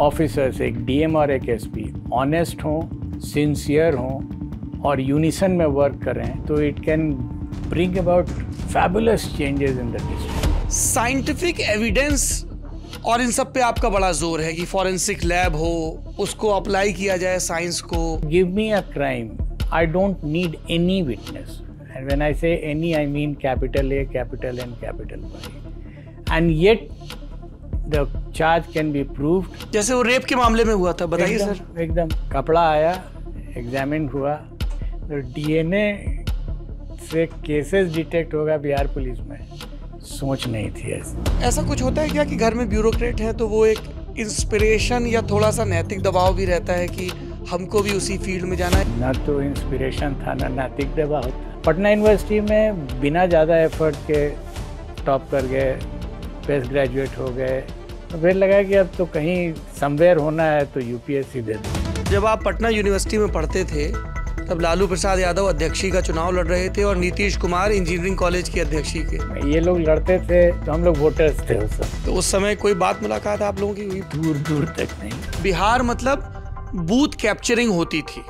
Officers एक DM और एक एसपी ऑनेस्ट हों सिंसियर हों और यूनिसन में वर्क करें तो it can bring about fabulous changes in the district scientific evidence और इन सब पे आपका बड़ा ज़ोर है कि फॉरेंसिक लैब हो उसको अप्लाई किया जाए साइंस को। Give me a crime I don't need any witness and when I say any I mean capital A capital N capital Y and yet the charge can be proved जैसे वो rape के मामले में हुआ था बताइए sir. एकदम कपड़ा आया एग्जामिन हुआ। तो डीएनए से केसेस डिटेक्ट होगा बिहार पुलिस में। सोच नहीं थी ऐसी। ऐसा कुछ होता है क्या कि घर में ब्यूरोक्रेट है तो वो एक इंस्पिरेशन या थोड़ा सा नैतिक दबाव भी रहता है कि हमको भी उसी फ़ील्ड में जाना है? ना तो इंस्पिरेशन था ना नैतिक दबाव पटना यूनिवर्सिटी में बिना ज़्यादा एफर्ट के टॉप कर गए। बेस्ट ग्रेजुएट हो गए। तो फिर लगा कि अब तो कहीं समवेयर होना है तो यूपीएससी दे दो। जब आप पटना यूनिवर्सिटी में पढ़ते थे तब लालू प्रसाद यादव अध्यक्षी का चुनाव लड़ रहे थे और नीतीश कुमार इंजीनियरिंग कॉलेज की अध्यक्षी के ये लोग लड़ते थे तो हम लोग वोटर्स थे उस समय। तो उस समय कोई बात मुलाकात आप लोगों की हुई? दूर दूर तक नहीं। बिहार मतलब बूथ कैप्चरिंग होती थी।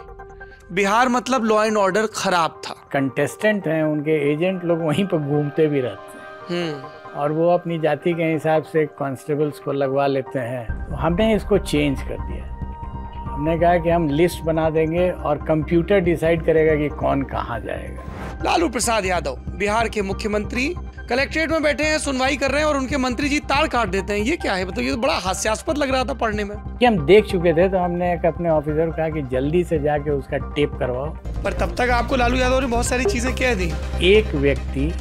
बिहार मतलब लॉ एंड ऑर्डर खराब था। कंटेस्टेंट हैं उनके एजेंट लोग वहीं पर घूमते भी रहते हैं। हम्म। और वो अपनी जाति के हिसाब से कांस्टेबल्स को लगवा लेते हैं। तो हमने इसको चेंज कर दिया। हमने कहा कि हम लिस्ट बना देंगे और कंप्यूटर डिसाइड करेगा कि कौन कहाँ जाएगा। लालू प्रसाद यादव बिहार के मुख्यमंत्री कलेक्ट्रेट में बैठे हैं सुनवाई कर रहे हैं और उनके मंत्री जी तार काट देते हैं। ये क्या है? मतलब ये तो बड़ा हास्यास्पद लग रहा था पढ़ने में। कि हम देख चुके थे तो हमने एक अपने ऑफिसर को कहा कि जल्दी से जाके उसका टेप करवाओ। पर तब तक आपको लालू यादव ने बहुत सारी चीज़ें कह दी। एक व्यक्ति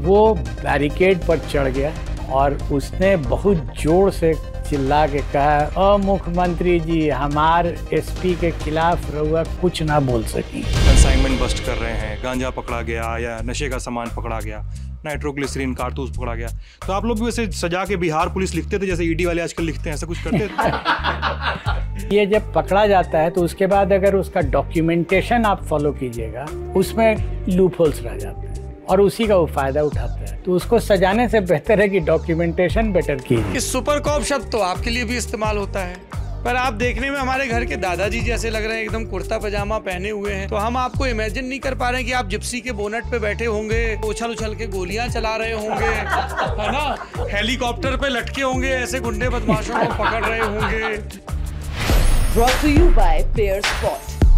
वो बैरिकेड पर चढ़ गया और उसने बहुत ज़ोर से चिल्ला के कहा ओ मुख्यमंत्री जी हमार एसपी के खिलाफ रहुआ कुछ ना बोल सकी। कंसाइनमेंट बस्ट कर रहे हैं गांजा पकड़ा गया या नशे का सामान पकड़ा गया नाइट्रोग्लिसरीन कारतूस पकड़ा गया। तो आप लोग भी वैसे सजा के बिहार पुलिस लिखते थे जैसे ईडी वाले आजकल लिखते हैं ऐसा कुछ करते थे? ये जब पकड़ा जाता है तो उसके बाद अगर उसका डॉक्यूमेंटेशन आप फॉलो कीजिएगा उसमें लूप होल्स रह जाते हैं। और उसी का वो फ़ायदा उठाता है। तो उसको सजाने से बेहतर है कि डॉक्यूमेंटेशन बेटर कीजिए इस सुपर कॉप शब्द तो आपके लिए भी इस्तेमाल होता है। पर आप देखने में हमारे घर के दादाजी जैसे लग रहे हैं एकदम कुर्ता पजामा पहने हुए हैं। तो हम आपको इमेजिन नहीं कर पा रहे हैं कि आप जिप्सी के बोनट पे बैठे होंगे उछल उछल के गोलियाँ चला रहे होंगे है ना? हेलीकॉप्टर पे लटके होंगे ऐसे गुंडे बदमाशों को पकड़ रहे होंगे।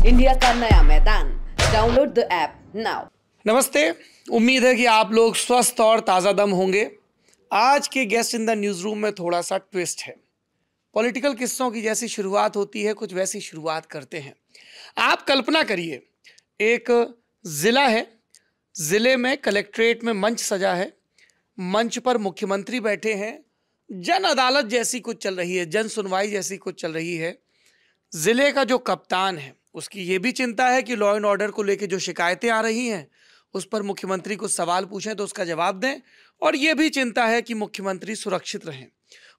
इंडिया का नया मैदान। डाउनलोड द ऐप नाउ नमस्ते। उम्मीद है कि आप लोग स्वस्थ और ताज़ा दम होंगे। आज के guest in the news room में थोड़ा सा ट्विस्ट है। पॉलिटिकल किस्सों की जैसी शुरुआत होती है, कुछ वैसी शुरुआत करते हैं। आप कल्पना करिए, एक ज़िला है, ज़िले में कलेक्ट्रेट में मंच सजा है, मंच पर मुख्यमंत्री बैठे हैं, जन अदालत जैसी कुछ चल रही है, जन सुनवाई जैसी कुछ चल रही है। ज़िले का जो कप्तान है, उसकी ये भी चिंता है कि लॉ एंड ऑर्डर को लेकर जो शिकायतें आ रही हैं उस पर मुख्यमंत्री को सवाल पूछें तो उसका जवाब दें। और ये भी चिंता है कि मुख्यमंत्री सुरक्षित रहें।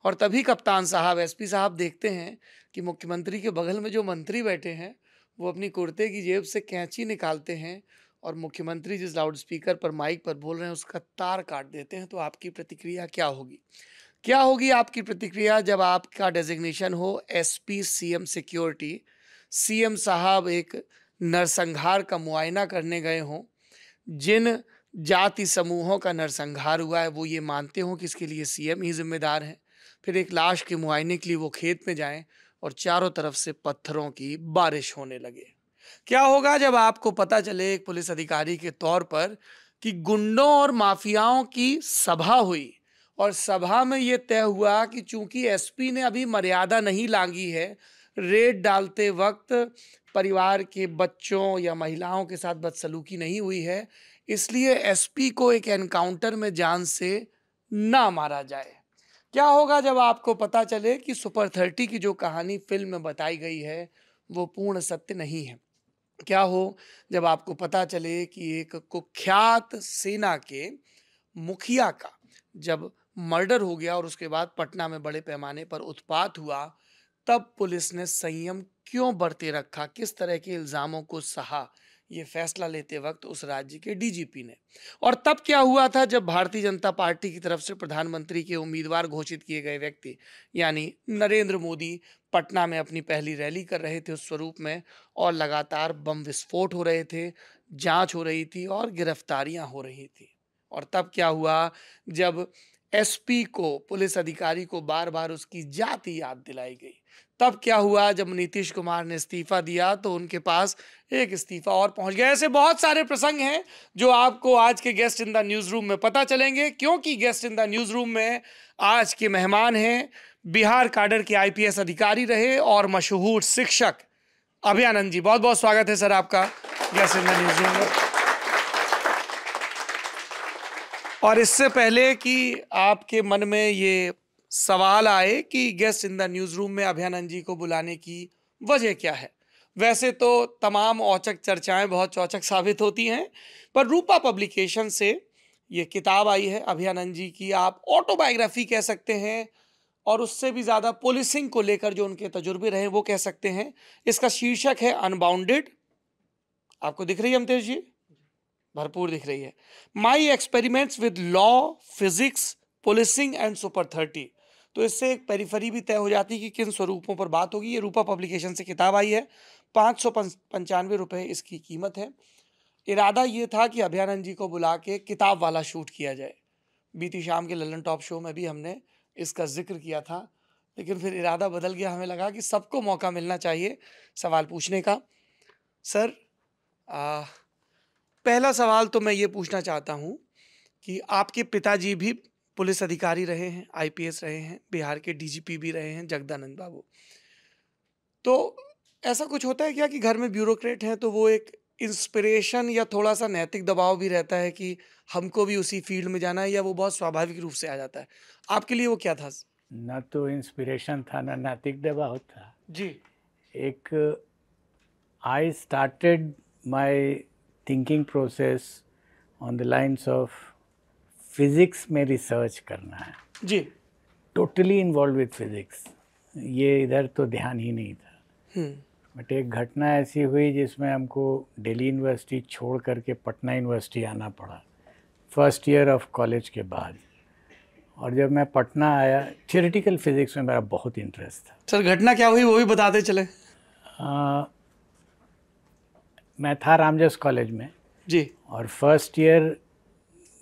और तभी कप्तान साहब, एसपी साहब देखते हैं कि मुख्यमंत्री के बगल में जो मंत्री बैठे हैं, वो अपनी कुर्ते की जेब से कैंची निकालते हैं और मुख्यमंत्री जिस लाउड स्पीकर पर माइक पर बोल रहे हैं, उसका तार काट देते हैं। तो आपकी प्रतिक्रिया क्या होगी? क्या होगी आपकी प्रतिक्रिया जब आपका डेजिग्नेशन हो एसपी, सीएम सिक्योरिटी? सीएम साहब एक नरसंहार का मुआयना करने गए हों जिन जाति समूहों का नरसंहार हुआ है, वो ये मानते हों कि इसके लिए सीएम ही जिम्मेदार हैं। फिर एक लाश के मुआयने के लिए वो खेत में जाएँ और चारों तरफ़ से पत्थरों की बारिश होने लगे। क्या होगा जब आपको पता चले एक पुलिस अधिकारी के तौर पर कि गुंडों और माफियाओं की सभा हुई और सभा में ये तय हुआ कि चूँकि एसपी ने अभी मर्यादा नहीं लांगी है, रेड डालते वक्त परिवार के बच्चों या महिलाओं के साथ बदसलूकी नहीं हुई है इसलिए एसपी को एक एनकाउंटर में जान से ना मारा जाए। क्या होगा जब आपको पता चले कि सुपर थर्टी की जो कहानी फ़िल्म में बताई गई है, वो पूर्ण सत्य नहीं है? क्या हो जब आपको पता चले कि एक कुख्यात सेना के मुखिया का जब मर्डर हो गया और उसके बाद पटना में बड़े पैमाने पर उत्पात हुआ, तब पुलिस ने संयम क्यों बरते रखा? किस तरह के इल्ज़ामों को सहा? ये फैसला लेते वक्त उस राज्य के डीजीपी ने। और तब क्या हुआ था जब भारतीय जनता पार्टी की तरफ़ से प्रधानमंत्री के उम्मीदवार घोषित किए गए व्यक्ति, यानी नरेंद्र मोदी, पटना में अपनी पहली रैली कर रहे थे उस स्वरूप में और लगातार बम विस्फोट हो रहे थे, जाँच हो रही थी और गिरफ्तारियाँ हो रही थी। और तब क्या हुआ जब एसपी को, पुलिस अधिकारी को बार बार उसकी जाति याद दिलाई गई। तब क्या हुआ? जब नीतीश कुमार ने इस्तीफा दिया तो उनके पास एक इस्तीफा और पहुँच गया। ऐसे बहुत सारे प्रसंग हैं, जो आपको आज के guest in the news room में पता चलेंगे, क्योंकि guest in the news room में आज के मेहमान हैं। बिहार काडर के आईपीएस अधिकारी रहे और मशहूर शिक्षक अभियानंद जी। बहुत बहुत स्वागत है सर आपका guest in the news room में। और इससे पहले कि आपके मन में ये सवाल आए कि guest in the news room में अभियानंद जी को बुलाने की वजह क्या है? वैसे तो तमाम औचक चर्चाएँ बहुत चौचक साबित होती हैं, पर रूपा पब्लिकेशन से ये किताब आई है अभियानंद जी की। आप ऑटोबायोग्राफी कह सकते हैं और उससे भी ज़्यादा पुलिसिंग को लेकर जो उनके तजुर्बे रहे वो कह सकते हैं। इसका शीर्षक है अनबाउंडेड। आपको दिख रही है अमतेश जी? भरपूर दिख रही है। My experiments with law, physics, policing and super thirty. तो इससे एक पेरीफरी भी तय हो जाती है कि किन स्वरूपों पर बात होगी। ये रूपा पब्लिकेशन से किताब आई है। पाँच सौ पंचानवे रुपये इसकी कीमत है। इरादा ये था कि अभ्यानंद जी को बुला के किताब वाला शूट किया जाए। बीती शाम के ललन टॉप शो में भी हमने इसका ज़िक्र किया था। लेकिन फिर इरादा बदल गया। हमें लगा कि सबको मौका मिलना चाहिए सवाल पूछने का। सर आ, पहला सवाल तो मैं ये पूछना चाहता हूँ कि आपके पिताजी भी पुलिस अधिकारी रहे हैं आईपीएस रहे हैं बिहार के डीजीपी भी रहे हैं जगदानंद बाबू। तो ऐसा कुछ होता है क्या कि घर में ब्यूरोक्रेट हैं तो वो एक इंस्पिरेशन या थोड़ा सा नैतिक दबाव भी रहता है कि हमको भी उसी फ़ील्ड में जाना है या वो बहुत स्वाभाविक रूप से आ जाता है? आपके लिए वो क्या था? ना तो इंस्पिरेशन था ना नैतिक दबाव था। जी। एक I started my thinking process on the lines of physics में रिसर्च करना है। जी। Totally involve with physics. ये इधर तो ध्यान ही नहीं था। हम्म। बट एक घटना ऐसी हुई जिसमें हमको दिल्ली यूनिवर्सिटी छोड़ करके पटना यूनिवर्सिटी आना पड़ा। फ़र्स्ट ईयर ऑफ़ कॉलेज के बाद। और जब मैं पटना आया थियोरेटिकल फिज़िक्स में मेरा बहुत इंटरेस्ट था। सर घटना क्या हुई वो भी बताते चले। आ, मैं था रामजस कॉलेज में। जी। और फ़र्स्ट ईयर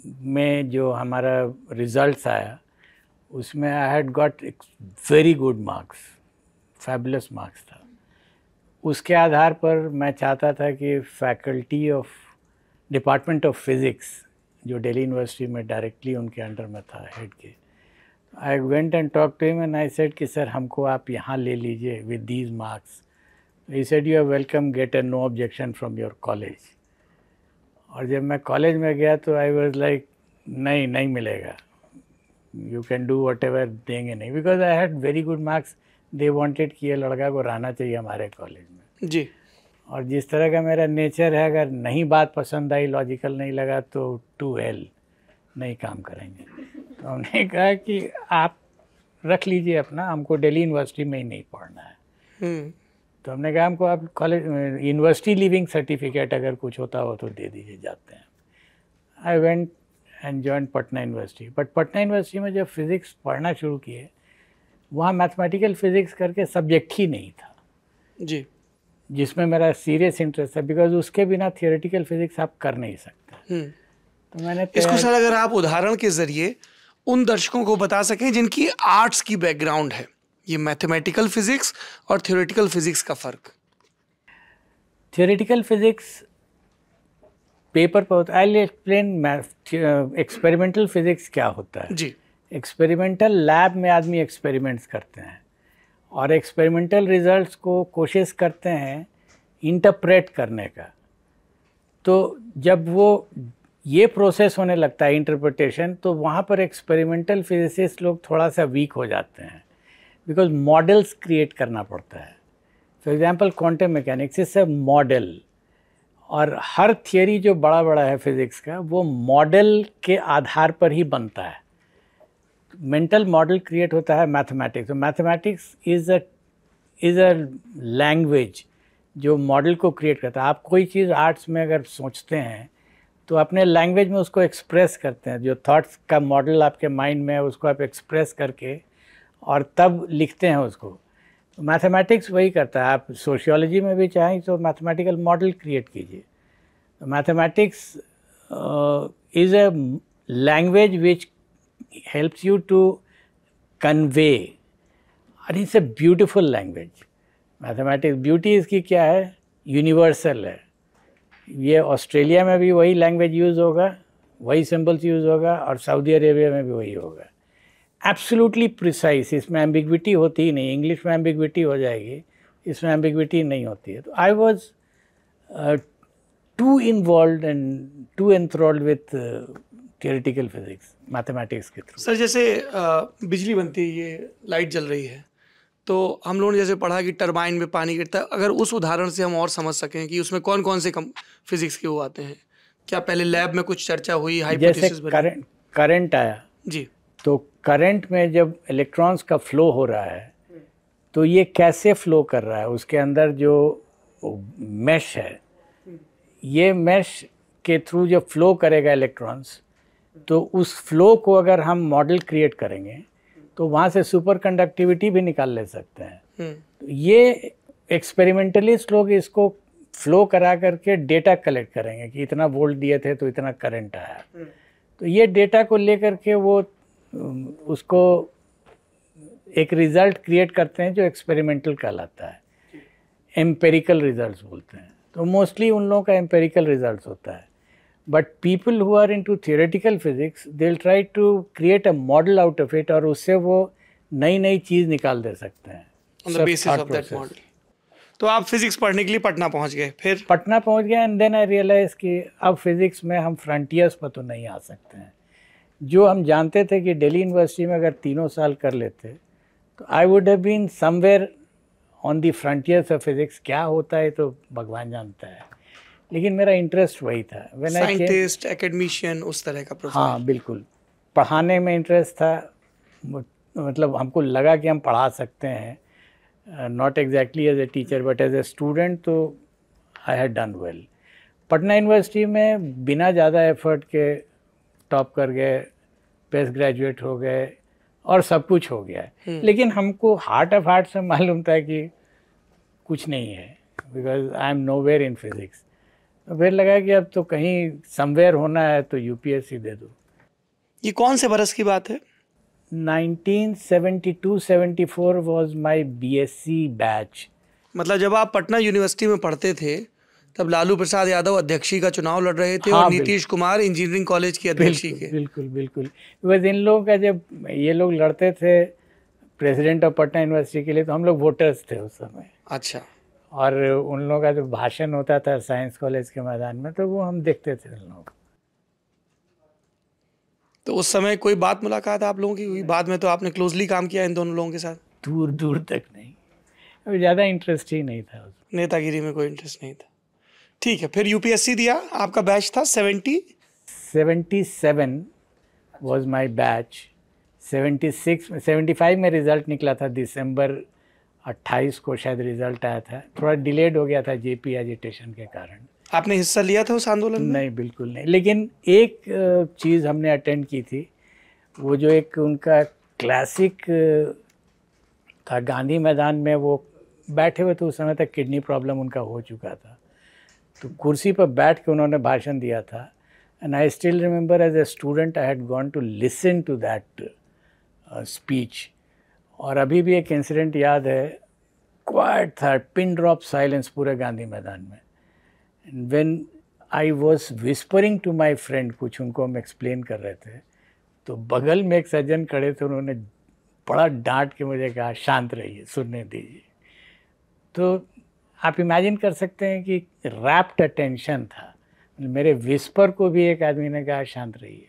में जो हमारा रिजल्ट्स आया, उसमें I had got very good marks fabulous marks था। उसके आधार पर मैं चाहता था कि faculty of department of physics जो दिल्ली यूनिवर्सिटी में डायरेक्टली उनके अंडर में था हेड के I went and talk to him and I said कि, सर, हमको आप यहाँ ले लीजिए with these marks he said you are welcome get a no objection from your college और जब मैं कॉलेज में गया तो आई वॉज़ लाइक नहीं नहीं मिलेगा। You can do whatever देंगे नहीं। Because I had very good marks they wanted कि ये लड़का को रहना चाहिए हमारे कॉलेज में। जी। और जिस तरह का मेरा नेचर है अगर नहीं बात पसंद आई लॉजिकल नहीं लगा तो टू हेल नहीं काम करेंगे। तो हमने कहा कि आप रख लीजिए अपना हमको दिल्ली यूनिवर्सिटी में ही नहीं पढ़ना है। हम्म। तो हमने कहा हमको आप कॉलेज यूनिवर्सिटी लिविंग सर्टिफिकेट अगर कुछ होता हो तो दे दीजिए जाते हैं. I went and join Patna university. But Patna university में जब फिज़िक्स पढ़ना शुरू किए वहाँ मैथमेटिकल फिज़िक्स करके सब्जेक्ट ही नहीं था। जी। जिसमें मेरा सीरियस इंटरेस्ट था बिकॉज़ उसके बिना थियोरेटिकल फिज़िक्स आप कर नहीं सकते। हम्म। तो मैंने इसको सर अगर आप उदाहरण के ज़रिए उन दर्शकों को बता सकें जिनकी आर्ट्स की बैकग्राउंड है। ये मैथमेटिकल फिजिक्स और थियोरेटिकल फिजिक्स का फ़र्क। थियोरेटिकल फिजिक्स पेपर पर होता है। आई एक्सप्लेन एक्सपेरिमेंटल फिजिक्स क्या होता है। जी। एक्सपेरिमेंटल लैब में आदमी एक्सपेरिमेंट्स करते हैं और एक्सपेरिमेंटल रिजल्ट्स को कोशिश करते हैं इंटरप्रेट करने का। तो जब वो ये प्रोसेस होने लगता है इंटरप्रिटेशन तो वहाँ पर एक्सपेरिमेंटल फिजिसिस्ट लोग थोड़ा सा वीक हो जाते हैं। बिकॉज़ मॉडल्स क्रिएट करना पड़ता है। For example quantum mechanics is a model और हर थियोरी जो बड़ा बड़ा है फिज़िक्स का, वो मॉडल के आधार पर ही बनता है। मेंटल मॉडल क्रिएट होता है मैथमेटिक्स तो mathematics is a is a language जो मॉडल को क्रिएट करता है। आप कोई चीज़ आर्ट्स में अगर सोचते हैं तो अपने लैंग्वेज में उसको एक्सप्रेस करते हैं। जो थॉट्स का मॉडल आपके माइंड में है, उसको आप एक्सप्रेस करके और तब लिखते हैं उसको। मैथमेटिक्स वही करता है। आप सोशियोलॉजी में भी चाहें तो मैथमेटिकल मॉडल क्रिएट कीजिए। Mathematics is a language which helps you to convey और it's a beautiful language mathematics beauty इसकी क्या है? यूनिवर्सल है। ये ऑस्ट्रेलिया में भी वही लैंग्वेज यूज़ होगा, वही सिंबल्स यूज़ होगा और सऊदी अरेबिया में भी वही होगा। एब्सोल्युटली प्रिसाइज इसमें एम्बिग्विटी होती ही नहीं। इंग्लिश में एम्बिग्विटी हो जाएगी। इसमें एम्बिग्विटी नहीं होती है। तो I was to involve and to enthralled with theoretical physics mathematics के थ्रू सर जैसे uh, बिजली बनती है ये लाइट जल रही है तो हम लोगों ने जैसे पढ़ा कि टरबाइन में पानी गिरता है। अगर उस उदाहरण से हम और समझ सकें कि उसमें कौन कौन से कम फिजिक्स के वो आते हैं। क्या पहले लैब में कुछ चर्चा हुई जैसे करंट करंट आया। जी। तो करंट में जब इलेक्ट्रॉन्स का फ्लो हो रहा है तो ये कैसे फ्लो कर रहा है उसके अंदर जो मैश है ये मैश के थ्रू जब फ्लो करेगा इलेक्ट्रॉन्स तो उस फ्लो को अगर हम मॉडल क्रिएट करेंगे तो वहाँ से सुपर कंडक्टिविटी भी निकाल ले सकते हैं हम्म। तो ये एक्सपेरिमेंटलिस्ट लोग इसको फ्लो करा करके डेटा कलेक्ट करेंगे कि इतना वोल्ट दिए थे तो इतना करंट आया हम्म। तो ये डेटा को लेकर के वो उसको एक रिज़ल्ट क्रिएट करते हैं जो एक्सपेरिमेंटल कहलाता है। एम्पेरिकल रिजल्ट्स बोलते हैं। तो मोस्टली उन लोगों का एम्पेरिकल रिजल्ट्स होता है। But people who are into theoretical physics they will try to create a model out of it और उससे वो नई नई चीज़ निकाल दे सकते हैं। तो आप फिजिक्स पढ़ने के लिए पटना पहुँच गए फिर? पटना पहुँच गए एंड देन आई रियलाइज़ कि अब फिजिक्स में हम फ्रंटियर्स पर तो नहीं आ सकते हैं। जो हम जानते थे कि दिल्ली यूनिवर्सिटी में अगर तीनों साल कर लेते तो I would have been somewhere on the frontiers of physics क्या होता है तो भगवान जानता है। लेकिन मेरा इंटरेस्ट वही था। साइंटिस्ट एकेडमिशियन उस तरह का प्रोफ़ाइल हाँ बिल्कुल। पढ़ाने में इंटरेस्ट था। मतलब हमको लगा कि हम पढ़ा सकते हैं। Not exactly as a teacher but as a student तो I had done well Patna university में बिना ज़्यादा एफर्ट के टॉप कर गए बेस्ट ग्रेजुएट हो गए और सब कुछ हो गया हम्म। लेकिन हमको हार्ट ऑफ़ हार्ट से मालूम था कि कुछ नहीं है because I am nowhere in physics तो फिर लगा कि अब तो कहीं समवेयर होना है तो यूपीएससी दे दो। ये कौन से बरस की बात है? 1972-74 वाज माय बीएससी बैच मतलब जब आप पटना यूनिवर्सिटी में पढ़ते थे तब लालू प्रसाद यादव अध्यक्षी का चुनाव लड़ रहे थे हाँ, और नीतीश कुमार इंजीनियरिंग कॉलेज के अध्यक्षी के बिल्कुल बिल्कुल। बिकॉज़ इन लोगों का जब ये लोग लड़ते थे प्रेसिडेंट ऑफ़ पटना यूनिवर्सिटी के लिए तो हम लोग वोटर्स थे उस समय। अच्छा। और उन लोगों का जो भाषण होता था साइंस कॉलेज के मैदान में तो वो हम देखते थे उन लोग। तो उस समय कोई बात मुलाकात आप लोगों की हुई? बाद में तो आपने क्लोजली काम किया इन दोनों लोगों के साथ? दूर दूर तक नहीं। ज़्यादा इंटरेस्ट ही नहीं था उसमें नेतागिरी में कोई इंटरेस्ट नहीं था। ठीक है फिर यूपीएससी दिया आपका बैच था seventy seventy seven was my batch seventy six seventy five में रिज़ल्ट निकला था दिसंबर अट्ठाईस को शायद रिज़ल्ट आया था। थोड़ा डिलेड हो गया था जेपी एजिटेशन के कारण। आपने हिस्सा लिया था उस आंदोलन में? नहीं बिल्कुल नहीं। लेकिन एक चीज़ हमने अटेंड की थी वो जो एक उनका क्लासिक था गांधी मैदान में वो बैठे हुए थे उस समय तक किडनी प्रॉब्लम उनका हो चुका था। तो कुर्सी पर बैठ के उन्होंने भाषण दिया था। And I still remember as a student I had gone to listen to that speech और अभी भी एक इंसिडेंट याद है। क्वाइट था पिन ड्रॉप साइलेंस पूरे गांधी मैदान में। When I was whispering to my friend कुछ उनको हम एक्सप्लेन कर रहे थे तो बगल में एक सज्जन खड़े थे, उन्होंने बड़ा डांट के मुझे कहा, शांत रहिए, सुनने दीजिए। तो आप इमेजिन कर सकते हैं कि रैप्ट अटेंशन था। मेरे विस्पर को भी एक आदमी ने कहा शांत रहिए।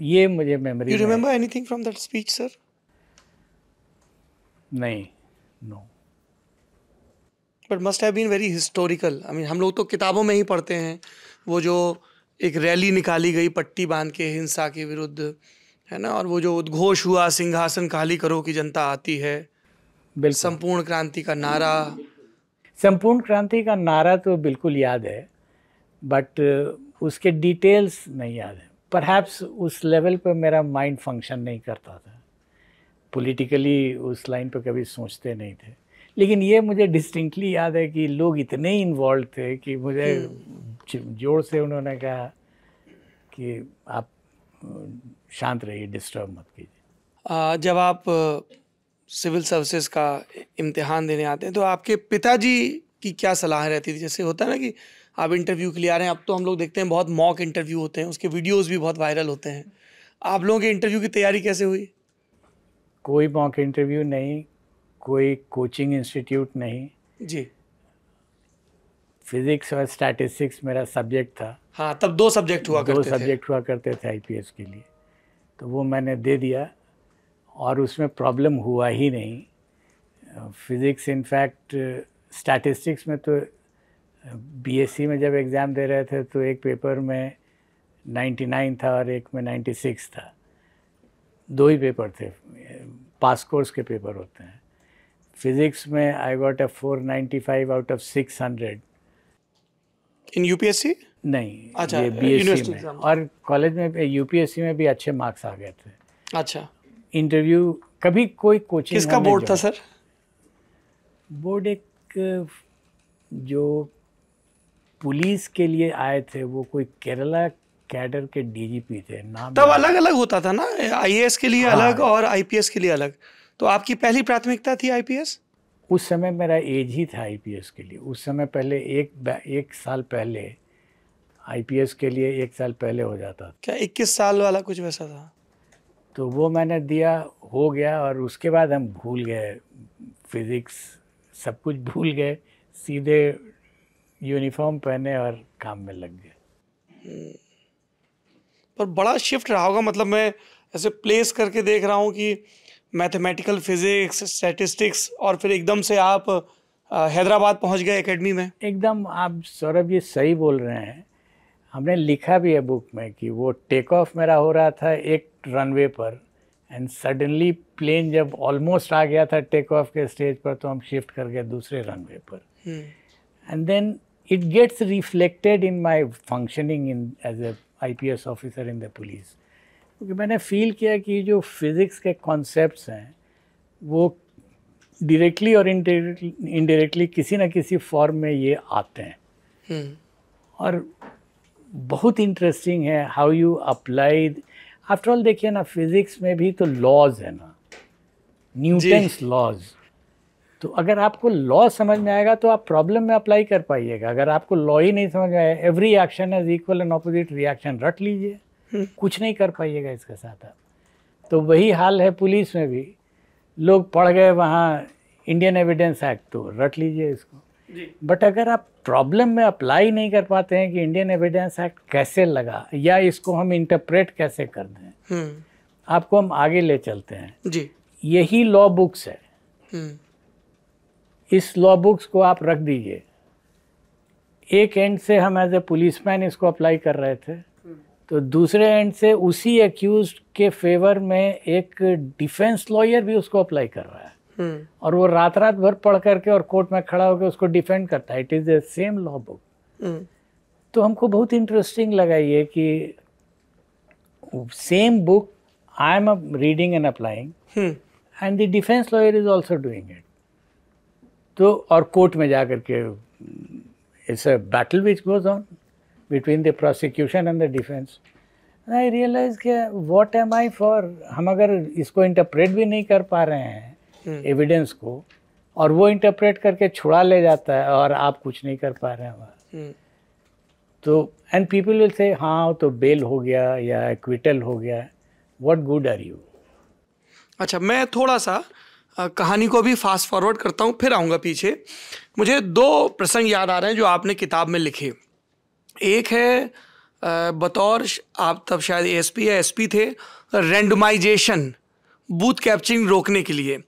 ये मुझे memory you remember anything from that speech sir नहीं no but must have been very historical I mean हम लोग तो किताबों में ही पढ़ते हैं। वो जो एक रैली निकाली गई पट्टी बाँध के हिंसा के विरुद्ध है ना? और वो जो उद्घोष हुआ सिंहासन खाली करो की जनता आती है। संपूर्ण क्रांति का नारा संपूर्ण क्रांति का नारा तो बिल्कुल याद है बट उसके डिटेल्स नहीं याद है। परहैप्स उस लेवल पर मेरा माइंड फ़ंक्शन नहीं करता था। पॉलिटिकली उस लाइन पर कभी सोचते नहीं थे। लेकिन ये मुझे डिस्टिंक्टली याद है कि लोग इतने इन्वॉल्व थे कि मुझे ज़ोर से उन्होंने कहा कि आप शांत रहिए डिस्टर्ब मत कीजिए। जब आप सिविल सर्विसेज़ का इम्तिहान देने आते हैं। तो आपके पिताजी की क्या सलाह रहती थी? जैसे होता है ना कि आप इंटरव्यू के लिए आ रहे हैं अब तो हम लोग देखते हैं बहुत मॉक इंटरव्यू होते हैं उसके वीडियोस भी बहुत वायरल होते हैं। आप लोगों के इंटरव्यू की तैयारी कैसे हुई? कोई मॉक इंटरव्यू नहीं कोई कोचिंग इंस्टीट्यूट नहीं। जी। फिजिक्स और स्टैटिस्टिक्स मेरा सब्जेक्ट था। हाँ तब दो सब्जेक्ट हुआ दो करते सब्जेक्ट हुआ करते थे आईपीएस के लिए। तो वो मैंने दे दिया। और उसमें प्रॉब्लम हुआ ही नहीं। फिज़िक्स इनफैक्ट स्टैटिस्टिक्स में तो बीएससी में जब एग्ज़ाम दे रहे थे तो एक पेपर में 99 था और एक में 96 था। दो ही पेपर थे। पास कोर्स के पेपर होते हैं। फिज़िक्स में I got a 495 out of 600 in UPSC नहीं अच्छा, ये बीएससी यूनिवर्सिटी में। और कॉलेज में यूपीएससी में भी अच्छे मार्क्स आ गए थे। अच्छा। इंटरव्यू कभी कोई कोचिंग किसका बोर्ड था सर बोर्ड एक जो पुलिस के लिए आए थे वो कोई केरला कैडर के डीजीपी थे नाम तब अलग अलग होता था ना आईएएस के लिए हाँ। अलग और आईपीएस के लिए अलग। तो आपकी पहली प्राथमिकता थी आईपीएस उस समय मेरा एज ही था आईपीएस के लिए। उस समय पहले एक एक साल पहले आईपीएस के लिए एक साल पहले हो जाता था। क्या 21 साल वाला कुछ वैसा था? तो वो मैंने दिया हो गया और उसके बाद हम भूल गए फिज़िक्स सब कुछ भूल गए सीधे यूनिफॉर्म पहने और काम में लग गए। पर बड़ा शिफ्ट रहा होगा मतलब मैं ऐसे प्लेस करके देख रहा हूँ कि मैथमेटिकल फिजिक्स स्टैटिस्टिक्स और फिर एकदम से आप हैदराबाद पहुँच गए एकेडमी में। एकदम आप सौरभ ये सही बोल रहे हैं। हमने लिखा भी है बुक में कि वो टेक ऑफ़ मेरा हो रहा था एक रनवे पर एंड सडनली प्लेन जब ऑलमोस्ट आ गया था टेक ऑफ़ के स्टेज पर तो हम शिफ्ट कर गए दूसरे रनवे पर। And then it gets reflected in my functioning in as a IPS officer in the police क्योंकि मैंने फील किया कि जो फिज़िक्स के कॉन्सेप्ट्स हैं वो डायरेक्टली और इनडायरेक्टली किसी न किसी फॉर्म में ये आते हैं। हम्म, और बहुत इंटरेस्टिंग है how you apply after all देखिए ना फिजिक्स में भी तो लॉज है ना। न्यूटन्स लॉज तो अगर आपको लॉ समझ में आएगा तो आप प्रॉब्लम में अप्लाई कर पाइएगा। अगर आपको लॉ ही नहीं समझ में आया every action is equal and opposite reaction रट लीजिए। कुछ नहीं कर पाइएगा इसके साथ आप। तो वही हाल है पुलिस में भी। लोग पढ़ गए वहाँ इंडियन एविडेंस एक्ट तो रट लीजिए इसको। बट अगर आप प्रॉब्लम में अप्लाई नहीं कर पाते हैं कि इंडियन एविडेंस एक्ट कैसे लगा या इसको हम इंटरप्रेट कैसे कर दें हम्म, आपको हम आगे ले चलते हैं। जी। यही लॉ बुक्स है। हम्म, इस लॉ बुक्स को आप रख दीजिए। एक एंड से हम एज ए पुलिसमैन इसको अप्लाई कर रहे थे। तो दूसरे एंड से उसी एक्यूज के फेवर में एक डिफेंस लॉयर भी उसको अप्लाई कर रहा है। हम्म, और वो रात रात भर पढ़ करके और कोर्ट में खड़ा होकर उसको डिफेंड करता है। It is the same law book hmm, तो हमको बहुत इंटरेस्टिंग लगा ये कि same book I am reading and applying hmm, and the defence lawyer is also doing it तो और कोर्ट में जा करके it's a battle which goes on between the prosecution and the defence I realise के what am I for हम अगर इसको interpret भी नहीं कर पा रहे हैं एविडेंस को और वो इंटरप्रेट करके छुड़ा ले जाता है और आप कुछ नहीं कर पा रहे हैं वहाँ। हम्म, तो एंड पीपल विल से हाँ तो बेल हो गया या एक्विटल हो गया। व्हाट गुड आर यू अच्छा मैं थोड़ा सा कहानी को भी फास्ट फॉरवर्ड करता हूँ फिर आऊँगा पीछे। मुझे दो प्रसंग याद आ रहे हैं जो आपने किताब में लिखे। एक है बतौर आप तब शायद एसपी या एसपी थे रैंडमाइजेशन बूथ कैप्चरिंग रोकने के लिए।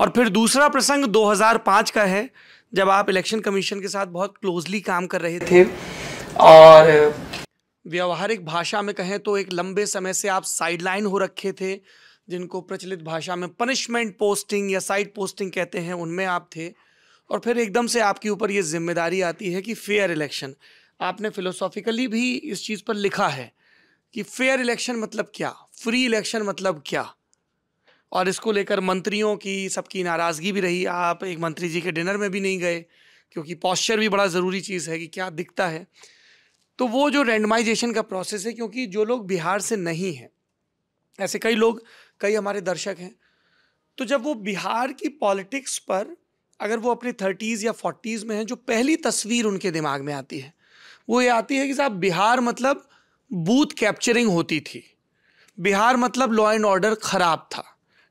और फिर दूसरा प्रसंग 2005 का है, जब आप इलेक्शन कमीशन के साथ बहुत क्लोजली काम कर रहे थे और व्यवहारिक भाषा में कहें तो एक लंबे समय से आप साइडलाइन हो रखे थे, जिनको प्रचलित भाषा में पनिशमेंट पोस्टिंग या साइड पोस्टिंग कहते हैं, उनमें आप थे। और फिर एकदम से आपके ऊपर ये ज़िम्मेदारी आती है कि फेयर इलेक्शन आपने फिलोसॉफिकली भी इस चीज़ पर लिखा है कि फेयर इलेक्शन मतलब क्या? फ्री इलेक्शन मतलब क्या? और इसको लेकर मंत्रियों की सबकी नाराज़गी भी रही। आप एक मंत्री जी के डिनर में भी नहीं गए, क्योंकि पॉस्चर भी बड़ा ज़रूरी चीज़ है कि क्या दिखता है। तो वो जो रेंडमाइजेशन का प्रोसेस है, क्योंकि जो लोग बिहार से नहीं हैं, ऐसे कई लोग, कई हमारे दर्शक हैं तो जब वो बिहार की पॉलिटिक्स पर, अगर वो अपने थर्टीज़ या फोर्टीज़ में हैं, जो पहली तस्वीर उनके दिमाग में आती है, वो ये आती है कि साहब, बिहार मतलब बूथ कैप्चरिंग होती थी। बिहार मतलब लॉ एंड ऑर्डर ख़राब था।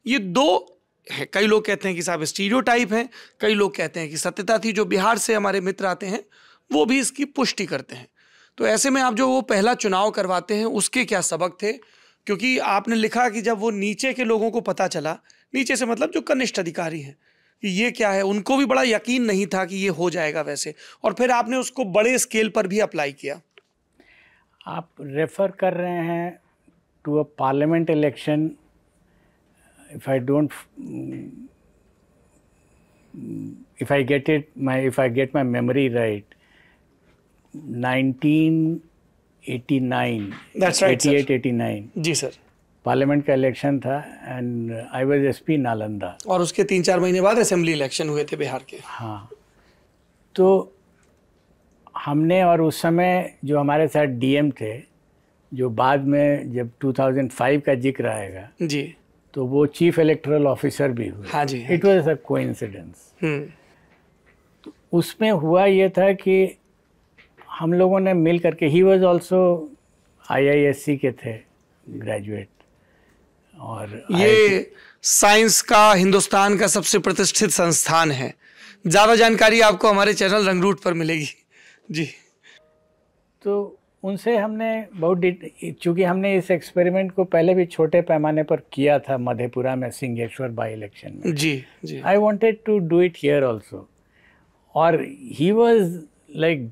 ये दो है। कई लोग कहते हैं कि साहब स्टीरियो टाइप हैं। कई लोग कहते हैं कि सत्यता थी, जो बिहार से हमारे मित्र आते हैं, वो भी इसकी पुष्टि करते हैं। तो ऐसे में आप जो वो पहला चुनाव करवाते हैं, उसके क्या सबक थे? क्योंकि आपने लिखा कि जब वो नीचे के लोगों को पता चला, नीचे से मतलब जो कनिष्ठ अधिकारी हैं, कि ये क्या है? उनको भी बड़ा यकीन नहीं था कि ये हो जाएगा वैसे। और फिर आपने उसको बड़े स्केल पर भी अप्लाई किया। आप रेफर कर रहे हैं to a parliament election if I don't if I get it, my if I get my memory right, 1989, That's right, 88, sir. 88, 89, जी सर पार्लियामेंट का इलेक्शन था and I was SP Nalanda और उसके तीन चार महीने बाद असेंबली इलेक्शन हुए थे बिहार के। हाँ। तो हमने और उस समय जो हमारे साथ डीएम थे जो बाद में जब 2005 का ज़िक्र आएगा जी। तो वो चीफ इलेक्टोरल ऑफिसर भी हुए। हाँ जी it was a coincidence hmm. उसमें हुआ ये था कि हम लोगों ने मिल करके ही वाज आल्सो आईआईएससी के थे ग्रेजुएट और ये साइंस का हिंदुस्तान का सबसे प्रतिष्ठित संस्थान है। ज़्यादा जानकारी आपको हमारे चैनल रंगरूट पर मिलेगी। जी। तो उनसे हमने बहुत डिट- चूँकि हमने इस एक्सपेरिमेंट को पहले भी छोटे पैमाने पर किया था मधेपुरा में सिंहेश्वर बाई इलेक्शन में। जी जी। I wanted to do it here also और ही वॉज़ लाइक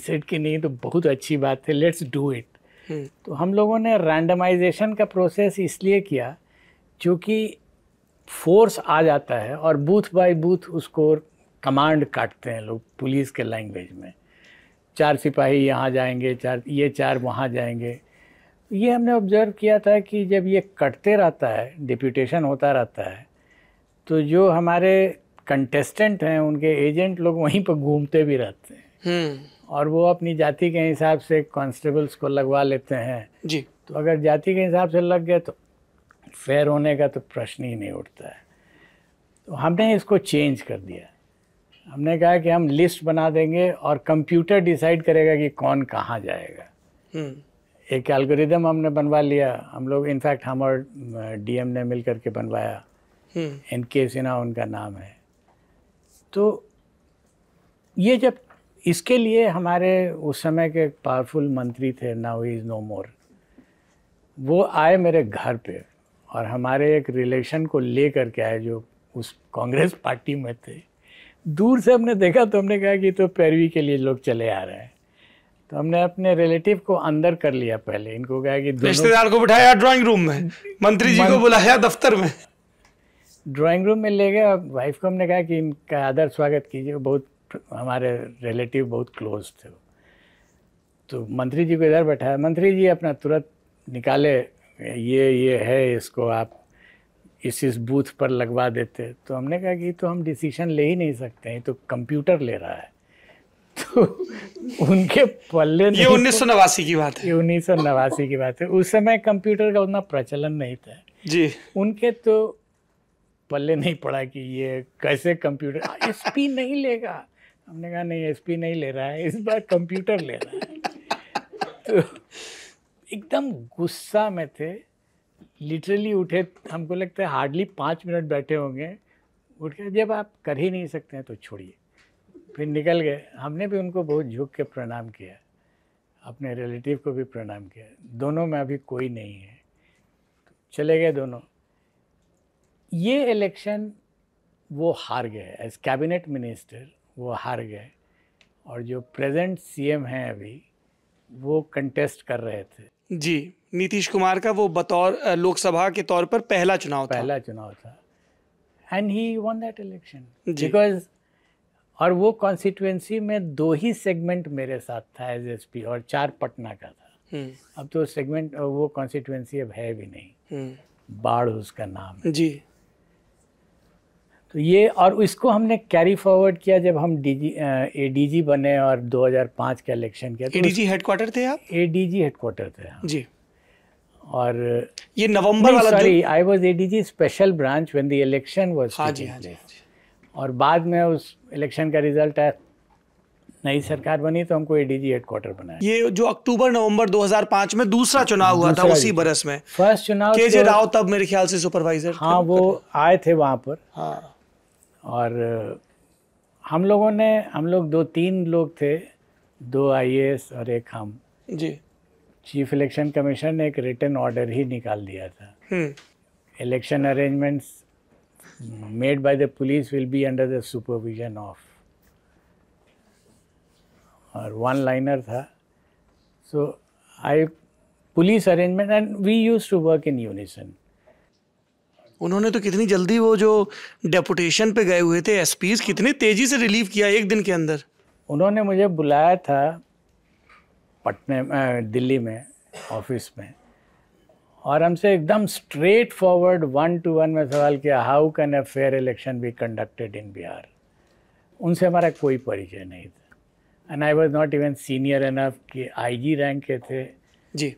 सेड कि नहीं तो बहुत अच्छी बात है लेट्स डू इट तो हम लोगों ने रैंडमाइजेशन का प्रोसेस इसलिए किया क्योंकि फोर्स आ जाता है और बूथ बाय बूथ उसको कमांड काटते हैं लोग पुलिस के लैंग्वेज में। चार सिपाही यहाँ जाएँगे चार ये चार वहाँ जाएँगे। ये हमने ऑब्ज़र्व किया था कि जब ये कटते रहता है डिप्यूटेशन होता रहता है तो जो हमारे कंटेस्टेंट हैं उनके एजेंट लोग वहीं पर घूमते भी रहते हैं। हम्म। और वो अपनी जाति के हिसाब से कांस्टेबल्स को लगवा लेते हैं। जी। तो अगर जाति के हिसाब से लग गए तो फेयर होने का तो प्रश्न ही नहीं उठता है। तो हमने इसको चेंज कर दिया। हमने कहा कि हम लिस्ट बना देंगे और कंप्यूटर डिसाइड करेगा कि कौन कहाँ जाएगा। हम्म। एक एल्गोरिदम हमने बनवा लिया। हम लोग इनफैक्ट हम और डीएम ने मिल करके बनवाया। एन के सिन्हा उनका नाम है। तो ये जब इसके लिए हमारे उस समय के पावरफुल मंत्री थे नाउ इज़ नो मोर वो आए मेरे घर पे और हमारे एक रिलेशन को ले करके आए जो उस कांग्रेस पार्टी में थे। दूर से हमने देखा तो हमने कहा कि तो पैरवी के लिए लोग चले आ रहे हैं। तो हमने अपने रिलेटिव को अंदर कर लिया पहले। इनको कहा कि रिश्तेदार को बिठाया ड्राइंग रूम में। मंत्री जी को बुलाया दफ्तर में। ड्राइंग रूम में ले गए और वाइफ को हमने कहा कि इनका आदर स्वागत कीजिए। बहुत हमारे रिलेटिव बहुत क्लोज थे तो मंत्री जी को इधर बैठाया। मंत्री जी अपना तुरंत निकाले। ये ये है इसको आप इस इस बूथ पर लगवा देते। तो हमने कहा कि तो हम डिसीज़न ले ही नहीं सकते हैं तो कंप्यूटर ले रहा है। तो उनके पल्ले ये उन्नीस सौ नवासी की बात है। ये उन्नीस सौ नवासी की बात है। उस समय कंप्यूटर का उतना प्रचलन नहीं था। जी। उनके तो पल्ले नहीं पड़ा कि ये कैसे कंप्यूटर एसपी नहीं लेगा। हमने कहा नहीं एसपी नहीं ले रहा है इस बार कंप्यूटर ले रहा है। तो एकदम गुस्सा में थे। लिटरली उठे, हमको लगता है हार्डली पाँच मिनट बैठे होंगे। उठ के जब आप कर ही नहीं सकते हैं तो छोड़िए। फिर निकल गए। हमने भी उनको बहुत झुक के प्रणाम किया। अपने रिलेटिव को भी प्रणाम किया। दोनों में अभी कोई नहीं है। तो चले गए दोनों। ये इलेक्शन वो हार गए। एज कैबिनेट मिनिस्टर वो हार गए। और जो प्रेजेंट सीएम हैं अभी, वो कंटेस्ट कर रहे थे। जी नीतीश कुमार का वो बतौर लोकसभा के तौर पर पहला चुनाव था। पहला चुनाव था। And he won that election because और वो कॉन्स्टिट्यूएंसी में दो ही सेगमेंट मेरे साथ था एज एस पी और चार पटना का था। हम्म, अब तो सेगमेंट वो कॉन्स्टिट्यूएंसी अब है भी नहीं। हम्म, बाढ़ उसका नाम है। जी। तो ये और इसको हमने कैरी फॉरवर्ड किया जब हम डीजी एडीजी बने और 2005 का इलेक्शन किया तो एडीजी हेडक्वार्टर थे आप? एडीजी हेडक्वार्टर थे हाँ। जी। और ये नवंबर वाला sorry I was ADG special branch when the election was हाँ जी हाँ जी हाँ और बाद में उस इलेक्शन का रिज़ल्ट आया। नई सरकार बनी तो हमको एडीजी हेडक्वार्टर बनाया। ये जो अक्टूबर नवंबर 2005 में दूसरा चुनाव हुआ था उसी बरस में। फ़र्स्ट चुनाव के जे तो- राव तब मेरे ख्याल से सुपरवाइजर हाँ वो आए थे वहाँ पर। हाँ। और हम लोगों ने हम लोग दो तीन लोग थे दो आईएएस और एक हम। जी। चीफ इलेक्शन कमीशन ने एक रिटर्न ऑर्डर ही निकाल दिया था। हम्म। Election arrangements made by the police will be under the supervision of और वन लाइनर था। So I police arrangement and we use to work in unison उन्होंने तो कितनी जल्दी वो जो डेपुटेशन पे गए हुए थे एसपीज कितनी तेज़ी से रिलीव किया एक दिन के अंदर? उन्होंने मुझे बुलाया था पटने दिल्ली में ऑफ़िस में। और हमसे एकदम straightforward one to one में सवाल किया how can a fair election be conducted in Bihar उनसे हमारा कोई परिचय नहीं था। And I was not even senior enough कि आईजी रैंक के थे। जी।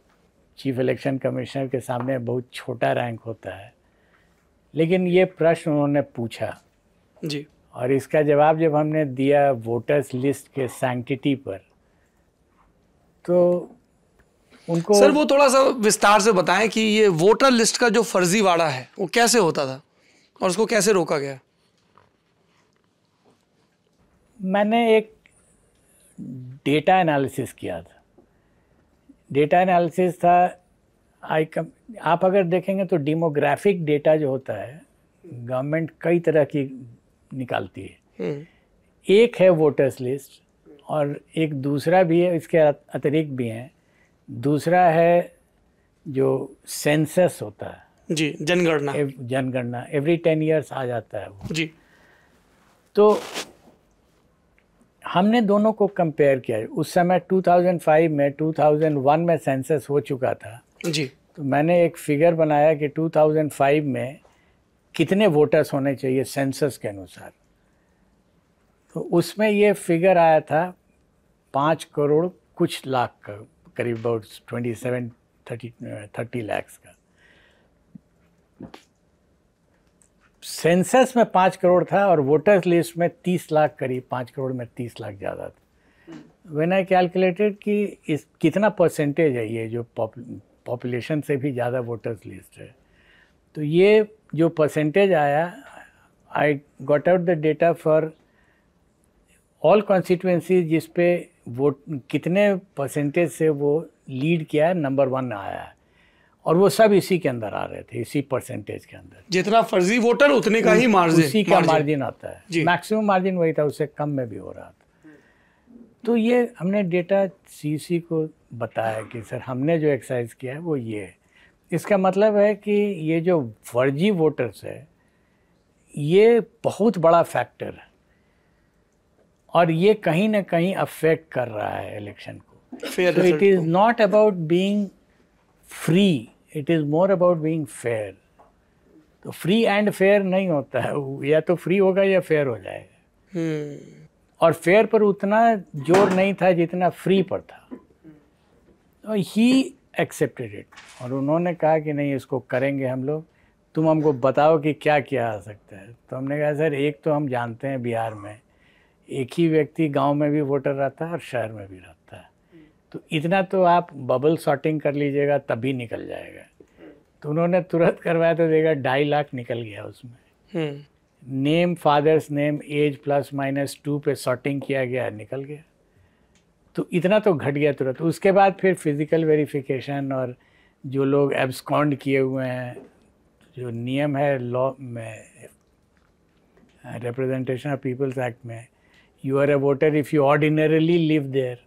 चीफ इलेक्शन कमिश्नर के सामने बहुत छोटा रैंक होता है। लेकिन ये प्रश्न उन्होंने पूछा। जी। और इसका जवाब जब हमने दिया वोटर्स लिस्ट के सैंक्टिटी पर तो उनको सर वो थोड़ा सा विस्तार से बताएँ कि ये वोटर लिस्ट का जो फर्जीवाड़ा है वो कैसे होता था और उसको कैसे रोका गया? मैंने एक डेटा एनालिसिस किया था। डेटा एनालिसिस था आई कम आप अगर देखेंगे तो डेमोग्राफिक डेटा जो होता है गवर्नमेंट कई तरह की निकालती है। हम्म, एक है वोटर्स लिस्ट और एक दूसरा भी है इसके अतिरिक्त भी हैं। दूसरा है जो सेंसस होता है। जी जनगणना। एव- जनगणना एवरी टेन इयर्स आ जाता है वो। जी। तो हमने दोनों को कंपेयर किया उस समय 2005 में 2001 में सेंसस हो चुका था। जी। तो मैंने एक फिगर बनाया कि 2005 में कितने वोटर्स होने चाहिए सेंसस के अनुसार। तो उसमें ये फिगर आया था पाँच करोड़ कुछ लाख का, करीब about twenty seven thirty thirty lakhs का। सेंसस में पाँच करोड़ था और वोटर्स लिस्ट में तीस लाख करीब, पाँच करोड़ में तीस लाख ज़्यादा था। वेन आई कैलकुलेटेड कि इस कितना परसेंटेज है ये जो पॉपुलेशन से भी ज़्यादा वोटर्स लिस्ट है। तो ये जो परसेंटेज आया I got out the data for all constituency जिस पे वोट कितने परसेंटेज से वो लीड किया है नंबर वन आया है। और वो सब इसी के अंदर आ रहे थे इसी परसेंटेज के अंदर। जितना फर्जी वोटर उतने का ही मार्जिन उसी का मार्जिन आता है। मैक्सिमम मार्जिन वही था उससे कम में भी हो रहा था। तो ये हमने डेटा सीसी को बताया कि सर हमने जो एक्सरसाइज किया है वो ये है। इसका मतलब है कि ये जो फर्जी वोटर्स है ये बहुत बड़ा फैक्टर है। और ये कहीं ना कहीं अफेक्ट कर रहा है इलेक्शन को। Fair it is not about being free it is more about being fair. तो फ्री एंड फेयर नहीं होता है या तो फ्री होगा या फेयर हो जाएगा। हम्म। और फेयर पर उतना ज़ोर नहीं था जितना फ्री पर था। ही एक्सेप्टेड इट और उन्होंने कहा कि नहीं, इसको करेंगे हम लोग। तुम हमको बताओ कि क्या किया जा सकता है। तो हमने कहा, सर, एक तो हम जानते हैं बिहार में, एक ही व्यक्ति गाँव में भी वोटर रहता है और शहर में भी रहता है। तो इतना तो आप बबल सॉर्टिंग कर लीजिएगा, तभी निकल जाएगा। तो उन्होंने तुरंत करवाया तो देखा ढाई लाख निकल गया उसमें। हम्म। Name father's name age plus minus two पे सॉर्टिंग किया गया निकल गया। तो इतना तो घट गया तुरंत। उसके बाद फिर फ़िज़िकल वेरिफिकेशन और जो लोग एब्सकॉन्ड किए हुए हैं, जो नियम है लॉ में रिप्रेजेंटेशन ऑफ़ पीपल्स एक्ट में you are a voter if you ordinarily live there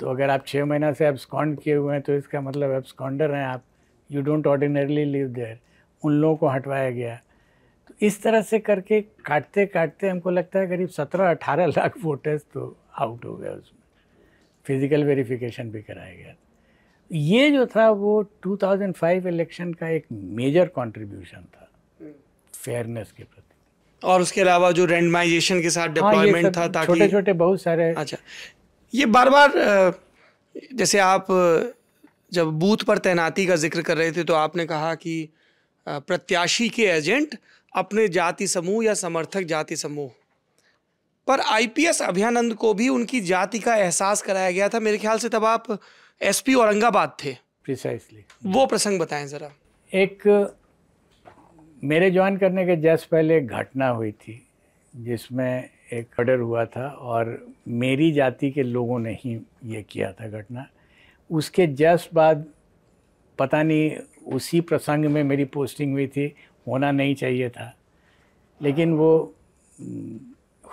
तो अगर आप छः महीना से एब्सकॉन्ड किए हुए हैं तो इसका मतलब एब्सकॉन्डर हैं आप। You don't ordinarily live there उन लोगों को हटवाया गया। तो इस तरह से करके काटते काटते हमको लगता है करीब सत्रह अठारह लाख वोटर्स तो आउट हो गए उसमें। फ़िज़िकल वेरिफिकेशन भी कराया गया ये जो था वो 2005 इलेक्शन का एक मेजर कंट्रीब्यूशन था फेयरनेस के प्रति। और उसके अलावा जो रैंडमाइजेशन के साथ डिप्लॉयमेंट हाँ, था ताकि छोटे छोटे बहुत सारे अच्छा ये बार बार जैसे आप जब बूथ पर तैनाती का ज़िक्र कर रहे थे तो आपने कहा कि प्रत्याशी के एजेंट अपने जाति समूह या समर्थक जाति समूह। पर आईपीएस अभियानंद को भी उनकी जाति का एहसास कराया गया था। मेरे ख्याल से तब आप एसपी औरंगाबाद थे। प्रिसाइसली वो प्रसंग बताएँ जरा। एक मेरे ज्वाइन करने के जस्ट पहले एक घटना हुई थी जिसमें एक मर्डर हुआ था और मेरी जाति के लोगों ने ही ये किया था घटना। उसके जस्ट बाद पता नहीं उसी प्रसंग में मेरी पोस्टिंग हुई थी। होना नहीं चाहिए था। लेकिन वो हम्म,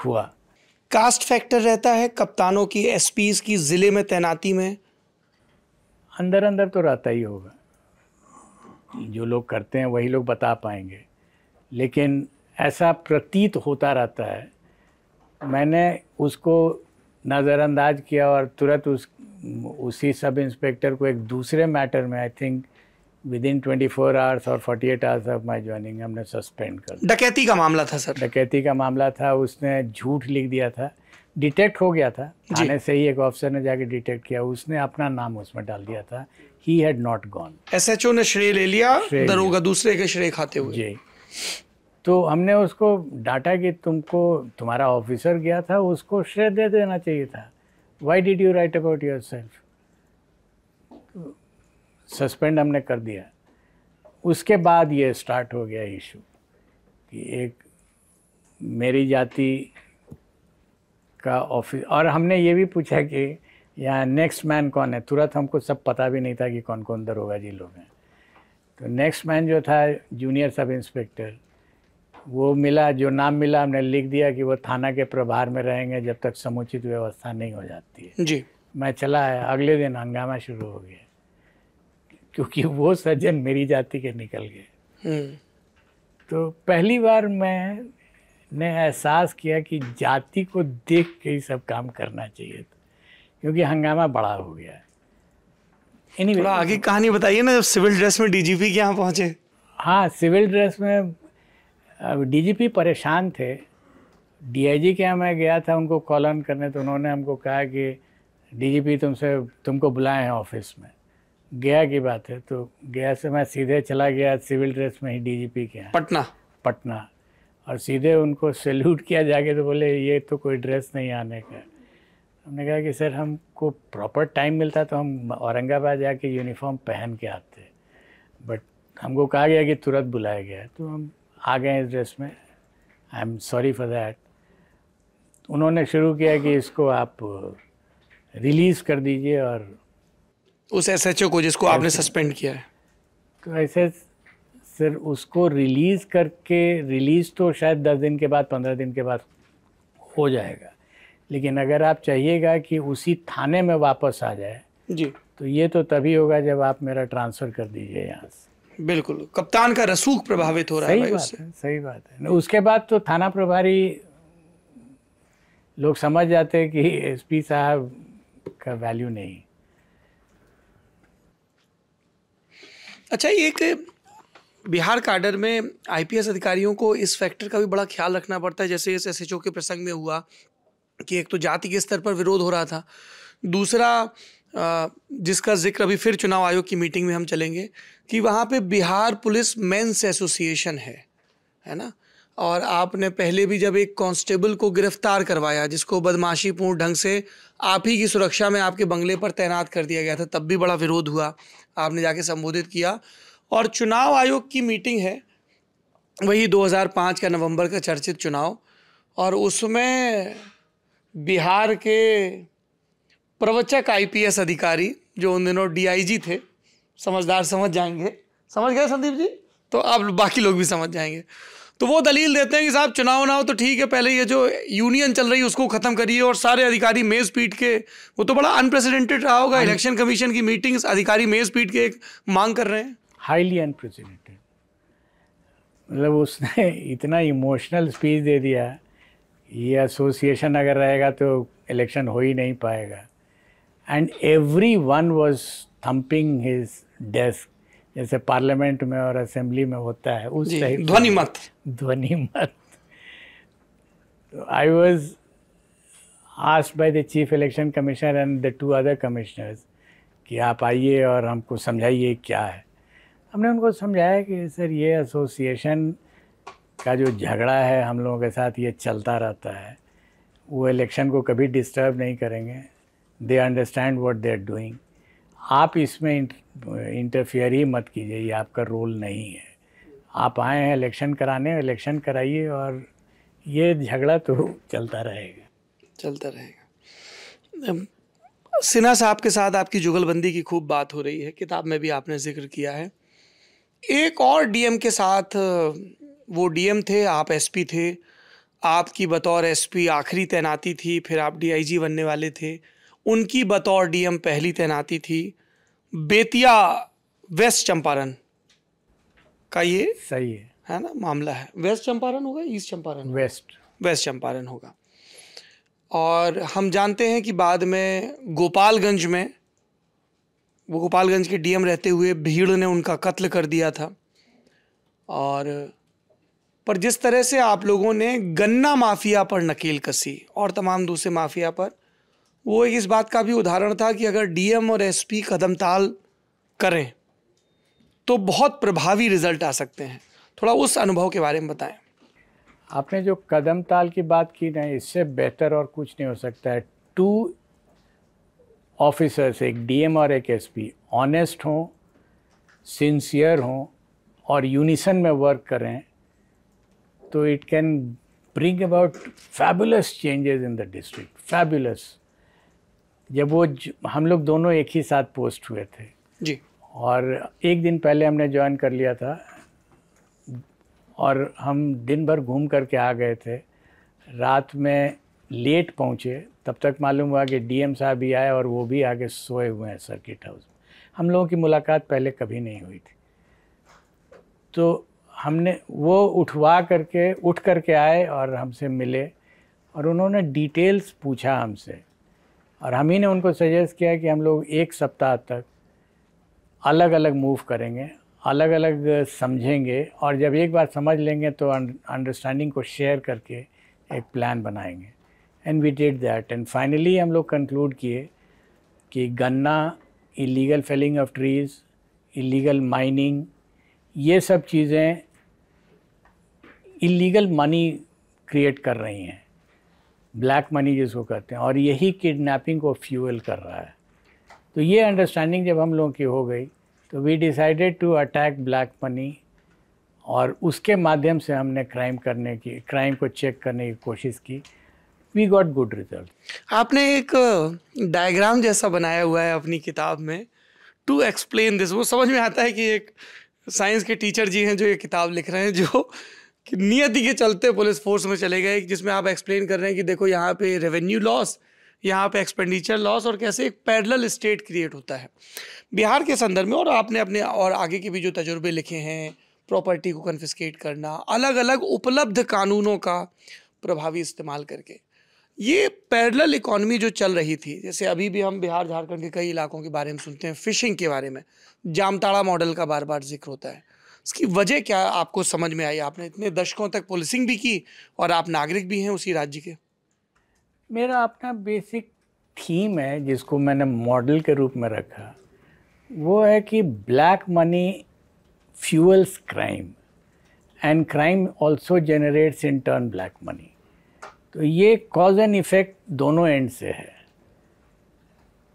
हुआ। कास्ट फैक्टर रहता है कप्तानों की एसपीज की ज़िले में तैनाती में? अंदर अंदर तो रहता ही होगा। जो लोग करते हैं वही लोग बता पाएँगे। लेकिन ऐसा प्रतीत होता रहता है। मैंने उसको नज़रअंदाज किया और तुरंत उस उसी सब इंस्पेक्टर को एक दूसरे मैटर में I think within twenty four hours और forty eight hours of my joining हमने सस्पेंड कर डकैती का मामला था सर। डकैती का मामला था उसने झूठ लिख दिया था डिटेक्ट हो गया था। थाने से ही एक ऑफिसर ने जाके डिटेक्ट किया उसने अपना नाम उसमें डाल दिया था। He had not gone SHO ने श्रेय ले लिया। दरोगा दूसरे के श्रेय खाते हुए। जी। तो हमने उसको डांटा कि तुमको तुम्हारा ऑफिसर गया था उसको श्रेय दे देना चाहिए था। Why did you write about yourself suspend हमने कर दिया। उसके बाद ये स्टार्ट हो गया इशू कि एक मेरी जाति का ऑफ़िस और हमने ये भी पूछा कि यहाँ नेक्स्ट मैन कौन है? तुरंत हमको सब पता भी नहीं था कि कौन कौन दरोगा जी लोग हैं। तो नेक्स्ट मैन जो था जूनियर सब इंस्पेक्टर वो मिला जो नाम मिला हमने लिख दिया कि वो थाना के प्रभार में रहेंगे जब तक समुचित व्यवस्था नहीं हो जाती है। जी। मैं चला आया। अगले दिन हंगामा शुरू हो गया। क्योंकि वो सज्जन मेरी जाति के निकल गए। हम्म। तो पहली बार मैं ने एहसास किया कि जाति को देख के ही सब काम करना चाहिए था क्योंकि हंगामा बड़ा हो गया है। थोड़ा anyway, आगे कहानी बताइए ना जब सिविल ड्रेस में डीजीपी के यहाँ पहुँचे। हाँ सिविल ड्रेस में डीजीपी परेशान थे। डीआईजी के यहाँ मैं गया था उनको कॉल ऑन करने तो उन्होंने हमको कहा कि डीजीपी तुमसे तुमको बुलाए हैं ऑफ़िस में। गया की बात है तो गया से मैं सीधे चला गया सिविल ड्रेस में ही डीजीपी के यहाँ। पटना? पटना। और सीधे उनको सैल्यूट किया जाके तो बोले ये तो कोई ड्रेस नहीं आने का। हमने कहा कि सर हमको प्रॉपर टाइम मिलता तो हम औरंगाबाद जाके यूनिफॉर्म पहन के आते। बट हमको कहा गया कि तुरंत बुलाया गया। तो हम आ गए इस ड्रेस में। I am sorry for that उन्होंने शुरू किया कि इसको आप रिलीज़ कर दीजिए और उस एसएचओ को जिसको आपने सस्पेंड किया है। तो ऐसे सर उसको रिलीज़ करके रिलीज़ तो शायद दस दिन के बाद पंद्रह दिन के बाद हो जाएगा। लेकिन अगर आप चाहिएगा कि उसी थाने में वापस आ जाए जी। तो ये तो तभी होगा जब आप मेरा ट्रांसफ़र कर दीजिए यहाँ से। बिल्कुल। कप्तान का रसूख प्रभावित हो रहा है सही भाई बात उससे। है सही बात है। उसके बाद तो थाना प्रभारी लोग समझ जाते हैं कि एसपी साहब का वैल्यू नहीं। अच्छा एक बिहार काडर में आईपीएस अधिकारियों को इस फैक्टर का भी बड़ा ख्याल रखना पड़ता है, जैसे इस एसएचओ के प्रसंग में हुआ कि एक तो जाति के स्तर पर विरोध हो रहा था। दूसरा जिसका ज़िक्र अभी फिर चुनाव आयोग की मीटिंग में हम चलेंगे कि वहाँ पे बिहार पुलिस मेंस एसोसिएशन है है ना? और आपने पहले भी जब एक कांस्टेबल को गिरफ़्तार करवाया, जिसको बदमाशीपूर्ण ढंग से आप ही की सुरक्षा में आपके बंगले पर तैनात कर दिया गया था, तब भी बड़ा विरोध हुआ। आपने जाके संबोधित किया। और चुनाव आयोग की मीटिंग है, वही 2005 का नवंबर का चर्चित चुनाव। और उसमें बिहार के प्रवचक आईपीएस अधिकारी, जो उन दिनों डीआईजी थे, समझदार समझ जाएँगे। समझ गए संदीप जी? तो आप बाकी लोग भी समझ जाएँगे। तो वो दलील देते हैं कि साहब चुनाव ना हो तो ठीक है पहले ये जो यूनियन चल रही है उसको खत्म करिए और सारे अधिकारी मेज पीट के वो तो बड़ा अनप्रेसिडेंटेड रहा होगा। इलेक्शन कमीशन की मीटिंग्स अधिकारी मेज पीट के एक मांग कर रहे हैं। हाईली अनप्रेसिडेंटेड मतलब उसने इतना इमोशनल स्पीच दे दिया ये एसोसिएशन अगर रहेगा तो इलेक्शन हो ही नहीं पाएगा। And everyone was thumping his desk जैसे पार्लियामेंट में और असेंबली में होता है उस टाइप ध्वनि मत। ध्वनि मत। I was asked by the chief election commissioner and the two other commissioners कि आप आइए और हमको समझाइए क्या है। हमने उनको समझाया कि सर ये एसोसिएशन का जो झगड़ा है हम लोगों के साथ ये चलता रहता है। वो इलेक्शन को कभी डिस्टर्ब नहीं करेंगे। They understand what they are doing आप इसमें इंटरफियर ही मत कीजिए, ये आपका रोल नहीं है। आप आए हैं इलेक्शन कराने इलेक्शन कराइए और ये झगड़ा तो चलता रहेगा। चलता रहेगा। सिन्हा साहब के साथ आपकी जुगलबंदी की खूब बात हो रही है, किताब में भी आपने ज़िक्र किया है। एक और डीएम के साथ, वो डीएम थे, आप एसपी थे। आपकी बतौर एसपी आखिरी तैनाती थी, फिर आप डीआईजी बनने वाले थे। उनकी बतौर डीएम पहली तैनाती थी बेतिया वेस्ट चंपारण। का ये? सही है। है ना? मामला है। वेस्ट चंपारण होगा east Champaran west. West Champaran होगा। और हम जानते हैं कि बाद में गोपालगंज में वो गोपालगंज के डीएम रहते हुए भीड़ ने उनका कत्ल कर दिया था। और पर जिस तरह से आप लोगों ने गन्ना माफिया पर नकेल कसी और तमाम दूसरे माफिया पर वो एक इस बात का भी उदाहरण था कि अगर डीएम और एसपी कदम ताल करें तो बहुत प्रभावी रिज़ल्ट आ सकते हैं। थोड़ा उस अनुभव के बारे में बताएँ। आपने जो कदम ताल की बात की ना, इससे बेहतर और कुछ नहीं हो सकता है। टू ऑफिसर्स, एक डीएम और एक एसपी, ऑनेस्ट हों, सिंसियर हों और यूनिसन में वर्क करें तो it can bring about fabulous changes in the district fabulous जब वो हम लोग दोनों एक ही साथ पोस्ट हुए थे। जी। और एक दिन पहले हमने ज्वाइन कर लिया था। और हम दिन भर घूम करके आ गए थे। रात में लेट पहुँचे तब तक मालूम हुआ कि डीएम साहब भी आए और वो भी आगे सोए हुए हैं सर्किट हाउस। में हम लोगों की मुलाकात पहले कभी नहीं हुई थी। तो हमने वो उठवा करके उठ करके आए और हमसे मिले और उन्होंने डिटेल्स पूछा हमसे। और हम ही ने उनको सजेस्ट किया कि हम लोग एक सप्ताह तक अलग अलग मूव करेंगे अलग अलग समझेंगे और जब एक बार समझ लेंगे तो अंडरस्टैंडिंग को शेयर करके एक प्लान बनाएँगे। And we did that and finally हम लोग कंक्लूड किए कि गन्ना illegal felling of trees illegal mining ये सब चीज़ें इलीगल मनी क्रिएट कर रही हैं। ब्लैक मनी जिसको कहते हैं, और यही किडनैपिंग को फ्यूल कर रहा है। तो ये अंडरस्टैंडिंग जब हम लोगों की हो गई तो we decided to attack black money, और उसके माध्यम से हमने क्राइम करने की क्राइम को चेक करने की कोशिश की। वी गॉट गुड रिज़ल्ट आपने एक डायग्राम जैसा बनाया हुआ है अपनी किताब में टू एक्सप्लेन दिस वो समझ में आता है कि एक साइंस के टीचर जी हैं जो ये किताब लिख रहे हैं, जो नियति के चलते पुलिस फोर्स में चले गए, जिसमें आप एक्सप्लेन कर रहे हैं कि देखो यहाँ पे रेवेन्यू लॉस यहाँ पे एक्सपेंडिचर लॉस और कैसे एक पैरल स्टेट क्रिएट होता है। बिहार के संदर्भ में, और आपने अपने और आगे के भी जो तजुर्बे लिखे हैं प्रॉपर्टी को कन्फिस्केट करना अलग अलग उपलब्ध कानूनों का प्रभावी इस्तेमाल करके। ये पैरल इकॉनमी जो चल रही थी, जैसे अभी भी हम बिहार, झारखंड के कई इलाकों के बारे में सुनते हैं फिशिंग के बारे में, जामताड़ा मॉडल का बार बार ज़िक्र होता है। इसकी वजह क्या आपको समझ में आई? आपने इतने दशकों तक पुलिसिंग भी की और आप नागरिक भी हैं उसी राज्य के। मेरा अपना बेसिक थीम है, जिसको मैंने मॉडल के रूप में रखा, वो है कि black money fuels crime and crime also generates in turn black money तो ये कॉज एंड इफ़ेक्ट दोनों एंड से है।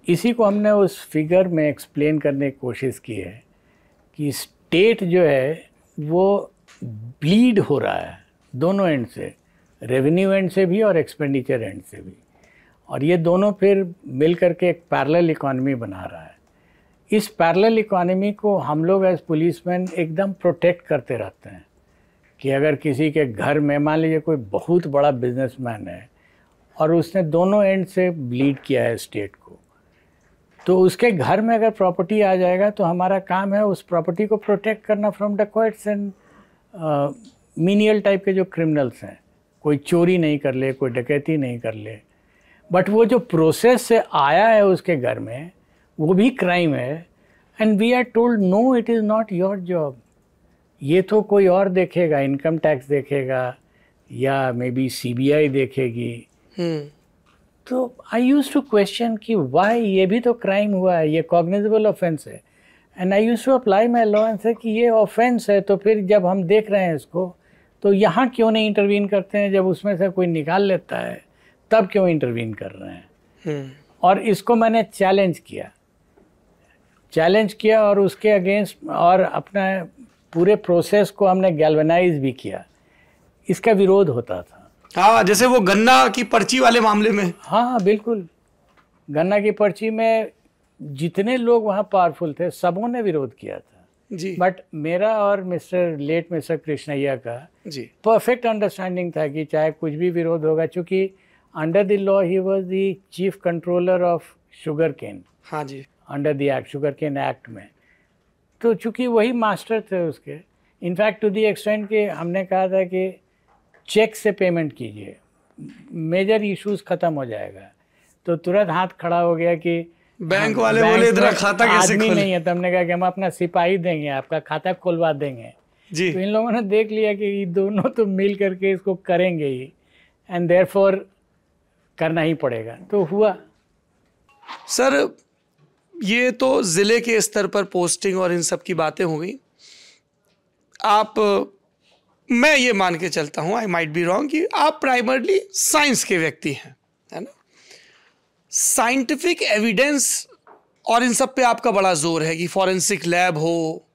इसी को हमने उस फिगर में एक्सप्लेन करने की कोशिश की है कि स्टेट जो है, वो ब्लीड हो रहा है, दोनों एंड से। रेवेन्यू एंड से भी और एक्सपेंडिचर एंड से भी। और ये दोनों फिर मिल करके एक पैरल इकॉनमी बना रहा है। इस पैरल इकॉनमी को हम लोग एज पुलिसमैन एकदम प्रोटेक्ट करते रहते हैं कि अगर किसी के घर में, मान लीजिए कोई बहुत बड़ा बिजनेसमैन है और उसने दोनों एंड से ब्लीड किया है स्टेट को। तो उसके घर में अगर प्रॉपर्टी आ जाएगा तो हमारा काम है उस प्रॉपर्टी को प्रोटेक्ट करना from dacoits and menial type के जो क्रिमिनल्स हैं। कोई चोरी नहीं कर ले, कोई डकैती नहीं कर ले। बट वो जो प्रोसेस से आया है उसके घर में, वो भी क्राइम है। And we are told no it is not your job ये तो कोई और देखेगा इनकम टैक्स देखेगा, या मे बी सी देखेगी। हम्म। तो आई यूज़ टू क्वेश्चन कि वाई ये भी तो क्राइम हुआ है ये कॉग्निजेबल ऑफेंस है। And I use to apply my law and say कि ये ऑफेंस है तो फिर जब हम देख रहे हैं इसको तो यहाँ क्यों नहीं इंटरवीन करते हैं? जब उसमें से कोई निकाल लेता है तब क्यों इंटरवीन कर रहे हैं? हम्म। और इसको मैंने चैलेंज किया। चैलेंज किया और उसके अगेंस्ट और अपना पूरे प्रोसेस को हमने गैल्वेनाइज भी किया। इसका विरोध होता था। हाँ जैसे वो गन्ना की पर्ची वाले मामले में। हाँ हाँ बिल्कुल। गन्ना की पर्ची में जितने लोग वहाँ पावरफुल थे सबों ने विरोध किया था। जी। बट मेरा और मिस्टर लेट मिस्टर कृष्णैया का जी। परफेक्ट अंडरस्टैंडिंग था कि चाहे कुछ भी विरोध होगा क्योंकि under the law he was the chief controller of sugarcane हाँ जी। Under the act sugarcane act में। तो चूँकि वही मास्टर थे उसके इनफैक्ट टू दी एक्सटेंट कि हमने कहा था कि चेक से पेमेंट कीजिए। मेजर इश्यूज़ खत्म हो जाएगा। तो तुरंत हाथ खड़ा हो गया कि बैंक वाले बोले इधर खाता कैसे आदमी नहीं है। तो हमने कहा कि हम अपना सिपाही देंगे आपका खाता खोलवा देंगे। जी। तो इन लोगों ने देख लिया कि ये दोनों तो मिल करके इसको करेंगे ही एंड देयर करना ही पड़ेगा। तो हुआ। सर ये तो ज़िले के स्तर पर पोस्टिंग और इन सब की बातें हो गई। आप मैं ये मान के चलता हूँ आई माइट बी रॉन्ग कि आप प्राइमरली साइंस के व्यक्ति हैं, है ना? साइंटिफिक एविडेंस और इन सब पे आपका बड़ा ज़ोर है कि फॉरेंसिक लैब हो,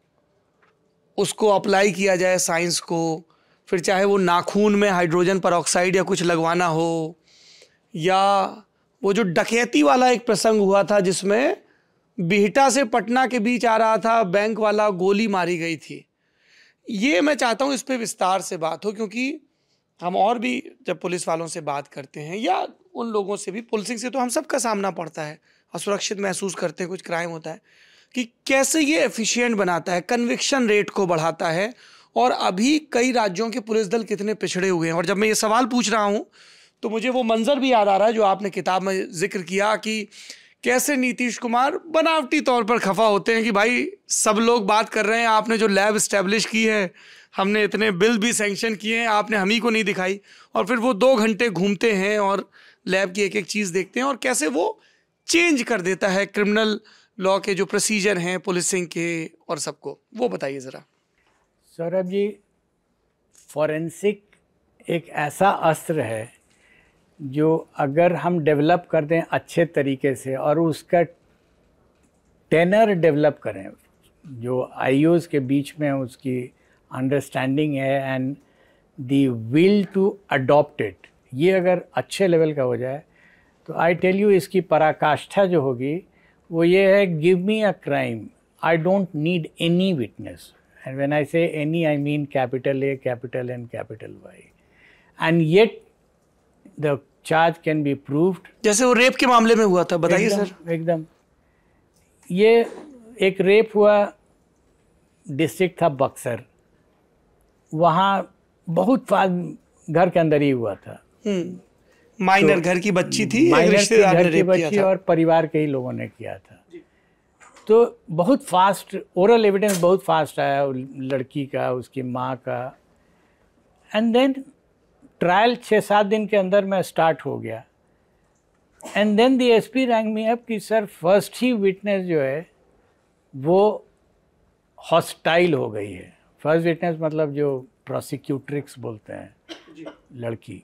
उसको अप्लाई किया जाए साइंस को, फिर चाहे वो नाखून में हाइड्रोजन परऑक्साइड या कुछ लगवाना हो, या वो जो डकैती वाला एक प्रसंग हुआ था जिसमें बिहटा से पटना के बीच आ रहा था बैंक वाला गोली मारी गई थी। ये मैं चाहता हूँ इस पर विस्तार से बात हो, क्योंकि हम और भी जब पुलिस वालों से बात करते हैं, या उन लोगों से भी, पुलिसिंग से तो हम सबका सामना पड़ता है असुरक्षित महसूस करते हैं, कुछ क्राइम होता है, कि कैसे ये एफिशिएंट बनाता है, कन्विक्शन रेट को बढ़ाता है, और अभी कई राज्यों के पुलिस दल कितने पिछड़े हुए हैं। और जब मैं ये सवाल पूछ रहा हूँ तो मुझे वो मंजर भी याद आ रहा है, जो आपने किताब में ज़िक्र किया कि कैसे नीतीश कुमार बनावटी तौर पर खफा होते हैं कि भाई, सब लोग बात कर रहे हैं, आपने जो लैब इस्टेब्लिश की है, हमने इतने बिल भी सेंक्शन किए हैं, आपने हम ही को नहीं दिखाई। और फिर वो दो घंटे घूमते हैं और लैब की एक एक चीज़ देखते हैं और कैसे वो चेंज कर देता है क्रिमिनल लॉ के जो प्रोसीजर हैं, पुलिसिंग के और सबको। वो बताइए ज़रा। सौरभ जी, फॉरेंसिक एक ऐसा अस्त्र है जो अगर हम डेवलप कर दें अच्छे तरीके से और उसका टेनर डेवलप करें, जो आई के बीच में उसकी अंडरस्टैंडिंग है and the will to adopt it ये अगर अच्छे लेवल का हो जाए तो आई टेल यू इसकी पराकाष्ठा जो होगी, वो ये है give me a crime I don't need any witness and when I say any I mean capital A capital N capital Y and yet the charge can be proved जैसे वो rape के मामले में हुआ था बताइए सर। एकदम। ये एक रेप हुआ डिस्ट्रिक्ट था बक्सर। वहाँ बहुत घर के अंदर ही हुआ था। हम्म। माइनर घर की बच्ची थी माइनर की घर की बच्ची और परिवार के ही लोगों ने किया था। तो बहुत फास्ट ओरल एविडेंस बहुत फास्ट आया लड़की का उसकी माँ का। एंड देन ट्रायल छः सात दिन के अंदर में स्टार्ट हो गया। And then the S P rang me up कि सर फ़र्स्ट ही विटनेस जो है वो हॉस्टाइल हो गई है। फ़र्स्ट विटनेस मतलब जो प्रोसिक्यूट्रिक्स बोलते हैं लड़की।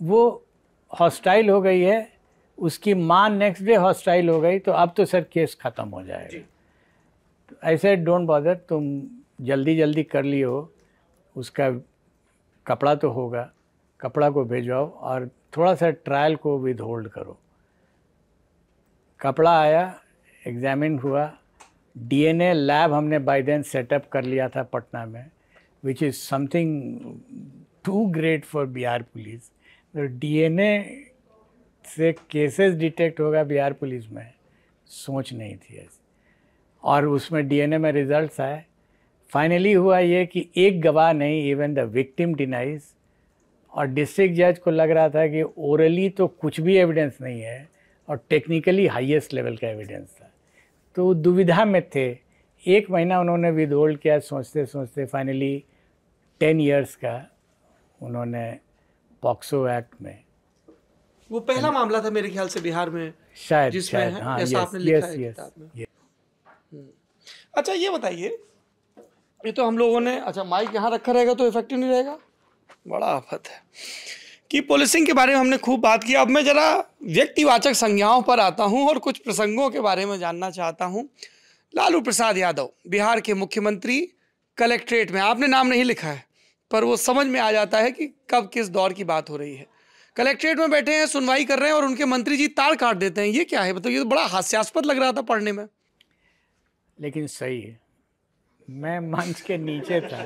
वो हॉस्टाइल हो गई है उसकी माँ नेक्स्ट डे हॉस्टाइल हो गई तो अब तो सर केस ख़त्म हो जाएगा। तो ऐसे डोंट बॉदर तुम जल्दी जल्दी कर लियो उसका कपड़ा तो होगा, कपड़ा को भेजवाओ और थोड़ा सा ट्रायल को विद होल्ड करो। कपड़ा आया एग्जामिन हुआ डीएनए लैब हमने बाय देन सेटअप कर लिया था पटना में which is something too great for Bihar police तो डीएनए से केसेस डिटेक्ट होगा बिहार पुलिस में, सोच नहीं थी ऐसी। और उसमें डीएनए में रिजल्ट्स आए। फाइनली हुआ ये कि एक गवाह नहीं इवन द विक्टिम डिनाइज और डिस्ट्रिक्ट जज को लग रहा था कि ओरली तो कुछ भी एविडेंस नहीं है और टेक्निकली हाईएस्ट लेवल का एविडेंस था। तो दुविधा में थे। एक महीना उन्होंने विद होल्ड किया सोचते सोचते फाइनली टेन इयर्स का उन्होंने पॉक्सो एक्ट में। वो पहला मामला था मेरे ख्याल से बिहार में शायद जिसमें शायद हाँ ऐसा यस आपने लिखा यस है यस किताब में। अच्छा ये बताइए ये तो हम लोगों ने अच्छा माइक यहाँ रखा रहेगा तो इफ़ेक्टिव नहीं रहेगा? बड़ा आफत है। कि पुलिसिंग के बारे में हमने खूब बात की। अब मैं जरा व्यक्तिवाचक संज्ञाओं पर आता हूँ और कुछ प्रसंगों के बारे में जानना चाहता हूँ। लालू प्रसाद यादव, बिहार के मुख्यमंत्री कलेक्ट्रेट में। आपने नाम नहीं लिखा है, पर वो समझ में आ जाता है कि कब किस दौर की बात हो रही है। कलेक्ट्रेट में बैठे हैं, सुनवाई कर रहे हैं और उनके मंत्री जी तार काट देते हैं। ये क्या है? मतलब ये तो बड़ा हास्यास्पद लग रहा था पढ़ने में। लेकिन सही है। मैं मंच के नीचे था।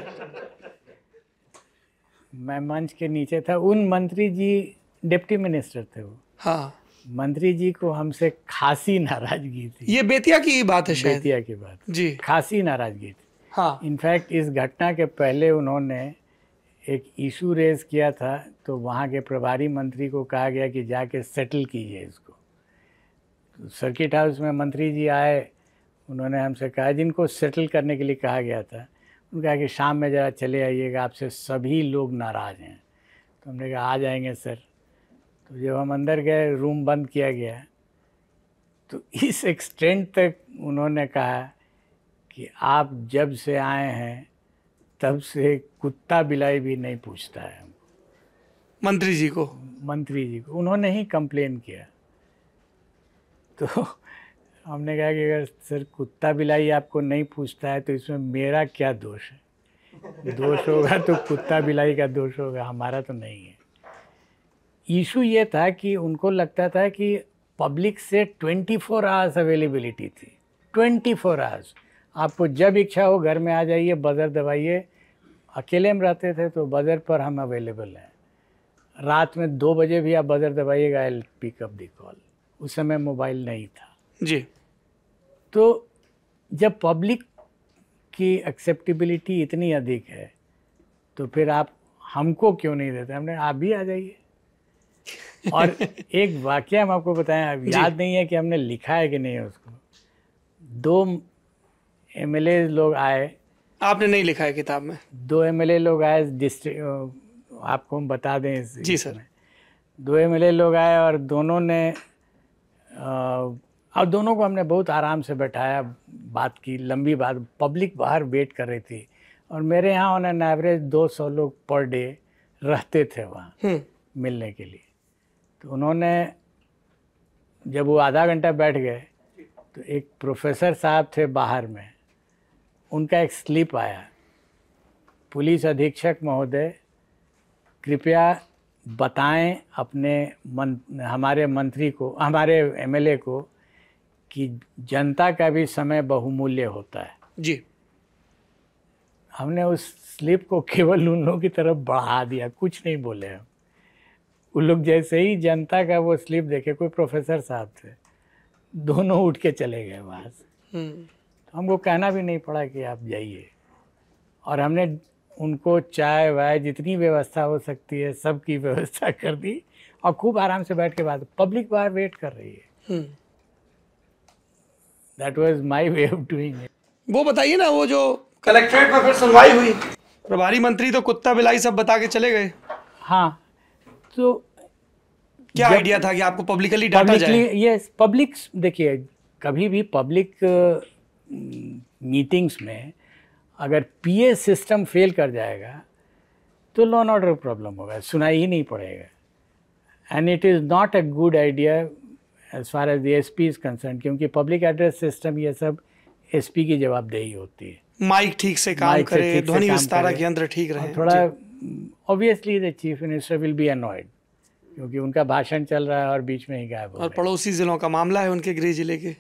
मैं मंच के नीचे था। उन मंत्री जी डिप्टी मिनिस्टर थे वो। हाँ। मंत्री जी को हमसे खासी नाराज़गी थी। ये बेतिया की ही बात है शायद। बेतिया की बात। जी। खासी नाराज़गी थी। हाँ। इनफैक्ट इस घटना के पहले उन्होंने एक इशू रेज किया था तो वहाँ के प्रभारी मंत्री को कहा गया कि जाके सेटल कीजिए इसको। तो सर्किट हाउस में मंत्री जी आए उन्होंने हमसे कहा जिनको सेटल करने के लिए कहा गया था उन्होंने कहा कि शाम में ज़रा चले आइएगा आपसे सभी लोग नाराज़ हैं। तो हमने कहा आ जाएँगे सर। तो जब हम अंदर गए रूम बंद किया गया तो इस एक्सटेंट तक उन्होंने कहा कि आप जब से आए हैं तब से कुत्ता बिलाई भी नहीं पूछता है हमको। मंत्री जी को? मंत्री जी को। उन्होंने ही कंप्लेन किया। तो हमने कहा कि अगर सर कुत्ता बिलाई आपको नहीं पूछता है तो इसमें मेरा क्या दोष है? दोष होगा तो कुत्ता बिलाई का दोष होगा, हमारा तो नहीं है। इशू ये था कि उनको लगता था कि पब्लिक से 24 फोर आवर्स अवेलेबिलिटी थी। 24 फोर आवर्स। आपको जब इच्छा हो, घर में आ जाइए, बजर दबाइए। अकेले में रहते थे तो बजर पर हम अवेलेबल हैं। रात में दो बजे भी आप बजर दबाइएगा आई पिकअप दी कॉल उस समय मोबाइल नहीं था। जी। तो जब पब्लिक की एक्सेप्टेबिलिटी इतनी अधिक है तो फिर आप हमको क्यों नहीं देते? हमने आप भी आ जाइए। और एक वाक्य हम आपको बताएँ अब याद नहीं है कि हमने लिखा है कि नहीं है उसको। दो एमएलए लोग आए। आपने नहीं लिखा है किताब में। दो एमएलए लोग आए डिस्ट्रिक्ट आपको हम बता दें इस जी सर। दो एमएलए लोग आए और दोनों ने अ, और दोनों को हमने बहुत आराम से बैठाया बात की लंबी बात पब्लिक बाहर वेट कर रही थी। और मेरे यहाँ ऑन एन एवरेज 200 लोग पर डे रहते थे वहाँ हम्म। मिलने के लिए। तो उन्होंने जब वो आधा घंटा बैठ गए तो एक प्रोफेसर साहब थे बाहर में उनका एक स्लिप आया। पुलिस अधीक्षक महोदय कृपया बताएँ अपने मन हमारे मंत्री को हमारे एमएलए को कि जनता का भी समय बहुमूल्य होता है। जी। हमने उस स्लिप को केवल उन लोगों की तरफ़ बढ़ा दिया कुछ नहीं बोले हम। वो लोग जैसे ही जनता का वो स्लिप देखे कोई प्रोफेसर साहब थे दोनों उठ के चले गए वहाँ से। हम्म। तो हमको कहना भी नहीं पड़ा कि आप जाइए। और हमने उनको चाय वाय जितनी व्यवस्था हो सकती है सबकी व्यवस्था कर दी और खूब आराम से बैठ के बात पब्लिक बाहर वेट कर रही है। हम्म। That was my way of doing it वो बताइए ना वो जो कलेक्ट्रेट में फिर सुनवाई हुई। प्रभारी मंत्री तो कुत्ता बिलाई सब बता के चले गए। हाँ तो क्या आइडिया था कि आपको पब्लिकली डांटा जाए? यस पब्लिक देखिए कभी भी पब्लिक मीटिंग्स में अगर पीए सिस्टम फेल कर जाएगा तो लॉ एंड ऑर्डर प्रॉब्लम होगा सुनाई ही नहीं पड़ेगा। And it is not a good idea as far as the S P is concern क्योंकि पब्लिक एड्रेस सिस्टम ये सब एस पी की जवाबदेही होती है। माइक ठीक से काम माइक करे ध्वनि विस्तारक यंत्र ठीक रहे। थोड़ा obviously the chief minister will be annoyed क्योंकि उनका भाषण चल रहा है और बीच में ही गायब और पड़ोसी जिलों का मामला है उनके गृह ज़िले के।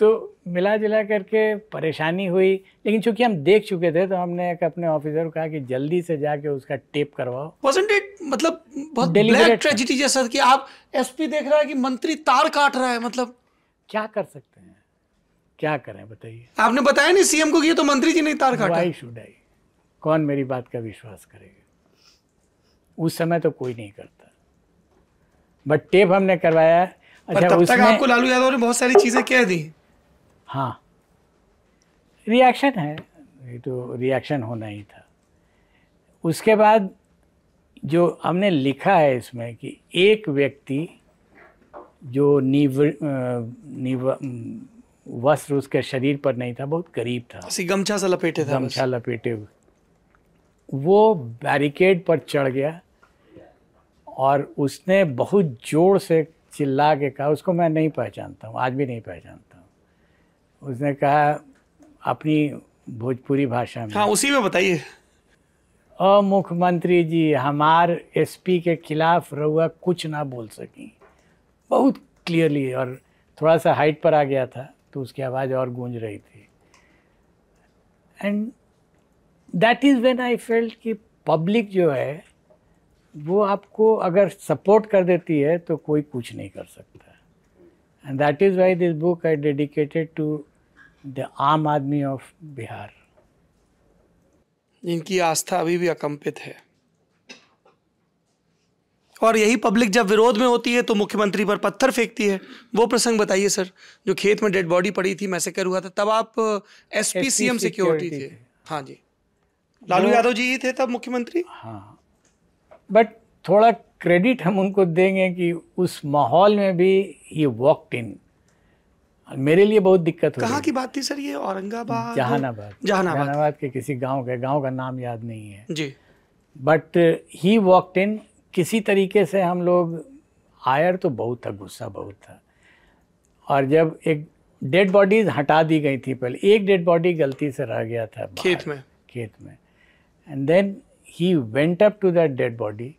तो मिला जुला करके परेशानी हुई लेकिन चूँकि हम देख चुके थे तो हमने एक अपने ऑफिसर को कहा कि जल्दी से जाके उसका टेप करवाओ। Wasn't it मतलब बहुत ब्लैक। ट्रेजिडी जैसा कि आप एसपी देख रहा है कि मंत्री तार काट रहा है मतलब। क्या कर सकते हैं? क्या करें बताइए। आपने बताया नहीं सीएम को कि ये तो मंत्री जी ने तार काटा। शुड आई कौन मेरी बात का विश्वास करेगा? उस समय तो कोई नहीं करता। बट टेप हमने करवाया। अच्छा तब तक आपको लालू यादव ने बहुत सारी चीज़ें कह दी। हाँ। रिएक्शन है। ये तो रिएक्शन होना ही था। उसके बाद जो हमने लिखा है इसमें कि एक व्यक्ति जो नीव नीव वस्त्र उसके शरीर पर नहीं था बहुत करीब था। ऐसी गमछा सा लपेटे था गमछा लपेटे हुए। वो बैरिकेड पर चढ़ गया और उसने बहुत ज़ोर से चिल्ला के कहा उसको मैं नहीं पहचानता हूँ आज भी नहीं पहचानता। उसने कहा अपनी भोजपुरी भाषा में। हाँ उसी में बताइए। अ मुख्यमंत्री जी हमार एसपी के खिलाफ रहुआ कुछ ना बोल सकी। बहुत क्लियरली और थोड़ा सा हाइट पर आ गया था तो उसकी आवाज़ और गूंज रही थी। And that is when I felt कि पब्लिक जो है वो आपको अगर सपोर्ट कर देती है तो कोई कुछ नहीं कर सकता। And that is why this book I dedicated to the aam aadmi of Bihar जिनकी आस्था अभी भी अकंपित है। और यही पब्लिक जब विरोध में होती है तो मुख्यमंत्री पर पत्थर फेंकती है। वो प्रसंग बताइए सर जो खेत में डेड बॉडी पड़ी थी मैसेकर हुआ था तब आप एसपी सीएम सिक्योरिटी थे। थे। हाँ जी। लालू यादव जी ही थे तब मुख्यमंत्री? हाँ। बट थोड़ा क्रेडिट हम उनको देंगे कि उस माहौल में भी ये वॉकड इन मेरे लिए बहुत दिक्कत हो कहाँ की बात थी सर ये? औरंगाबाद? जहानाबाद। जहानाबाद। जहानाबाद के किसी गाँव के गाँव का नाम याद नहीं है। जी। बट ही वॉकड इन किसी तरीके से हम लोग आयर तो बहुत था गुस्सा बहुत था। और जब एक डेड बॉडीज हटा दी गई थी पहले एक डेड बॉडी गलती से रह गया था खेत में। खेत में। And then he went up to that dead body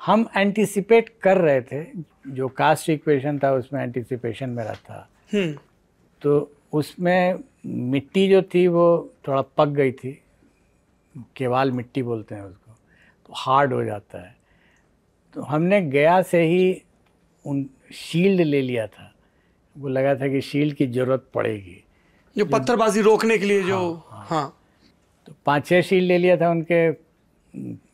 हम एंटिसिपेट कर रहे थे जो कास्ट इक्वेशन था उसमें एंटिसिपेशन मेरा था। तो उसमें मिट्टी जो थी वो थोड़ा पक गई थी। केवाल मिट्टी बोलते हैं उसको। तो हार्ड हो जाता है। तो हमने गया से ही उन शील्ड ले लिया था। वो लगा था कि शील्ड की ज़रूरत पड़ेगी। जो पत्थरबाजी रोकने के लिए जो हाँ हाँ। तो पाँच छः शील्ड ले लिया था उनके।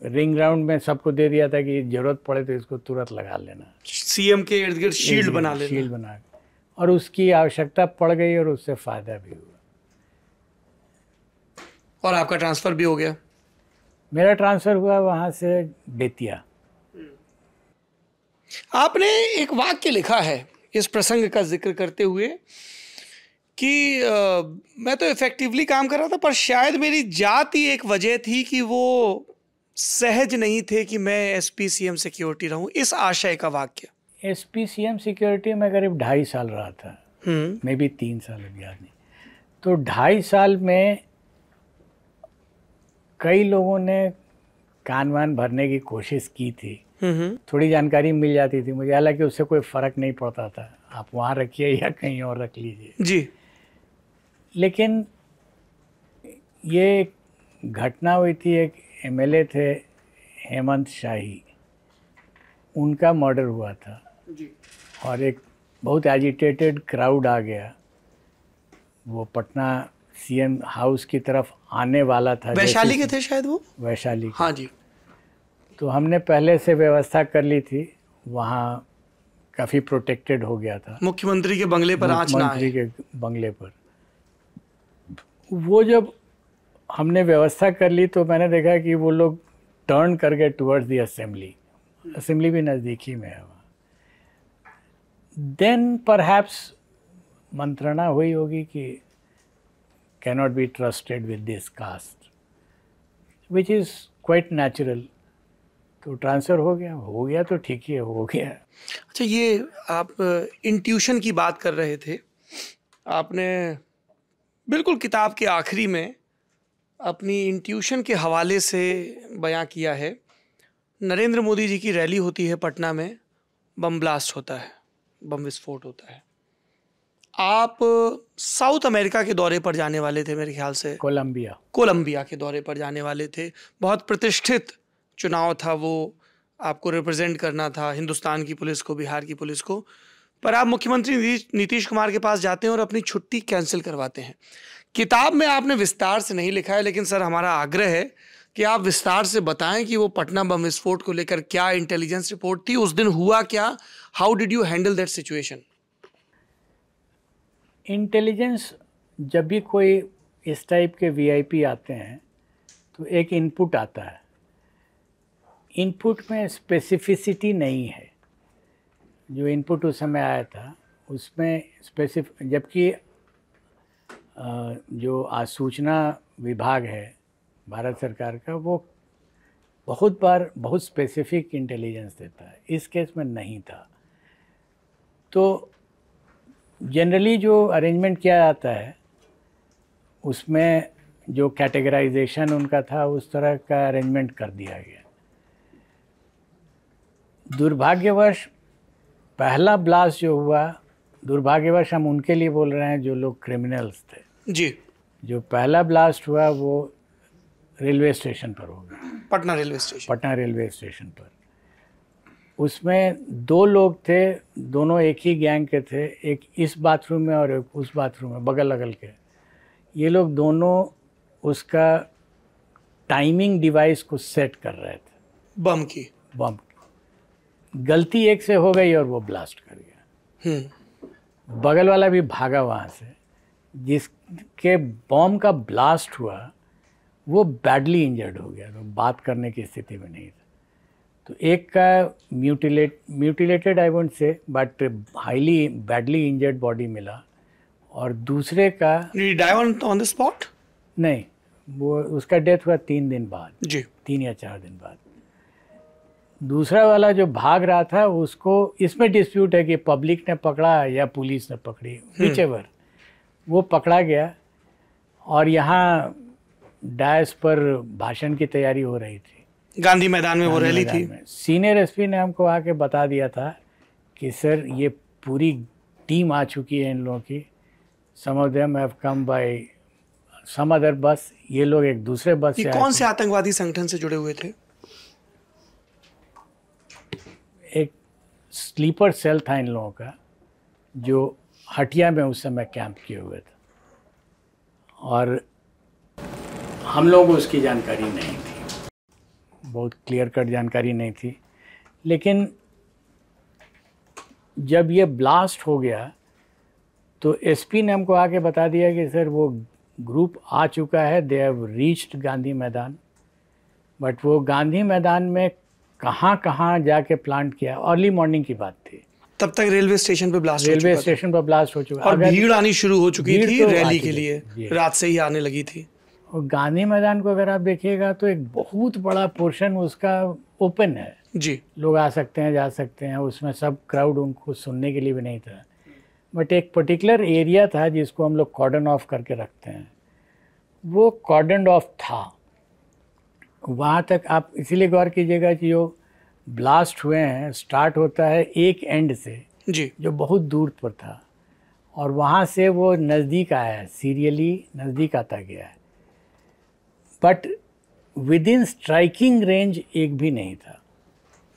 रिंग राउंड में सबको दे दिया था कि ज़रूरत पड़े तो इसको तुरंत लगा लेना। सीएम के इर्द गिर्द शील्ड बना लेना। शील्ड बना। और उसकी आवश्यकता पड़ गई और उससे फ़ायदा भी हुआ। और आपका ट्रांसफ़र भी हो गया? मेरा ट्रांसफ़र हुआ वहाँ से बेतिया। आपने एक वाक्य लिखा है इस प्रसंग का ज़िक्र करते हुए कि अ, मैं तो इफेक्टिवली काम कर रहा था पर शायद मेरी जात ही एक वजह थी कि वो सहज नहीं थे कि मैं S P C M security रहूँ इस आशय का वाक्य। S P C M security में करीब ढाई साल रहा था। हम्म। मे बी तीन साल अब याद नहीं। तो ढाई साल में कई लोगों ने कान वान भरने की कोशिश की थी। हम्म। थोड़ी जानकारी मिल जाती थी मुझे। हालाँकि उससे कोई फ़र्क नहीं पड़ता था। आप वहाँ रखिए या कहीं और रख लीजिए। जी। लेकिन ये घटना हुई थी। एक एमएलए थे हेमंत शाही। उनका मर्डर हुआ था। जी। और एक बहुत एजिटेटेड क्राउड आ गया। वो पटना सीएम हाउस की तरफ़ आने वाला था वैशाली के थे शायद वो? वैशाली हाँ जी। तो हमने पहले से व्यवस्था कर ली थी वहाँ काफ़ी प्रोटेक्टेड हो गया था। मुख्यमंत्री के बंगले पर आँच ना मुख्यमंत्री के बंगले पर। वो जब हमने व्यवस्था कर ली तो मैंने देखा कि वो लोग टर्न कर गए टुवर्ड्स दी असेंबली असेंबली भी नज़दीक ही में है देन परहैप्स मंत्रणा हुई होगी कि cannot be trusted with this caste which is quite natural तो ट्रांसफ़र हो गया हो गया तो ठीक ही है, हो गया। अच्छा ये आप इंट्यूशन की बात कर रहे थे। आपने बिल्कुल किताब के आखिरी में अपनी इंट्यूशन के हवाले से बयां किया है। नरेंद्र मोदी जी की रैली होती है पटना में, बम ब्लास्ट होता है। बम विस्फोट होता है। आप साउथ अमेरिका के दौरे पर जाने वाले थे मेरे ख्याल से। कोलंबिया। कोलंबिया के दौरे पर जाने वाले थे। बहुत प्रतिष्ठित चुनाव था वो। आपको रिप्रेजेंट करना था हिंदुस्तान की पुलिस को बिहार की पुलिस को। पर आप मुख्यमंत्री नीतीश- कुमार के पास जाते हैं और अपनी छुट्टी कैंसिल करवाते हैं। किताब में आपने विस्तार से नहीं लिखा है लेकिन सर हमारा आग्रह है कि आप विस्तार से बताएँ कि वो पटना बम विस्फोट को लेकर क्या इंटेलिजेंस रिपोर्ट थी उस दिन हुआ क्या how did you handle that situation intelligence जब भी कोई इस टाइप के वीआईपी आते हैं तो एक इनपुट आता है। इनपुट में स्पेसिफिसिटी नहीं है। जो इनपुट उस समय आया था, उसमें स्पेसिफ जबकि जो आसूचना विभाग है, भारत सरकार का, वो बहुत बार बहुत स्पेसिफिक इंटेलिजेंस देता है। इस केस में नहीं था। तो जनरली जो अरेंजमेंट किया जाता है उसमें जो कैटेगराइजेशन उनका था उस तरह का अरेंजमेंट कर दिया गया। दुर्भाग्यवश पहला ब्लास्ट जो हुआ दुर्भाग्यवश हम उनके लिए बोल रहे हैं जो लोग क्रिमिनल्स थे। जी। जो पहला ब्लास्ट हुआ वो रेलवे स्टेशन पर हो गया। Patna railway station Patna railway station पर। उसमें दो लोग थे दोनों एक ही गैंग के थे एक इस बाथरूम में और एक उस बाथरूम में बगल अगल के। ये लोग दोनों उसका टाइमिंग डिवाइस को सेट कर रहे थे। बम की। बम। गलती एक से हो गई और वो ब्लास्ट कर गया। हम्म। बगल वाला भी भागा वहाँ से। जिसके बॉम्ब का ब्लास्ट हुआ वो बैडली इंजर्ड हो गया। तो बात करने की स्थिति में नहीं था। तो एक का mutilate mutilated I won't say but highly badly injured body मिला। और दूसरे का ऑन द स्पॉट नहीं वो उसका डेथ हुआ तीन दिन बाद। जी। तीन या चार दिन बाद। दूसरा वाला जो भाग रहा था उसको इसमें डिस्प्यूट है कि पब्लिक ने पकड़ा या पुलिस ने पकड़ी विच एवर वो पकड़ा गया और यहाँ डायस पर भाषण की तैयारी हो रही थी। गांधी मैदान में वो रैली थी। सीनियर एसपी ने हमको आके बता दिया था कि सर ये पूरी टीम आ चुकी है इन लोगों की। Some of them have come by some other bus ये लोग एक दूसरे बस से कौन से आतंकवादी संगठन से जुड़े हुए थे? एक स्लीपर सेल था इन लोगों का जो हटिया में उस समय कैंप किए हुए थे। और हम लोगों को उसकी जानकारी नहीं थी। बहुत क्लियर कट जानकारी नहीं थी। लेकिन जब ये ब्लास्ट हो गया तो एसपी ने हमको आके बता दिया कि सर वो ग्रुप आ चुका है दे हैव रीच्ड गांधी मैदान बट वो गांधी मैदान में कहाँ कहाँ जाके प्लांट किया? अर्ली मॉर्निंग की बात थी। तब तक रेलवे स्टेशन पर ब्लास्ट रेलवे स्टेशन पर ब्लास्ट हो चुका और भीड़ आनी शुरू हो चुकी थी तो रैली के लिए। रात से ही आने लगी थी। और गांधी मैदान को अगर आप देखिएगा तो एक बहुत बड़ा पोर्शन उसका ओपन है। जी। लोग आ सकते हैं जा सकते हैं उसमें सब क्राउड उनको सुनने के लिए भी नहीं था। बट एक पर्टिकुलर एरिया था जिसको हम लोग कॉर्डन ऑफ़ करके रखते हैं। वो कॉर्डन ऑफ़ था। वहाँ तक आप इसीलिए गौर कीजिएगा कि जो ब्लास्ट हुए हैं स्टार्ट होता है एक एंड से जी। जो बहुत दूर पर था। और वहाँ से वो नज़दीक आया है सीरियली नज़दीक आता गया है। But within striking range एक भी नहीं था।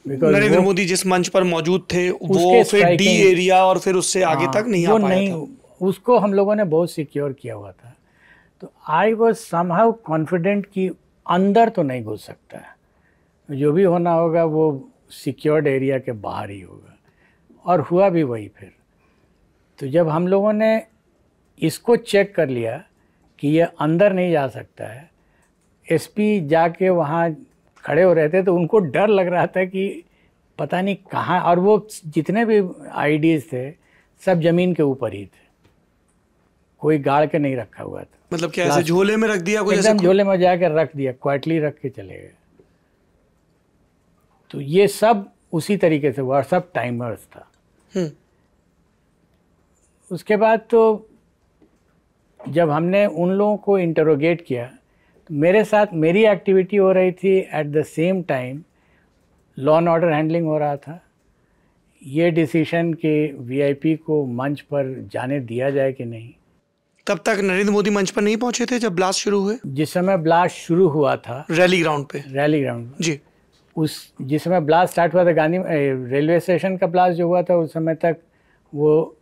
नरेंद्र मोदी जिस मंच पर मौजूद थे वो फिर डी एरिया और फिर उससे आगे हाँ, तक नहीं आ पाया नहीं था। उसको हम लोगों ने बहुत सिक्योर किया हुआ था। तो आई वॉज़ समहाउ कॉन्फिडेंट कि अंदर तो नहीं घुस सकता है। जो भी होना होगा वो सिक्योर्ड एरिया के बाहर ही होगा। और हुआ भी वही फिर। तो जब हम लोगों ने इसको चेक कर लिया कि ये अंदर नहीं जा सकता है एसपी जाके वहाँ खड़े हो रहे थे तो उनको डर लग रहा था कि पता नहीं कहाँ और वो जितने भी आईडीज थे सब ज़मीन के ऊपर ही थे। कोई गाड़ के नहीं रखा हुआ था। मतलब क्या ऐसे झोले में रख दिया कोई एकदम झोले में जाकर रख दिया क्वाइटली रख के चले गए। तो ये सब उसी तरीके से हुआ सब टाइमर्स था। हम्म, उसके बाद तो जब हमने उन लोगों को इंटरोगेट किया मेरे साथ मेरी एक्टिविटी हो रही थी at the same time law and order handling हो रहा था। ये डिसीशन कि वीआईपी को मंच पर जाने दिया जाए कि नहीं। तब तक नरेंद्र मोदी मंच पर नहीं पहुँचे थे जब ब्लास्ट शुरू हुए? जिस समय ब्लास्ट शुरू हुआ था रैली ग्राउंड पे। रैली ग्राउंड जी। उस जिस समय ब्लास्ट स्टार्ट हुआ था गांधी रेलवे स्टेशन का ब्लास्ट जो हुआ था उस समय तक वो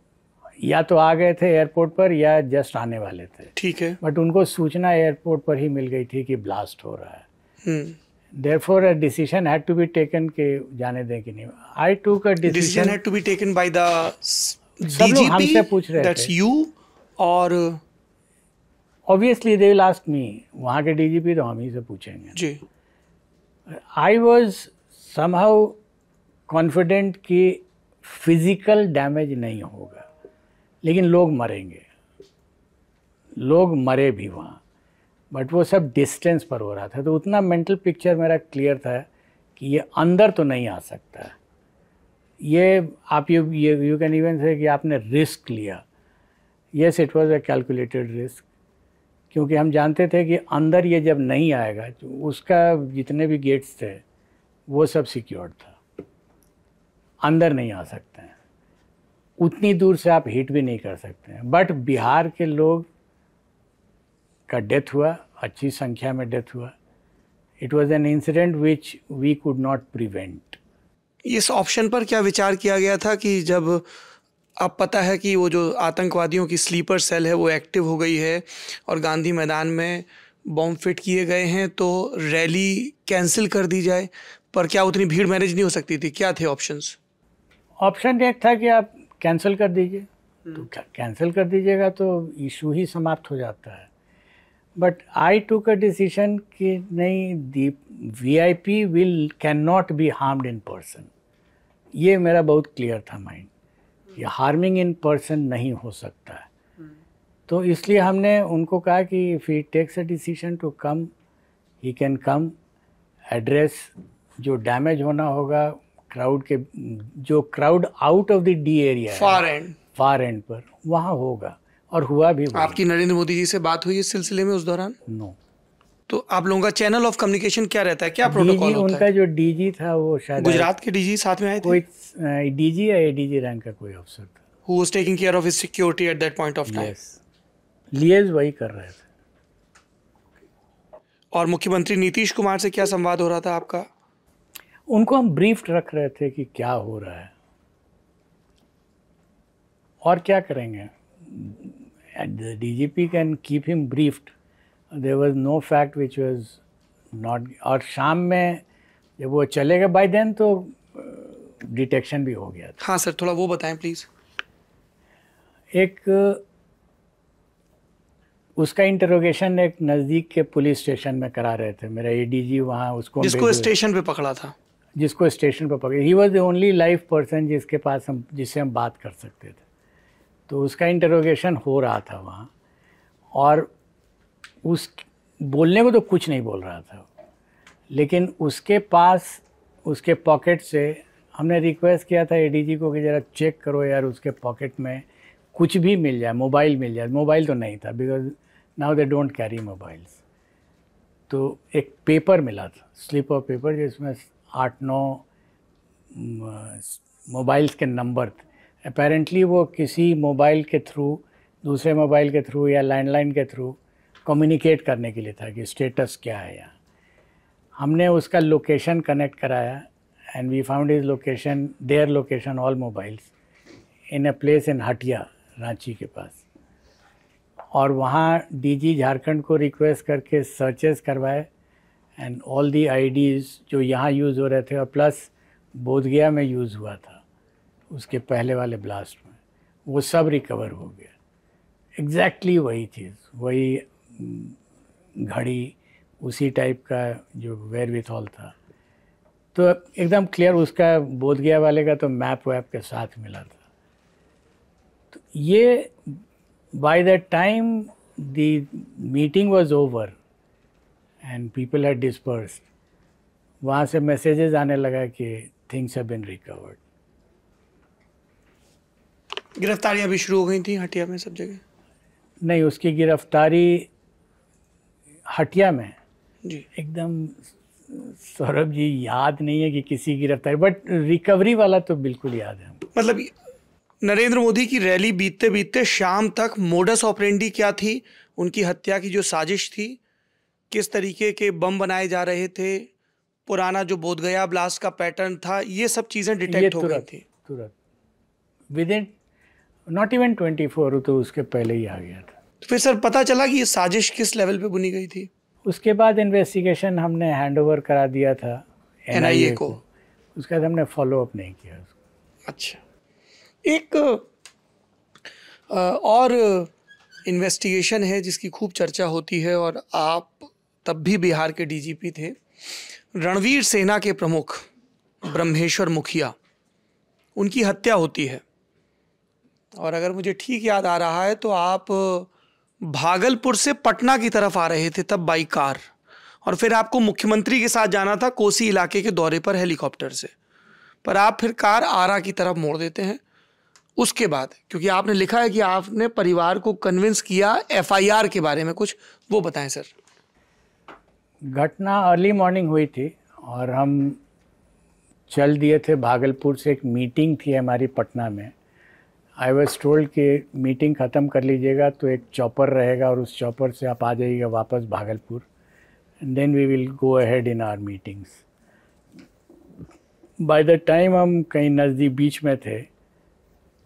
या तो आ गए थे एयरपोर्ट पर या जस्ट आने वाले थे। ठीक है। बट उनको सूचना एयरपोर्ट पर ही मिल गई थी कि ब्लास्ट हो रहा है। Therefore a decision had to be taken के जाने दें कि नहीं। I took a decision had to be taken by the सब लोग हमसे पूछ रहे दैट्स। यू और obviously they will ask me वहाँ के डीजीपी तो हम ही से पूछेंगे। जी। आई वॉज़ समहाउ कॉन्फिडेंट कि फ़िज़िकल डैमेज नहीं होगा। लेकिन लोग मरेंगे। लोग मरे भी वहाँ। बट वो सब डिस्टेंस पर हो रहा था। तो उतना मेंटल पिक्चर मेरा क्लियर था कि ये अंदर तो नहीं आ सकता। ये आप यू, ये यू कैन इवन से कि आपने रिस्क लिया। Yes it was a calculated risk क्योंकि हम जानते थे कि अंदर ये जब नहीं आएगा तो उसका जितने भी गेट्स थे, वो सब सिक्योर्ड था। अंदर नहीं आ सकते। उतनी दूर से आप हिट भी नहीं कर सकते हैं। बट बिहार के लोग का डेथ हुआ अच्छी संख्या में डेथ हुआ। It was an incident which we could not prevent इस ऑप्शन पर क्या विचार किया गया था कि जब अब पता है कि वो जो आतंकवादियों की स्लीपर सेल है वो एक्टिव हो गई है और गांधी मैदान में बॉम्ब फिट किए गए हैं तो रैली कैंसिल कर दी जाए पर क्या उतनी भीड़ मैनेज नहीं हो सकती थी? क्या थे ऑप्शंस ऑप्शन एक था कि आप कैंसिल कर दीजिए। तो कैंसिल कर दीजिएगा तो इशू ही समाप्त हो जाता है। बट आई टू का डिसीज़न कि नहीं the V I P will can not be harmed in person ये मेरा बहुत क्लियर था माइंड कि हार्मिंग इन पर्सन नहीं हो सकता। है तो इसलिए हमने उनको कहा कि if he takes a decision to come he can come address जो डैमेज होना होगा क्राउड के जो crowd out of the the area far and far and पर वहाँ होगा और हुआ भी आपकी नरेंद्र मोदी जी से बात हुई इस सिलसिले में उस दौरान? No no. तो आप लोगों का चैनल ऑफ़ कम्युनिकेशन क्या रहता है? क्या प्रोटोकॉल होता उनका है जो डीजी था वो शायद गुजरात के डीजी साथ में आए थे? कोई डीजी या एडीजी रैंक का कोई अफसर था। Who was taking care of his security at that point of time yes वही कर रहे थे। और मुख्यमंत्री नीतीश कुमार से क्या संवाद हो रहा था आपका? उनको हम ब्रीफ रख रहे थे कि क्या हो रहा है। और क्या करेंगे? DGP can keep him briefed there was no fact which was not और शाम में जब वो चले गए बाय देन तो डिटेक्शन भी हो गया था। हाँ सर थोड़ा वो बताएँ प्लीज़ एक उसका इंटरोगेशन एक नज़दीक के पुलिस स्टेशन में करा रहे थे। मेरा एडीजी वहाँ उसको जिसको स्टेशन पे पकड़ा था। जिसको स्टेशन पर पकड़े। He was the only live person जिसके पास हम, जिससे हम बात कर सकते थे। तो उसका इंटरोगेशन हो रहा था वहाँ। और उस, बोलने को तो कुछ नहीं बोल रहा था। लेकिन उसके पास, उसके पॉकेट से हमने रिक्वेस्ट किया था एडीजी को कि ज़रा चेक करो यार उसके पॉकेट में कुछ भी मिल जाए मोबाइल मिल जाए। मोबाइल तो नहीं था because now they don't carry mobiles तो एक पेपर मिला था स्लिप ऑफ़ पेपर जिसमें आठ नौ मोबाइल्स के नंबर अपेरेंटली वो किसी मोबाइल के थ्रू, दूसरे मोबाइल के थ्रू या लैंडलाइन के थ्रू कम्युनिकेट करने के लिए था कि स्टेटस क्या है यहाँ। हमने उसका लोकेशन कनेक्ट कराया and we found is location there location all mobiles in a place in Hatia Ranchi के पास। और वहाँ डीजी झारखंड को रिक्वेस्ट करके सर्चेस करवाए। एंड ऑल दी आईडीज़ जो यहाँ यूज़ हो रहे थे और प्लस बोधगया में यूज़ हुआ था उसके पहले वाले ब्लास्ट में वो सब रिकवर हो गया। एग्जैक्टली exactly वही चीज़ वही हम्म, घड़ी उसी टाइप का जो वेयर विथ ऑल था। तो एकदम क्लियर उसका बोधगया वाले का तो मैप वैप के साथ मिला था। तो ये by the time the meeting was over and people had disperse वहाँ से मैसेजेस आने लगा कि थिंग्स हैव बीन रिकवर्ड गिरफ्तारियाँ भी शुरू हो गई थी हटिया में सब जगह? नहीं उसकी गिरफ्तारी हटिया में। जी। एकदम सौरभ जी याद नहीं है कि किसी की गिरफ्तारी बट रिकवरी वाला तो बिल्कुल याद है मतलब नरेंद्र मोदी की रैली बीतते बीतते शाम तक मोडस ऑपरेंडी क्या थी? उनकी हत्या की जो साजिश थी किस तरीके के बम बनाए जा रहे थे पुराना जो बोधगया ब्लास्ट का पैटर्न था ये सब चीज़ें डिटेक्ट हो गई थी। तुरंत। Within not even twenty four तो उसके पहले ही आ गया था। तो फिर सर पता चला कि ये साजिश किस लेवल पे बुनी गई थी? उसके बाद इन्वेस्टिगेशन हमने हैंड ओवर करा दिया था एनआईए को। उसके बाद हमने फॉलो अप नहीं किया उसको। अच्छा। एक और इन्वेस्टिगेशन है जिसकी खूब चर्चा होती है और आप तब भी बिहार के डीजीपी थे। रणवीर सेना के प्रमुख ब्रह्मेश्वर मुखिया, उनकी हत्या होती है। और अगर मुझे ठीक याद आ रहा है तो आप भागलपुर से पटना की तरफ़ आ रहे थे तब बाई कार। और फिर आपको मुख्यमंत्री के साथ जाना था कोसी इलाके के दौरे पर हेलीकॉप्टर से। पर आप फिर कार आरा की तरफ़ मोड़ देते हैं। उसके बाद, क्योंकि आपने लिखा है कि आपने परिवार को कन्विंस किया एफआईआर के बारे में कुछ, वो बताएँ सर। घटना अर्ली मॉर्निंग हुई थी और हम चल दिए थे भागलपुर से एक मीटिंग थी हमारी पटना में। आई वॉज़ टोल्ड कि मीटिंग ख़त्म कर लीजिएगा तो एक चॉपर रहेगा और उस चॉपर से आप आ जाइएगा वापस Bhagalpur. And then we will go ahead in our meetings by the time हम कहीं नज़दीक बीच में थे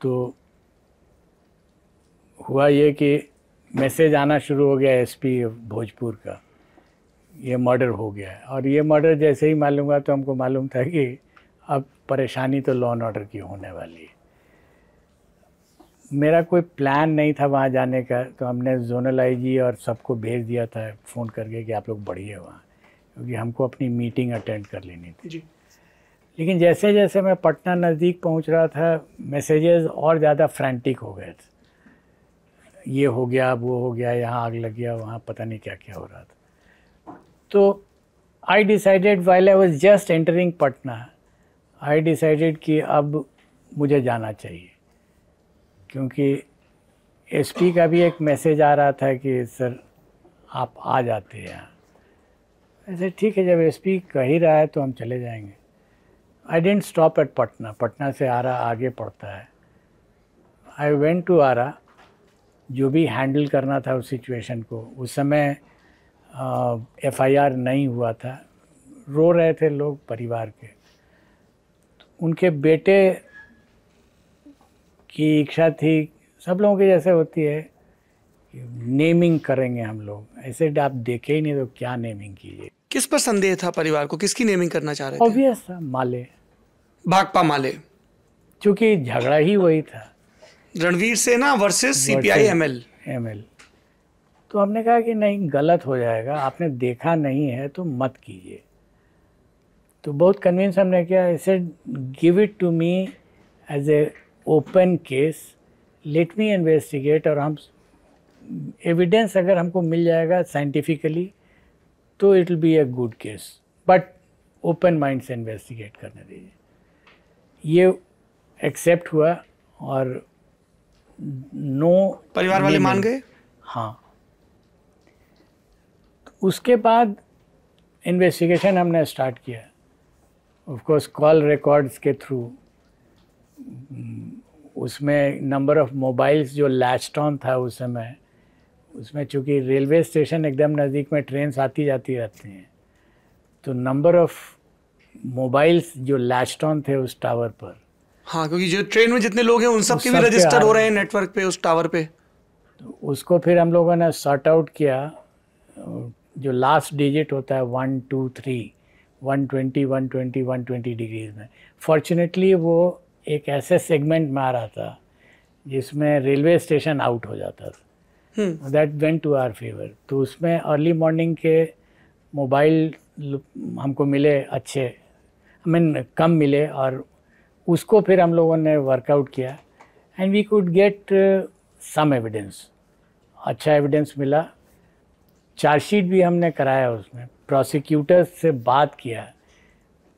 तो हुआ ये कि मैसेज आना शुरू हो गया एसपी भोजपुर का। ये मर्डर हो गया है। और ये मर्डर जैसे ही मालूम हुआ तो हमको मालूम था कि अब परेशानी तो लॉ एंड ऑर्डर की होने वाली है। मेरा कोई प्लान नहीं था वहाँ जाने का तो हमने जोनल आईजी और सबको भेज दिया था फ़ोन करके कि आप लोग बढ़िए वहाँ क्योंकि हमको अपनी मीटिंग अटेंड कर लेनी थी। जी। लेकिन जैसे जैसे मैं पटना नज़दीक पहुँच रहा था मैसेजेस और ज़्यादा फ्रैंटिक हो गए थे। ये हो गया वो हो गया यहाँ आग लग गया वहाँ पता नहीं क्या क्या हो रहा था। तो I decided while I was just entering Patna I decided कि अब मुझे जाना चाहिए। क्योंकि एसपी का भी एक मैसेज आ रहा था कि, सर, आप आ जाते हैं। ऐसे ठीक है, जब एसपी कह ही रहा है तो हम चले जाएँगे. I didn't stop at Patna Patna से आरा आगे पड़ता है। आई वेंट टू आरा जो भी हैंडल करना था उस सिचुएशन को। उस समय एफ़ आई आर नहीं हुआ था। रो रहे थे लोग परिवार के। उनके बेटे की इच्छा थी सब लोगों की जैसे होती है कि नेमिंग करेंगे हम लोग। ऐसे आप देखे ही नहीं तो क्या नेमिंग कीजिए। किस पर संदेह था परिवार को? किसकी नेमिंग करना चाह रहे थे? ऑब्वियस था माले। भाकपा माले। क्योंकि झगड़ा ही वही था। रणवीर सेना वर्सेस सीपीआई एमएल एम तो हमने कहा कि नहीं गलत हो जाएगा आपने देखा नहीं है तो मत कीजिए। तो बहुत कन्विंस हमने किया ऐसे give it to me as a open case let me investigate और हम एविडेंस अगर हमको मिल जाएगा साइंटिफिकली तो it will be a good case but open mind से इन्वेस्टिगेट करने दीजिए। ये एक्सेप्ट हुआ और नो परिवार वाले मान गए? हाँ। उसके बाद इन्वेस्टिगेशन हमने स्टार्ट किया। ऑफ़ कोर्स कॉल रिकॉर्ड्स के थ्रू उसमें नंबर ऑफ़ मोबाइल्स जो लैच्ड ऑन था उस समय उसमें चूँकि रेलवे स्टेशन एकदम नज़दीक में ट्रेन आती जाती रहती हैं तो नंबर ऑफ़ मोबाइल्स जो लैच्ड ऑन थे उस टावर पर। हाँ क्योंकि जो ट्रेन में जितने लोग हैं उन सब के भी रजिस्टर हो रहे रहे हैं नेटवर्क पे उस टावर पे। तो उसको फिर हम लोगों ने सॉर्ट आउट किया जो लास्ट डिजिट होता है one two three one twenty one twenty one twenty degrees में। फॉर्चुनेटली वो एक ऐसे सेगमेंट में आ रहा था जिसमें रेलवे स्टेशन आउट हो जाता था। That went to our favour तो उसमें अर्ली मॉर्निंग के मोबाइल हमको मिले अच्छे आई मीन कम मिले और उसको फिर हम लोगों ने वर्कआउट किया। And we could get some evidence अच्छा एविडेंस मिला। चार्जशीट भी हमने कराया उसमें। प्रोसिक्यूटर से बात किया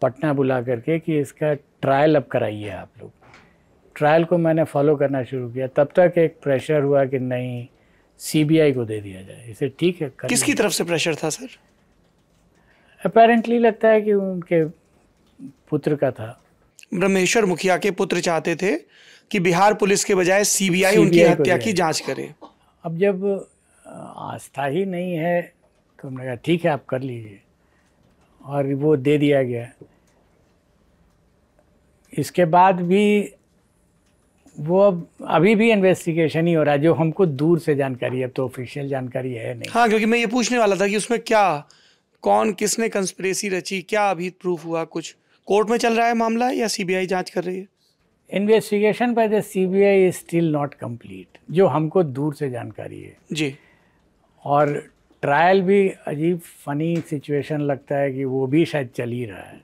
पटना बुला करके कि इसका ट्रायल अब कराइए आप लोग। ट्रायल को मैंने फॉलो करना शुरू किया। तब तक एक प्रेशर हुआ कि नहीं सीबीआई को दे दिया जाए। इसे ठीक है किसकी तरफ़ से प्रेशर था सर? अपेरेंटली लगता है कि उनके पुत्र का था। ब्रह्मेश्वर मुखिया के पुत्र चाहते थे कि बिहार पुलिस के बजाय सीबीआई उनकी हत्या की जाँच करे। अब जब आस्था ही नहीं है। तो हमने कहा ठीक है आप कर लीजिए। और वो दे दिया गया। इसके बाद भी वो अब अभी भी इन्वेस्टिगेशन ही हो रहा है जो हमको दूर से जानकारी है। अब तो ऑफिशियल जानकारी है नहीं। हाँ क्योंकि मैं ये पूछने वाला था कि उसमें क्या कौन किसने कंस्पिरेसी रची क्या अभी प्रूफ हुआ कुछ? कोर्ट में चल रहा है मामला या सीबीआई जाँच कर रही है? Investigation by the CBI is still not complete जो हमको दूर से जानकारी है। जी। और ट्रायल भी अजीब फनी सिचुएशन लगता है कि वो भी शायद चल ही रहा है।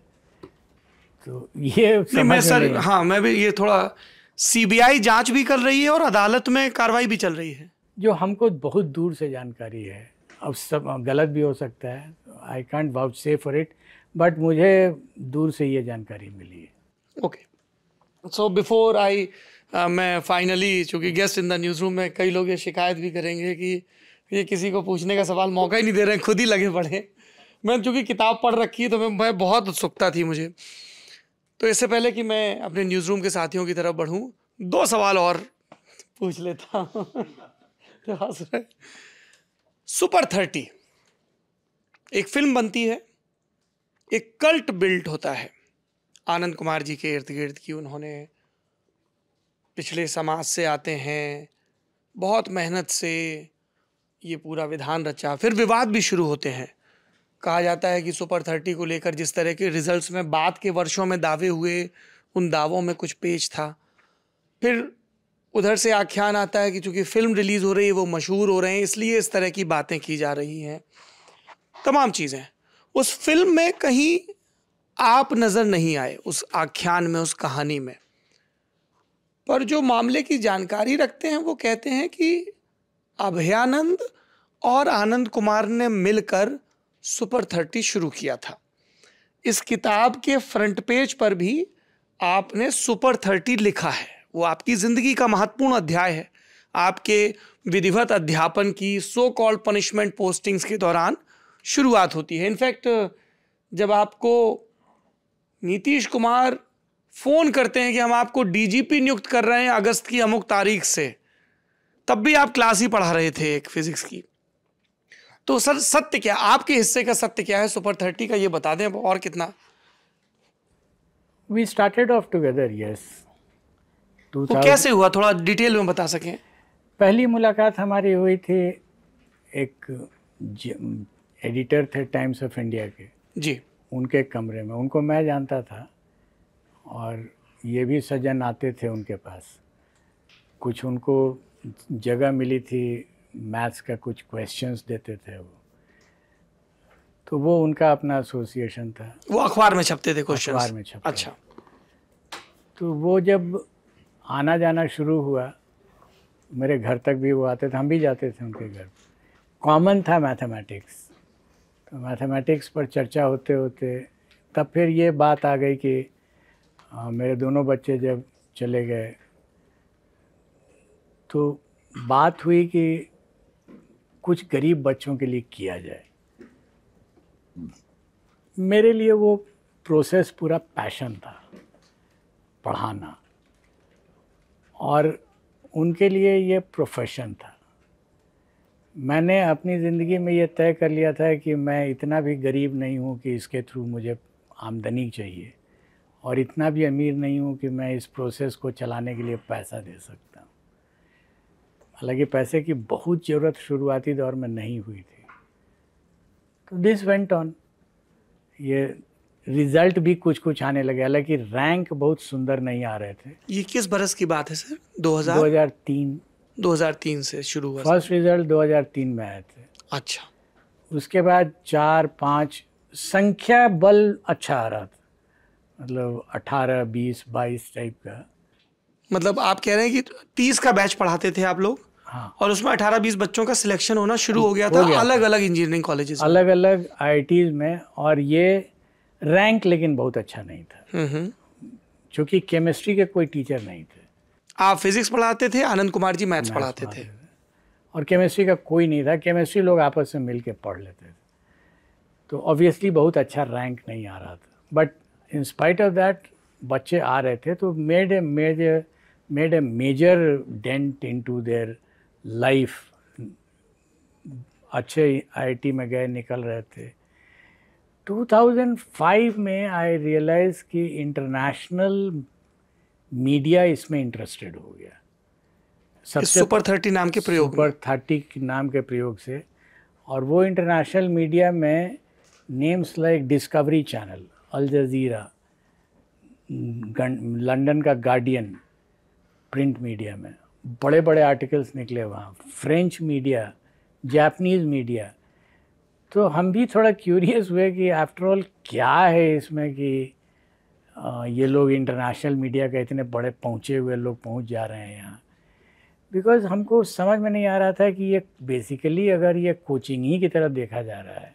तो ये नहीं मैं सर नहीं- हाँ मैं भी ये थोड़ा सीबीआई जाँच भी कर रही है और अदालत में कार्रवाई भी चल रही है। जो हमको बहुत दूर से जानकारी है। अब सब गलत भी हो सकता है। आई कांट वाउच से फॉर इट बट मुझे दूर से ये जानकारी मिली है। ओके सो बिफोर आई मैं फाइनली चूँकि guest in the news room में कई लोग ये शिकायत भी करेंगे कि ये किसी को पूछने का सवाल मौका ही नहीं दे रहे हैं, खुद ही लगे पड़े मैं चूँकि किताब पढ़ रखी तो मैं मैं बहुत उत्सुकता थी मुझे। तो इससे पहले कि मैं अपने न्यूज़ रूम के साथियों की तरफ़ बढ़ूं, दो सवाल और पूछ लेता हूँ। सुपर थर्टी एक फ़िल्म बनती है, एक कल्ट बिल्ट होता है। आनंद कुमार जी के इर्द गिर्द की उन्होंने पिछले समाज से आते हैं, बहुत मेहनत से ये पूरा विधान रचा। फिर विवाद भी शुरू होते हैं। कहा जाता है कि सुपर थर्टी को लेकर जिस तरह के रिजल्ट्स में बाद के वर्षों में दावे हुए, उन दावों में कुछ पेच था। फिर उधर से आख्यान आता है कि चूँकि फ़िल्म रिलीज़ हो रही है, वो मशहूर हो रहे हैं, इसलिए इस तरह की बातें की जा रही हैं। तमाम चीज़ें। उस फ़िल्म में कहीं आप नज़र नहीं आए, उस आख्यान में, उस कहानी में। पर जो मामले की जानकारी रखते हैं, वो कहते हैं कि अभयानंद और आनंद कुमार ने मिलकर सुपर थर्टी शुरू किया था। इस किताब के फ्रंट पेज पर भी आपने सुपर थर्टी लिखा है। वो आपकी ज़िंदगी का महत्वपूर्ण अध्याय है। आपके विधिवत अध्यापन की सो कॉल्ड पनिशमेंट पोस्टिंग्स के दौरान शुरुआत होती है। इनफैक्ट, जब आपको नीतीश कुमार फ़ोन करते हैं कि हम आपको डीजीपी नियुक्त कर रहे हैं अगस्त की अमुक तारीख से तब भी आप क्लास ही पढ़ा रहे थे एक फिजिक्स की। तो सर सत्य क्या? आपके हिस्से का सत्य क्या है? सुपर थर्टी का ये बता दें और कितना? We started off together yes वो कैसे हुआ? थोड़ा डिटेल में बता सकें। पहली मुलाकात हमारी हुई थी एक एडिटर थे टाइम्स ऑफ़ इंडिया के। जी। उनके कमरे में। उनको मैं जानता था और ये भी सज्जन आते थे उनके पास। कुछ उनको जगह मिली थी मैथ्स का कुछ क्वेश्चंस देते थे वो। तो वो उनका अपना एसोसिएशन था। वो अखबार में छपते थे क्वेश्चन अखबार में छपते। अच्छा। तो वो जब आना जाना शुरू हुआ मेरे घर तक भी वो आते थे हम भी जाते थे उनके घर। कॉमन था मैथमेटिक्स तो मैथमेटिक्स पर चर्चा होते होते तब फिर ये बात आ गई कि आ, मेरे दोनों बच्चे जब चले गए तो बात हुई कि कुछ गरीब बच्चों के लिए किया जाए। मेरे लिए वो प्रोसेस पूरा पैशन था, पढ़ाना। और उनके लिए ये प्रोफेशन था। मैंने अपनी ज़िंदगी में ये तय कर लिया था कि मैं इतना भी गरीब नहीं हूँ कि इसके थ्रू मुझे आमदनी चाहिए और इतना भी अमीर नहीं हूँ कि मैं इस प्रोसेस को चलाने के लिए पैसा दे सकता हूँ हालाँकि पैसे की बहुत ज़रूरत शुरुआती दौर में नहीं हुई थी। तो दिस वेंट ऑन ये रिज़ल्ट भी कुछ कुछ आने लगे हालाँकि रैंक बहुत सुंदर नहीं आ रहे थे। ये किस बरस की बात है सर? 2000 2003 2003 से शुरू हुआ। फ़र्स्ट रिज़ल्ट 2003 में आए थे। अच्छा। उसके बाद चार पाँच संख्या बल अच्छा आ रहा था। मतलब अठारह बीस बाईस टाइप का। मतलब आप कह रहे हैं कि 30 का बैच पढ़ाते थे आप लोग हाँ। और उसमें 18-20 बच्चों का सिलेक्शन होना शुरू हो गया हो था गया अलग अलग इंजीनियरिंग कॉलेजेस अलग अलग आई में और ये रैंक लेकिन बहुत अच्छा नहीं था। हम्म क्योंकि केमिस्ट्री के कोई टीचर नहीं थे। आप फिजिक्स पढ़ाते थे आनंद कुमार जी मैथ्स पढ़ाते थे। और केमिस्ट्री का कोई नहीं था केमिस्ट्री लोग आपस में मिल के पढ़ लेते थे। तो ऑब्वियसली बहुत अच्छा रैंक नहीं आ रहा था। बट इंस्पाइट ऑफ़ दैट बच्चे आ रहे थे तो made a major made a major dent into their life अच्छे आईआईटी में गए निकल रहे थे। 2005 में आई रियलाइज़ कि इंटरनेशनल मीडिया इसमें इंटरेस्टेड हो गया। सबसे सुपर थर्टी नाम के प्रयोग सुपर थर्टी नाम के प्रयोग से। और वो इंटरनेशनल मीडिया में names like Discovery Channel Al Jazeera London का गार्डियन प्रिंट मीडिया में। बड़े बड़े आर्टिकल्स निकले वहाँ। French media, Japanese media. तो हम भी थोड़ा क्यूरियस हुए कि आफ्टर ऑल क्या है इसमें कि ये लोग इंटरनेशनल मीडिया के इतने बड़े पहुँचे हुए लोग पहुँच जा रहे हैं यहाँ। बिकॉज़ हमको समझ में नहीं आ रहा था कि ये बेसिकली अगर ये कोचिंग ही की तरफ़ देखा जा रहा है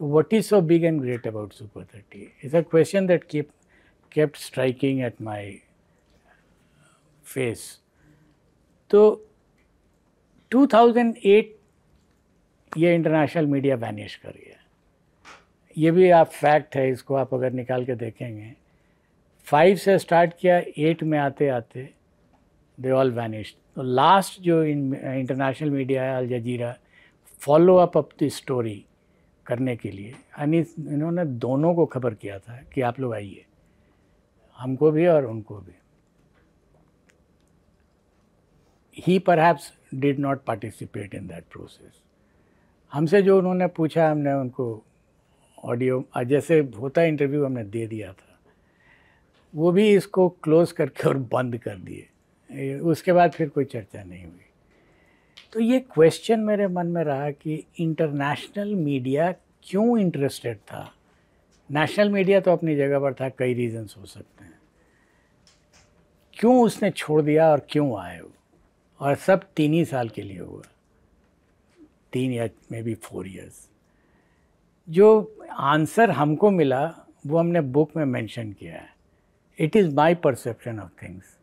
तो what is so big and great about Super Thirty is a question that keep kept striking at my face तो 2008 ये इंटरनेशनल मीडिया वैनिश कर गया ये भी आप फैक्ट है, इसको आप अगर निकाल के देखेंगे। फाइव से स्टार्ट किया एट में आते आते दे ऑल वैनिश तो लास्ट जो इंटरनेशनल मीडिया है Al Jazeera follow up up the story करने के लिए। यानी इन्होंने दोनों को खबर किया था कि आप लोग आइए। हमको भी और उनको भी। He perhaps did not participate in that process हमसे जो उन्होंने पूछा, हमने उनको ऑडियो जैसे होता इंटरव्यू हमने दे दिया था। वो भी इसको क्लोज करके और बंद कर दिए। उसके बाद फिर कोई चर्चा नहीं हुई। तो ये क्वेश्चन मेरे मन में रहा कि इंटरनेशनल मीडिया क्यों इंटरेस्टेड था? नेशनल मीडिया तो अपनी जगह पर था, कई रीजंस हो सकते हैं। क्यों उसने छोड़ दिया और क्यों आए वो? और सब तीन ही साल के लिए हुआ तीन या मे बी फोर ईयर्स जो आंसर हमको मिला, वो हमने बुक में मेंशन किया है। It is my perception of things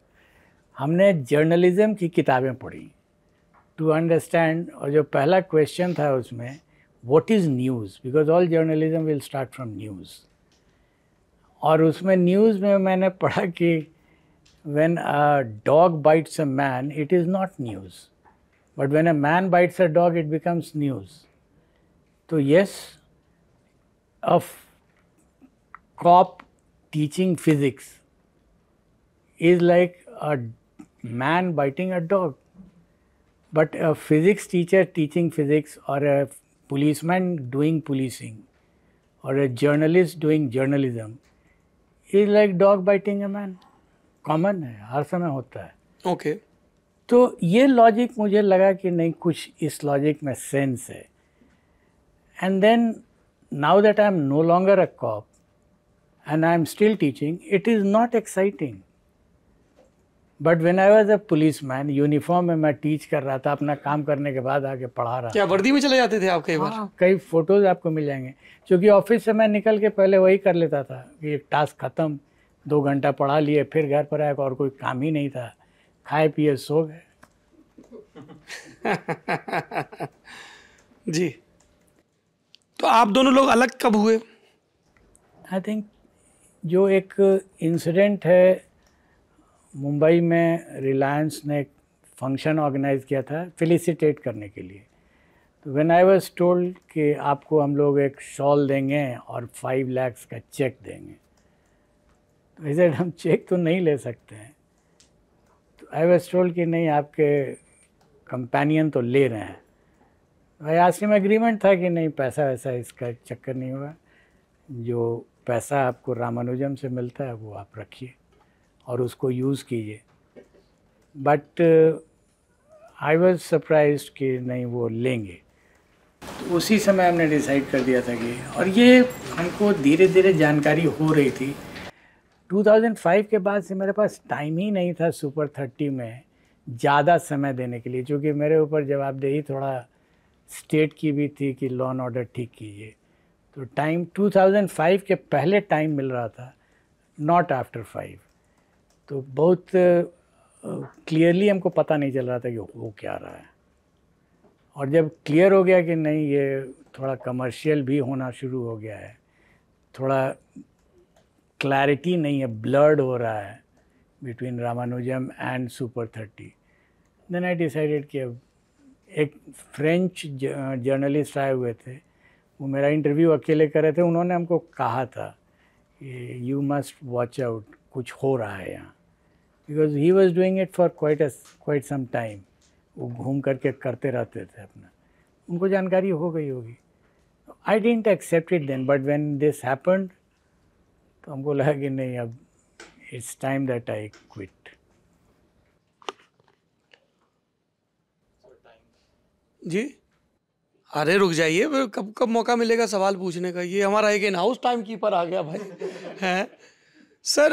हमने जर्नलिज़म की किताबें पढ़ी। टू अंडरस्टैंड और जो पहला क्वेश्चन था उसमें what is news because all journalism will start from news और उसमें न्यूज़ में मैंने पढ़ा कि when a dog bites a man, it is not news. But when a man bites a dog, it becomes news. So, yes, a cop teaching physics is like a man biting a dog. But a physics teacher teaching physics, or a policeman doing policing, or a journalist doing journalism is like dog biting a man. Common है हर समय होता है। Okay okay. तो ये logic मुझे लगा कि नहीं कुछ इस लॉजिक में सेंस है। And then now that I am no longer a cop and I am still teaching it is not exciting but when I was a policeman uniform में मैं टीच कर रहा था अपना काम करने के बाद आके पढ़ा रहा क्या वर्दी में चले जाते थे आप कई बार? हाँ, कई फ़ोटोज़ आपको मिल जाएँगे। क्योंकि ऑफ़िस से मैं निकल के पहले वही कर लेता था कि टास्क ख़त्म दो घंटा पढ़ा लिए फिर घर पर आया और कोई काम ही नहीं था। खाए पिए सो गए। जी। तो आप दोनों लोग अलग कब हुए? आई थिंक जो एक इंसिडेंट है मुंबई में रिलायंस ने एक फ़ंक्शन ऑर्गेनाइज किया था फेलिसिटेट करने के लिए। तो व्हेन आई वाज टोल्ड कि आपको हम लोग एक शॉल देंगे और फाइव लैक्स का चेक देंगे। वैसे हम चेक तो नहीं ले सकते हैं। तो आई वॉज़ कि नहीं, आपके कंपेनियन तो ले रहे हैं। भाई, आज में एग्रीमेंट था कि नहीं, पैसा वैसा इसका चक्कर नहीं होगा जो पैसा आपको रामानुजम से मिलता है, वो आप रखिए और उसको यूज़ कीजिए। बट आई वॉज़ सरप्राइज़ कि नहीं, वो लेंगे। तो उसी समय हमने डिसाइड कर दिया था कि, और ये हमको धीरे धीरे जानकारी हो रही थी 2005 के बाद से मेरे पास टाइम ही नहीं था सुपर थर्टी में ज़्यादा समय देने के लिए, क्योंकि मेरे ऊपर जवाबदेही थोड़ा स्टेट की भी थी कि लॉ एंड ऑर्डर ठीक कीजिए। तो टाइम 2005 के पहले टाइम मिल रहा था नॉट आफ्टर फाइव तो बहुत क्लियरली हमको पता नहीं चल रहा था कि वो क्या रहा है। और जब क्लियर हो गया कि नहीं, ये थोड़ा कमर्शियल भी होना शुरू हो गया है, थोड़ा क्लैरिटी नहीं है ब्लर्ड हो रहा है between Ramanujam and Super Thirty then I decided कि अब एक फ्रेंच जर्नलिस्ट आए हुए थे, वो मेरा इंटरव्यू अकेले कर रहे थे, उन्होंने हमको कहा था कि यू मस्ट वॉच आउट कुछ हो रहा है यहाँ। Because he was doing it for quite quite some time वो घूम करके करते रहते थे अपना। उनको जानकारी हो गई होगी। I didn't accept it then but when this happened तो हमको लगा कि नहीं, अब it's time that I quit जी? अरे, रुक जाइए कब कब मौका मिलेगा सवाल पूछने का? ये हमारा एक इन हाउस टाइम कीपर आ गया भाई। है? सर,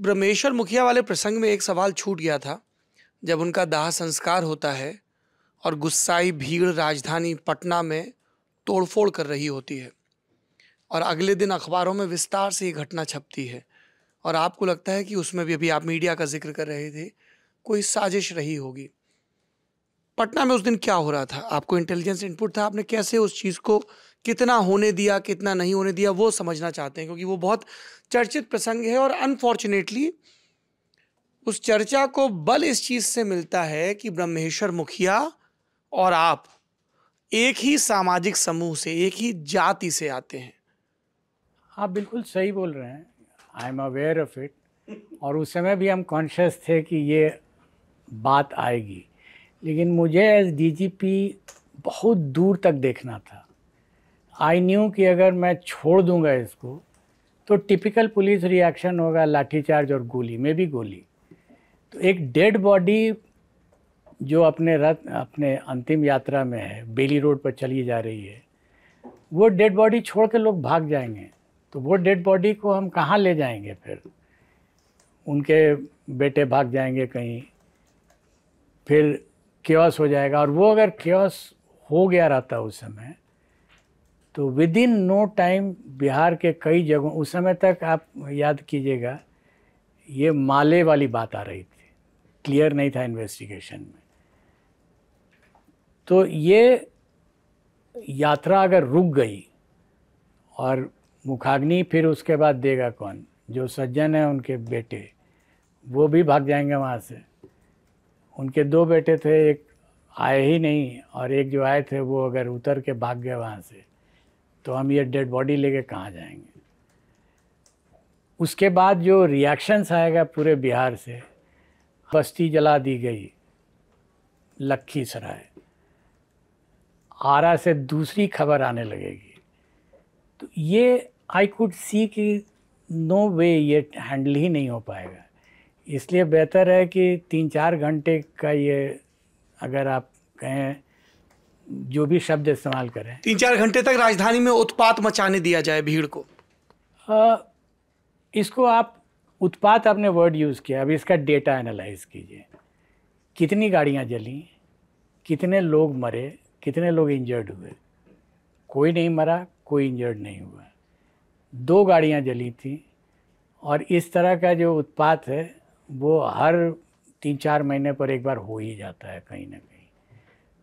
ब्रह्मेश्वर मुखिया वाले प्रसंग में एक सवाल छूट गया था। जब उनका दाह संस्कार होता है और गुस्साई भीड़ राजधानी पटना में तोड़फोड़ कर रही होती है। और अगले दिन अखबारों में विस्तार से ये घटना छपती है। और आपको लगता है कि उसमें भी अभी आप मीडिया का ज़िक्र कर रहे थे, कोई साजिश रही होगी। पटना में उस दिन क्या हो रहा था? आपको इंटेलिजेंस इनपुट था? आपने कैसे उस चीज़ को कितना होने दिया, कितना नहीं होने दिया, वो समझना चाहते हैं, क्योंकि वो बहुत चर्चित प्रसंग है और अनफॉर्चुनेटली उस चर्चा को बल इस चीज़ से मिलता है कि ब्रह्मेश्वर मुखिया और आप एक ही सामाजिक समूह से, एक ही जाति से आते हैं। आप बिल्कुल सही बोल रहे हैं। I am aware of it और उस समय भी हम कॉन्शियस थे कि ये बात आएगी। लेकिन मुझे एज डीजीपी बहुत दूर तक देखना था। आई न्यू कि अगर मैं छोड़ दूँगा इसको तो टिपिकल पुलिस रिएक्शन होगा, लाठीचार्ज और गोली, में भी गोली। तो एक डेड बॉडी जो अपने रथ, अपने अंतिम यात्रा में है बेली रोड पर चली जा रही है, वो डेड बॉडी छोड़ के लोग भाग जाएँगे। तो वो डेड बॉडी को हम कहाँ ले जाएँगे फिर? उनके बेटे भाग जाएँगे कहीं। फिर क्योस हो जाएगा। और वो अगर क्योस हो गया रहता उस समय तो within no time Bihar के कई जगहों, उस समय तक आप याद कीजिएगा, ये माले वाली बात आ रही थी। क्लियर नहीं था इन्वेस्टिगेशन में। तो ये यात्रा अगर रुक गई, और मुखाग्नि, फिर उसके बाद देगा कौन? जो सज्जन है उनके बेटे। वो भी भाग जाएँगे वहाँ से। उनके दो बेटे थे, एक आए ही नहीं, और एक जो आए थे, वो अगर उतर के भाग गए वहाँ से तो हम ये डेड बॉडी लेके कहाँ जाएँगे? उसके बाद जो रिएक्शंस आएगा पूरे बिहार से, बस्ती जला दी गई, लखीसराय। आरा से दूसरी खबर आने लगेगी। तो ये आई कुड सी कि नो वे ये हैंडल ही नहीं हो पाएगा। इसलिए बेहतर है कि तीन चार घंटे का ये अगर आप कहें जो भी शब्द इस्तेमाल करें। तीन चार घंटे तक राजधानी में उत्पात मचाने दिया जाए भीड़ को। आ, इसको आप उत्पात आपने वर्ड यूज़ किया अब इसका डेटा एनालाइज कीजिए। कितनी गाड़ियाँ जली कितने लोग मरे कितने लोग इंजर्ड हुए? कोई नहीं मरा कोई इंजर्ड नहीं हुआ। दो गाड़ियाँ जली थी और इस तरह का जो उत्पात है वो हर तीन चार महीने पर एक बार हो ही जाता है कहीं ना कहीं।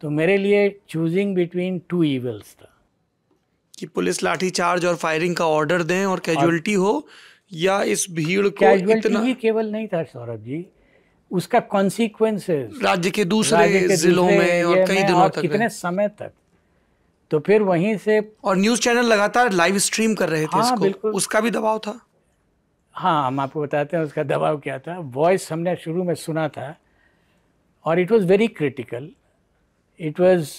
तो मेरे लिए चूजिंग बिटवीन टू इवल्स था। कि पुलिस लाठी चार्ज और फायरिंग का ऑर्डर दें और कैजुअलिटी हो या इस भीड़ को इतना ही केवल नहीं था सौरभ जी। उसका कॉन्सिक्वेंसेस राज्य के दूसरे जिलों में और कई दिनों तक कितने समय तक तो फिर वहीं से और न्यूज़ चैनल लगातार लाइव स्ट्रीम कर रहे थे हाँ, इसको। बिल्कुल। उसका भी दबाव था? हाँ हम आपको बताते हैं उसका दबाव क्या था। वॉइस हमने शुरू में सुना था और it was very critical it was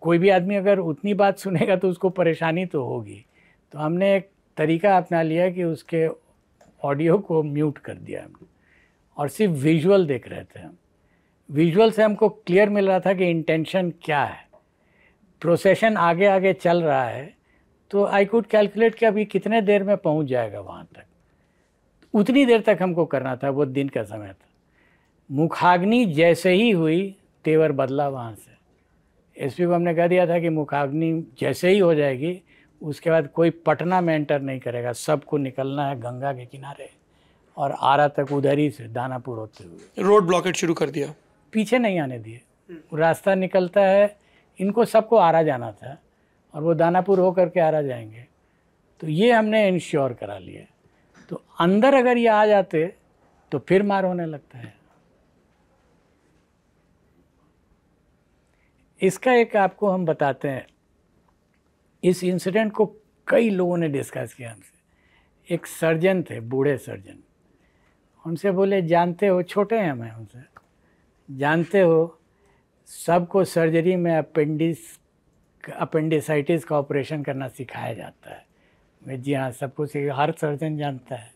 कोई भी आदमी अगर उतनी बात सुनेगा तो उसको परेशानी तो होगी। तो हमने एक तरीका अपना लिया कि उसके ऑडियो को म्यूट कर दिया हमने। और सिर्फ़ विजुअल देख रहे थे हम। विजुअल से हमको क्लियर मिल रहा था कि इंटेंशन क्या है। प्रोसेशन आगे आगे चल रहा है तो आई कुड कैलकुलेट कि अभी कितने देर में पहुँच जाएगा वहाँ तक। उतनी देर तक हमको करना था, वो दिन का समय था। मुखाग्नि जैसे ही हुई, तेवर बदला वहाँ से। एसपी को हमने कह दिया था कि मुखाग्नि जैसे ही हो जाएगी, उसके बाद कोई पटना में एंटर नहीं करेगा। सबको निकलना है गंगा के किनारे और आरा तक उधर ही से दानापुर होते हुए। रोड ब्लॉकेट शुरू कर दिया। पीछे नहीं आने दिए। रास्ता निकलता है इनको सबको आरा जाना था और वो दानापुर होकर के आरा जाएँगे। तो ये हमने इंश्योर करा लिया। तो अंदर अगर ये आ जाते तो फिर मार होने लगता है। इसका एक आपको हम बताते हैं। इस इंसिडेंट को कई लोगों ने डिस्कस किया हमसे। एक सर्जन थे बूढ़े सर्जन उनसे बोले जानते हो छोटे हैं मैं उनसे। जानते हो, सबको सर्जरी में अपेंडिस, अपेंडिसाइटिस का ऑपरेशन करना सिखाया जाता है। जी हाँ सबको हर सर्जन जानता है।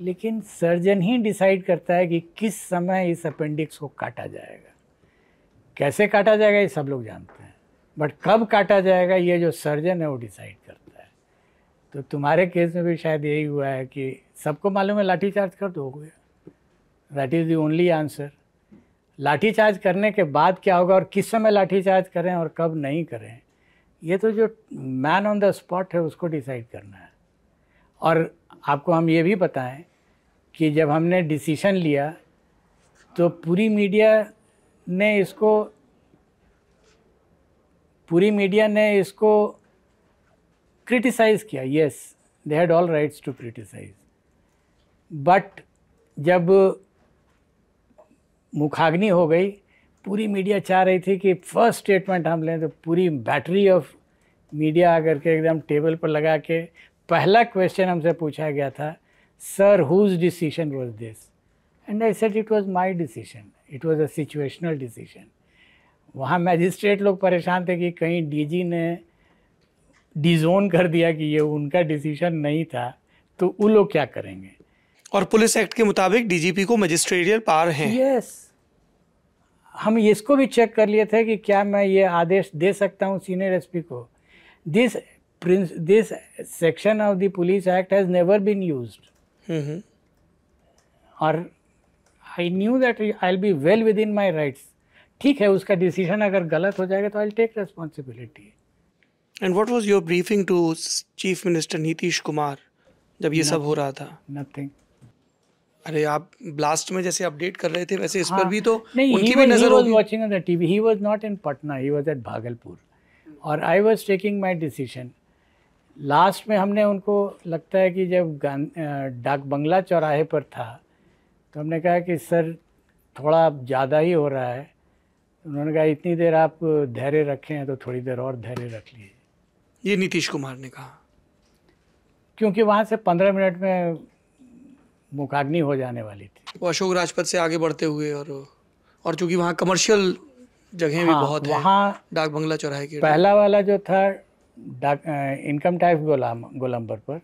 लेकिन सर्जन ही डिसाइड करता है कि किस समय इस अपेंडिक्स को काटा जाएगा। कैसे काटा जाएगा, ये सब लोग जानते हैं। बट कब काटा जाएगा, ये जो सर्जन है, वो डिसाइड करता है। तो तुम्हारे केस में भी शायद यही हुआ है कि सबको मालूम है लाठी चार्ज कर दो। हो गया that is the only answer lathi charge करने के बाद क्या होगा और किस समय लाठी चार्ज करें और कब नहीं करें? ये तो जो मैन ऑन द स्पॉट है, उसको डिसाइड करना है। और आपको हम ये भी बताएँ कि जब हमने डिसीशन लिया तो पूरी मीडिया ने इसको, पूरी मीडिया ने इसको क्रिटिसाइज़ किया। Yes they had all rights to criticise but जब मुखाग्नि हो गई। पूरी मीडिया चाह रही थी कि फ़र्स्ट स्टेटमेंट हम लें तो पूरी बैटरी ऑफ़ मीडिया आकर के एकदम टेबल पर लगा के पहला क्वेश्चन हमसे पूछा गया था sir whose decision was this and I said it was my decision it was a situational decision वहाँ मैजिस्ट्रेट लोग परेशान थे कि कहीं डीजी ने डिजोन कर दिया कि ये उनका डिसीज़न नहीं था तो वो लोग क्या करेंगे? और पुलिस एक्ट के मुताबिक डीजीपी को मजिस्ट्रेरियल पार है। Yes yes. हम इसको भी चेक कर लिए थे कि क्या मैं ये आदेश दे सकता हूँ सीनियर एसपी को। This prince this section of the police act has never been used और I knew that I be well within my rights ठीक है उसका डिसीज़न अगर गलत हो जाएगा तो I take responsibility and what was your briefing to chief minister Nitish Kumar जब ये सब हो रहा था? नथिंग अरे आप ब्लास्ट में जैसे अपडेट कर रहे थे वैसे इस हाँ, पर भी तो नहीं उनकी भी नज़र होगी। Watching on the TV he was not in Patna he was at Bhagalpur और I was taking my decision last में हमने उनको लगता है कि जब डाक बंगला चौराहे पर था तो हमने कहा कि सर थोड़ा ज़्यादा ही हो रहा है। उन्होंने कहा इतनी देर आप धैर्य रखे हैं तो थोड़ी देर और धैर्य रख लीजिए। ये नीतीश कुमार ने कहा। क्योंकि वहाँ से पंद्रह मिनट में मुखाग्नि हो जाने वाली थी। वो अशोक राजपथ से आगे बढ़ते हुए और और चूँकि वहाँ कमर्शियल जगह हाँ, भी बहुत है वहाँ डाक बंगला चौराहे के। पहला वाला जो था डाक इनकम टैक्स गोलाम गोलम्बर पर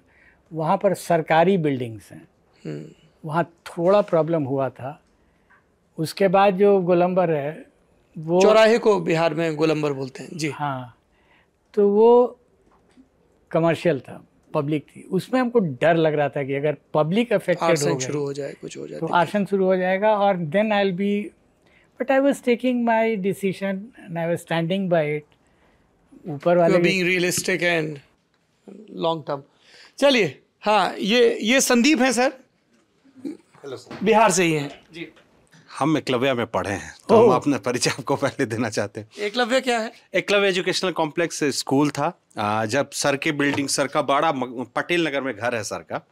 वहाँ पर सरकारी बिल्डिंग्स हैं। हम्म। वहाँ थोड़ा प्रॉब्लम हुआ था। उसके बाद जो गोलम्बर है वो चौराहे को बिहार में गोलम्बर बोलते हैं जी। हाँ तो वो कमर्शियल था। पब्लिक थी। उसमें हमको डर लग रहा था कि अगर पब्लिक अफेक्टेड हो शुरू हो जाए कुछ हो जाए तो आर्सन शुरू हो जाएगा और then I be but I was taking my decision and I was standing by it ऊपर वाले being realistic and long term चलिए हाँ ये ये संदीप हैं सर? हेलो सर बिहार से ही हैं। जी। हम एकलव्य में पढ़े हैं तो हम अपना परिचय आपको पहले देना चाहते हैं। एकलव्य क्या है? एकलव्य एजुकेशनल कॉम्प्लेक्स स्कूल था। जब सर के बिल्डिंग सर का बड़ा पटेल नगर में घर है सर का।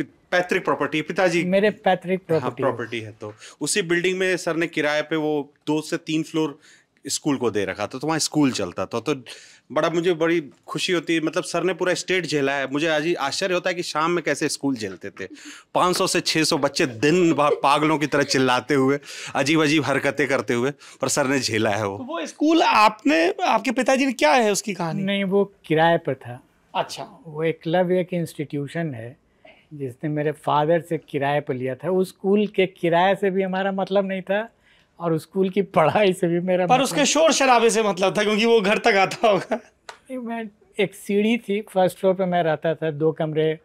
पैतृक प्रॉपर्टी पिताजी। मेरे पैतृक प्रॉपर्टी हाँ, प्रॉपर्टी है तो। उसी बिल्डिंग में सर ने किराए पे वो दो से तीन फ्लोर स्कूल को दे रखा था तो वहाँ स्कूल चलता था। तो बड़ा मुझे बड़ी खुशी होती है। मतलब सर ने पूरा स्टेट झेला है। मुझे आज आश्चर्य होता है कि शाम में कैसे स्कूल झेलते थे। 500 से 600 बच्चे दिन भर पागलों की तरह चिल्लाते हुए अजीब अजीब हरकतें करते हुए पर सर ने झेला है वो। तो वो स्कूल आपने आपके पिताजी ने क्या है उसकी कहानी? नहीं वो किराए पर था। अच्छा। वो एक क्लब एक इंस्टीट्यूशन है जिसने मेरे फादर से किराए पर लिया था। उस स्कूल के किराए से भी हमारा मतलब नहीं था। और स्कूल की पढ़ाई से भी मेरा पर मतलब उसके शोर शराबे से मतलब था क्योंकि वो घर तक आता होगा। मैं एक सीढ़ी थी फ़र्स्ट फ्लोर पे मैं रहता था दो कमरे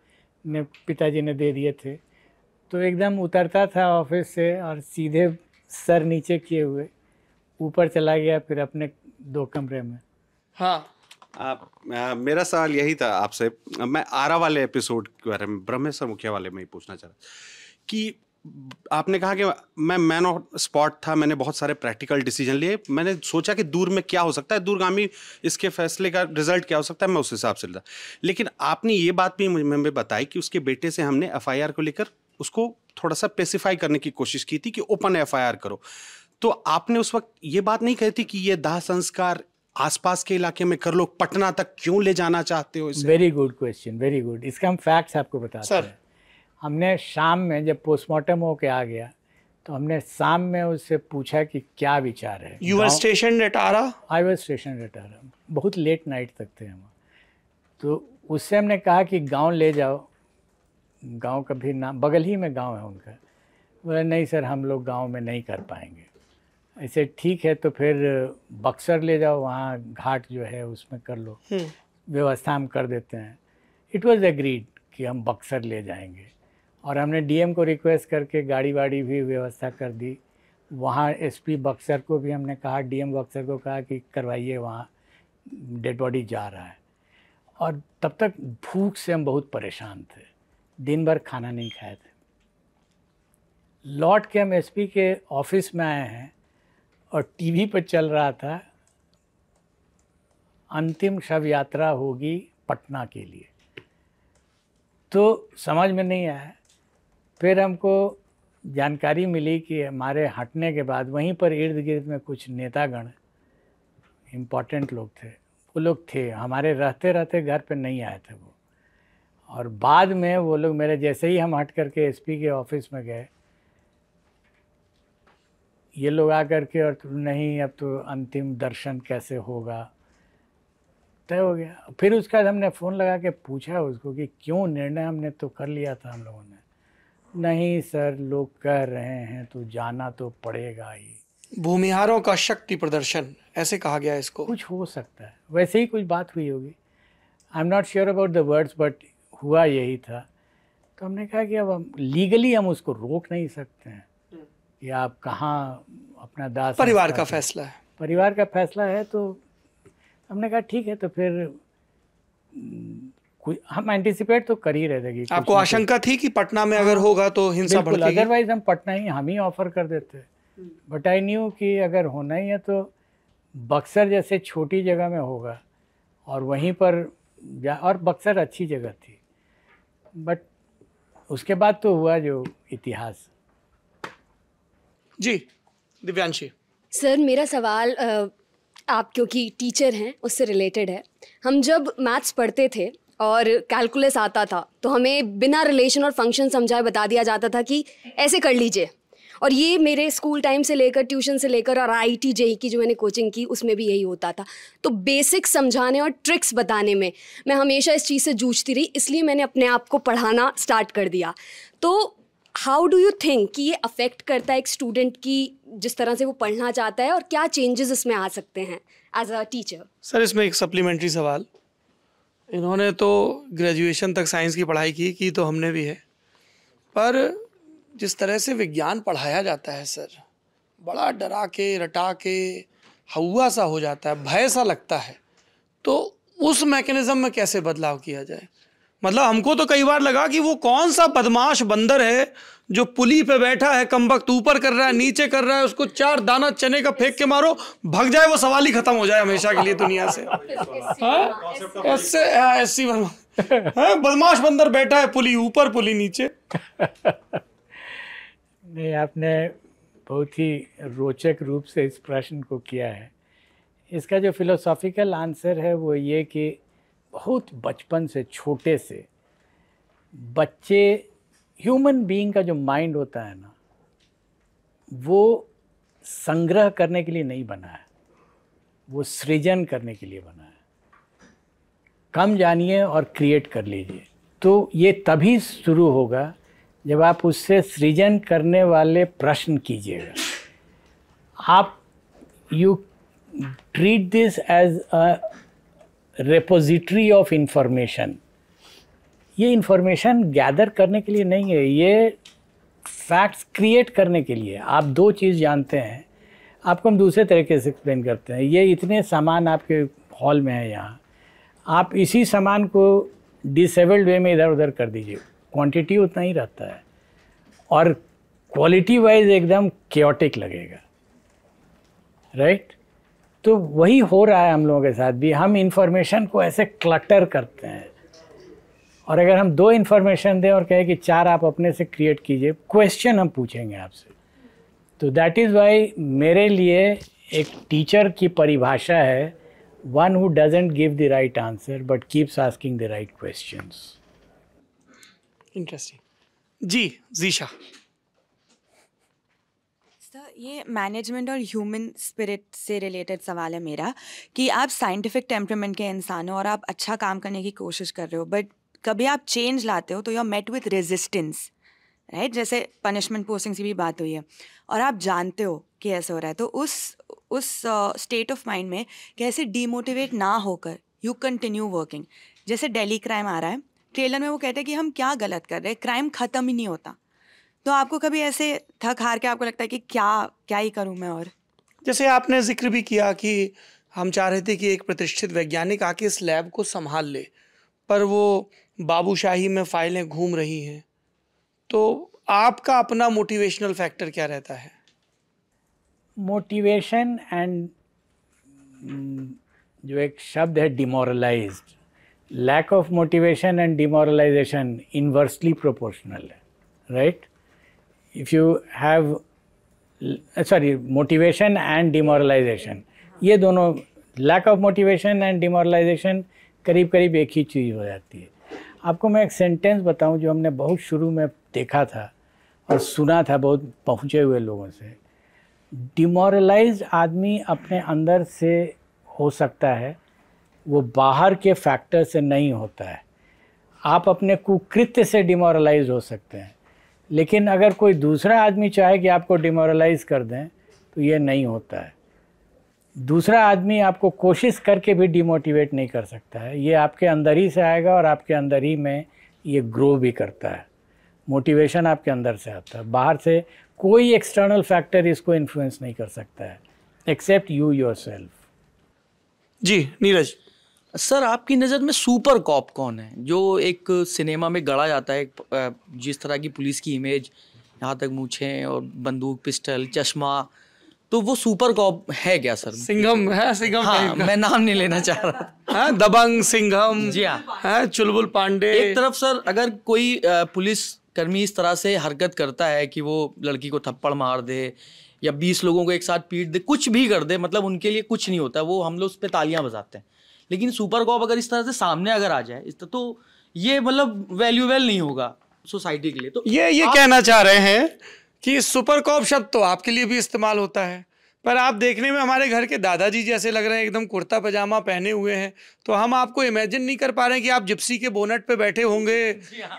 ने पिताजी ने दे दिए थे। तो एकदम उतरता था ऑफ़िस से और सीधे सर नीचे किए हुए ऊपर चला गया फिर अपने दो कमरे में। हाँ। आ, आ, मेरा सवाल यही था आपसे मैं आरा वाले एपिसोड के बारे में ब्रह्मेश्वर मुखिया वाले में ही पूछना चाह रहा कि आपने कहा कि मैं मैन ऑफ़ स्पॉट था मैंने बहुत सारे प्रैक्टिकल डिसीज़न लिए। मैंने सोचा कि दूर में क्या हो सकता है दूरगामी इसके फैसले का रिज़ल्ट क्या हो सकता है मैं उस हिसाब से लिया लेकिन आपने ये बात भी मुझे बताई कि उसके बेटे से हमने एफआईआर को लेकर उसको थोड़ा सा स्पेसिफाई करने की कोशिश की थी कि ओपन एफआईआर करो। तो आपने उस वक्त ये बात नहीं कही थी कि ये दाह संस्कार आसपास के इलाके में कर लो पटना तक क्यों ले जाना चाहते हो very good question very good इसका हम फैक्ट्स आपको बताते हैं। हमने शाम में जब पोस्टमार्टम होके आ गया तो हमने शाम में उससे पूछा कि क्या विचार है। You are station at Arrah I was station retire बहुत लेट नाइट तक थे हम। तो उससे हमने कहा कि गाँव ले जाओ। गाँव का भी नाम बगल ही में गाँव है उनका। बोले नहीं सर हम लोग गाँव में नहीं कर पाएँगे। ऐसे ठीक है तो फिर बक्सर ले जाओ वहाँ घाट जो है उसमें कर लो। व्यवस्था हम कर देते हैं। इट वॉज़ एग्रीड कि हम बक्सर ले जाएँगे। और हमने डीएम को रिक्वेस्ट करके गाड़ी वाड़ी भी व्यवस्था कर दी। वहाँ एसपी बक्सर को भी हमने कहा डीएम बक्सर को कहा कि करवाइए वहाँ डेड बॉडी जा रहा है। और तब तक भूख से हम बहुत परेशान थे। दिन भर खाना नहीं खाए थे। लौट के हम एसपी के ऑफ़िस में आए हैं और टीवी पर चल रहा था। अंतिम शव यात्रा होगी पटना के लिए। तो समझ में नहीं आया फिर हमको जानकारी मिली कि हमारे हटने के बाद वहीं पर इर्द गिर्द में कुछ नेतागण इंपॉर्टेंट लोग थे, वो लोग थे, हमारे रहते रहते घर पे नहीं आए थे वो। और बाद में वो लोग मेरे जैसे ही हम हट करके एसपी के ऑफ़िस में गए, ये लोग आ करके और तो नहीं, अब तो अंतिम दर्शन कैसे होगा? तय हो गया। फिर उसके बाद हमने फ़ोन लगा के पूछा उसको कि क्यों निर्णय हमने तो कर लिया था हम लोगों ने। नहीं सर लोग कह रहे हैं तो जाना तो पड़ेगा ही। भूमिहारों का शक्ति प्रदर्शन ऐसे कहा गया इसको। कुछ हो सकता है वैसे ही कुछ बात हुई होगी। I am not sure about the words but हुआ यही था। तो हमने कहा कि अब हम लीगली हम उसको रोक नहीं सकते हैं। कि आप कहाँ अपना दास परिवार का फैसला है। परिवार का फैसला है तो हमने कहा ठीक है तो फिर कोई हम एंटिसिपेट तो कर ही रहे थे आपको आशंका थी कि पटना में अगर होगा तो हिंसा भड़केगी अदरवाइज़ हम पटना ही हम ही ऑफ़र कर देते। बट आई न्यू कि अगर होना ही है तो बक्सर जैसे छोटी जगह में होगा और वहीं पर जा और बक्सर अच्छी जगह थी। बट उसके बाद तो हुआ जो इतिहास। जी दिव्यांशी। सर मेरा सवाल आप क्योंकि टीचर हैं उससे रिलेटेड है। हम जब मैथ्स पढ़ते थे और कैलकुलस आता था तो हमें बिना रिलेशन और फ़ंक्शन समझाए बता दिया जाता था कि ऐसे कर लीजिए। और ये मेरे स्कूल टाइम से लेकर ट्यूशन से लेकर और आई टी जेई की जो मैंने कोचिंग की, उसमें भी यही होता था। तो बेसिक समझाने और ट्रिक्स बताने में मैं हमेशा इस चीज़ से जूझती रही, इसलिए मैंने अपने आप को पढ़ाना स्टार्ट कर दिया। तो हाउ डू यू थिंक कि ये अफेक्ट करता है एक स्टूडेंट की जिस तरह से वो पढ़ना चाहता है और क्या चेंजेस इसमें आ सकते हैं एज अ टीचर सर, इसमें एक सप्लीमेंट्री सवाल। इन्होंने तो ग्रेजुएशन तक साइंस की पढ़ाई की की तो हमने भी है। पर जिस तरह से विज्ञान पढ़ाया जाता है, सर, बड़ा डरा के, रटा के, हवा सा हो जाता है, भय सा लगता है तो उस मैकेनिज्म में कैसे बदलाव किया जाए? मतलब हमको तो कई बार लगा कि वो कौन सा बदमाश बंदर है जो पुली पे बैठा है कमबख्त ऊपर कर रहा है नीचे कर रहा है उसको चार दाना चने का फेंक के मारो भग जाए वो सवाल ही खत्म हो जाए हमेशा के लिए दुनिया से। हाँ? ऐसे हाँ, ऐसी हाँ, बदमाश बंदर बैठा है पुली ऊपर पुली नीचे। नहीं आपने बहुत ही रोचक रूप से इस प्रश्न को किया है। इसका जो फिलोसॉफिकल आंसर है वो ये कि बहुत बचपन से छोटे से बच्चे ह्यूमन बीइंग का जो माइंड होता है ना, वो संग्रह करने के लिए नहीं बना है। वो सृजन करने के लिए बना है। कम जानिए और क्रिएट कर लीजिए। तो ये तभी शुरू होगा जब आप उससे सृजन करने वाले प्रश्न कीजिएगा। आप you treat this as a repository of information ये इन्फॉर्मेशन गैदर करने के लिए नहीं है, ये फैक्ट्स क्रिएट करने के लिए। आप दो चीज़ जानते हैं, आपको हम दूसरे तरीके से एक्सप्लेन करते हैं। ये इतने सामान आपके हॉल में है यहाँ। आप इसी सामान को डिसेबल्ड वे में इधर उधर कर दीजिए। क्वांटिटी उतना ही रहता है। और क्वालिटी वाइज एकदम क्योटिक लगेगा। Right right? तो वही हो रहा है हम लोगों के साथ भी। हम इंफॉर्मेशन को ऐसे क्लटर करते हैं। और अगर हम दो इन्फॉर्मेशन दें और कहें कि चार आप अपने से क्रिएट कीजिए क्वेश्चन हम पूछेंगे आपसे। तो दैट इज़ वाई मेरे लिए एक टीचर की परिभाषा है one who doesn't give the right answer but keeps asking the right questions interesting ji geisha ये मैनेजमेंट और ह्यूमन स्पिरिट से रिलेटेड सवाल है मेरा कि आप साइंटिफिक टेम्परमेंट के इंसान हो और आप अच्छा काम करने की कोशिश कर रहे हो बट कभी आप चेंज लाते हो तो you are met with resistance right जैसे पनिशमेंट पोस्टिंग की भी बात हुई है। और आप जानते हो कि ऐसा हो रहा है। तो उस उस स्टेट ऑफ़ माइंड में कैसे डीमोटिवेट ना होकर यू कंटिन्यू वर्किंग जैसे डेली क्राइम आ रहा है। ट्रेलर में वो कहते हैं कि हम क्या गलत कर रहे हैं। क्राइम ख़त्म ही नहीं होता। तो आपको कभी ऐसे थक हार के आपको लगता है कि क्या क्या ही करूँ मैं और? जैसे आपने ज़िक्र भी किया कि हम चाह रहे थे कि एक प्रतिष्ठित वैज्ञानिक आके इस लैब को संभाल ले, पर वो बाबूशाही में फाइलें घूम रही हैं तो आपका अपना मोटिवेशनल फैक्टर क्या रहता है? मोटिवेशन एंड जो एक शब्द है demoralise lack of motivation and demoralisation inversely proportional है right if you have sorry motivation and demoralisation ये दोनों lack of motivation and demoralisation करीब करीब एक ही चीज़ हो जाती है। आपको मैं एक सेंटेंस बताऊँ जो हमने बहुत शुरू में देखा था और सुना था बहुत पहुँचे हुए लोगों से। डिमोरलाइज आदमी अपने अंदर से हो सकता है, वो बाहर के फैक्टर से नहीं होता है। आप अपने कुकृत्य से डिमोरलाइज हो सकते हैं, लेकिन अगर कोई दूसरा आदमी चाहे कि आपको डिमोरलाइज कर दें तो ये नहीं होता है। दूसरा आदमी आपको कोशिश करके भी डिमोटिवेट नहीं कर सकता है। ये आपके अंदर ही से आएगा और आपके अंदर ही में ये ग्रो भी करता है। मोटिवेशन आपके अंदर से आता है। बाहर से कोई एक्सटर्नल फैक्टर इसको इन्फ्लुएंस नहीं कर सकता है। Except you yourself ji Neeraj. Sir आपकी नज़र में सुपर कॉप कौन है? जो एक सिनेमा में गढ़ा जाता है एक जिस तरह की पुलिस की इमेज यहाँ तक मूछें और बंदूक पिस्टल चश्मा तो वो सुपर कॉप है क्या सर? सिंघम है सिंघम हाँ मैं नाम नहीं लेना चाह रहा। हाँ दबंग सिंघम जी हाँ। है चुलबुल पांडे। एक तरफ़ सर अगर कोई पुलिस कर्मी इस तरह से हरकत करता है कि वो लड़की को थप्पड़ मार दे या बीस लोगों को एक साथ पीट दे कुछ भी कर दे मतलब उनके लिए कुछ नहीं होता वो हम लोग उस पर तालियाँ बजाते हैं। लेकिन सुपर कॉप अगर इस तरह से सामने अगर आ जाए इस तो ये मतलब वैल्यूवेल नहीं होगा सोसाइटी के लिए। तो ये ये कहना चाह रहे हैं कि सुपर कॉप शब्द तो आपके लिए भी इस्तेमाल होता है। पर आप देखने में हमारे घर के दादाजी जैसे लग रहे हैं एकदम कुर्ता पजामा पहने हुए हैं। तो हम आपको इमेजिन नहीं कर पा रहे हैं कि आप जिप्सी के बोनट पे बैठे होंगे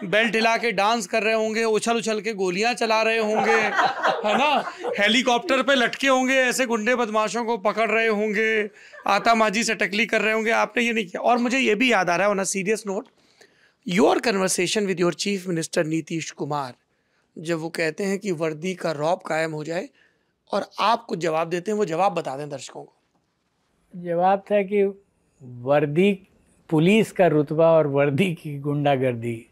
बेल्ट हिला के डांस कर रहे होंगे उछल उछल के गोलियाँ चला रहे होंगे है ना? हेलीकॉप्टर पे लटके होंगे ऐसे गुंडे बदमाशों को पकड़ रहे होंगे आता माजी से टकली कर रहे होंगे। आपने ये नहीं किया। और मुझे ये भी याद आ रहा है on a serious note your conversation with your chief minister Nitish Kumar जब वो कहते हैं कि वर्दी का रौब कायम हो जाए और आप कुछ जवाब देते हैं, वो जवाब बता दें दर्शकों को। जवाब था कि वर्दी, पुलिस का रुतबा और वर्दी की गुंडागर्दी।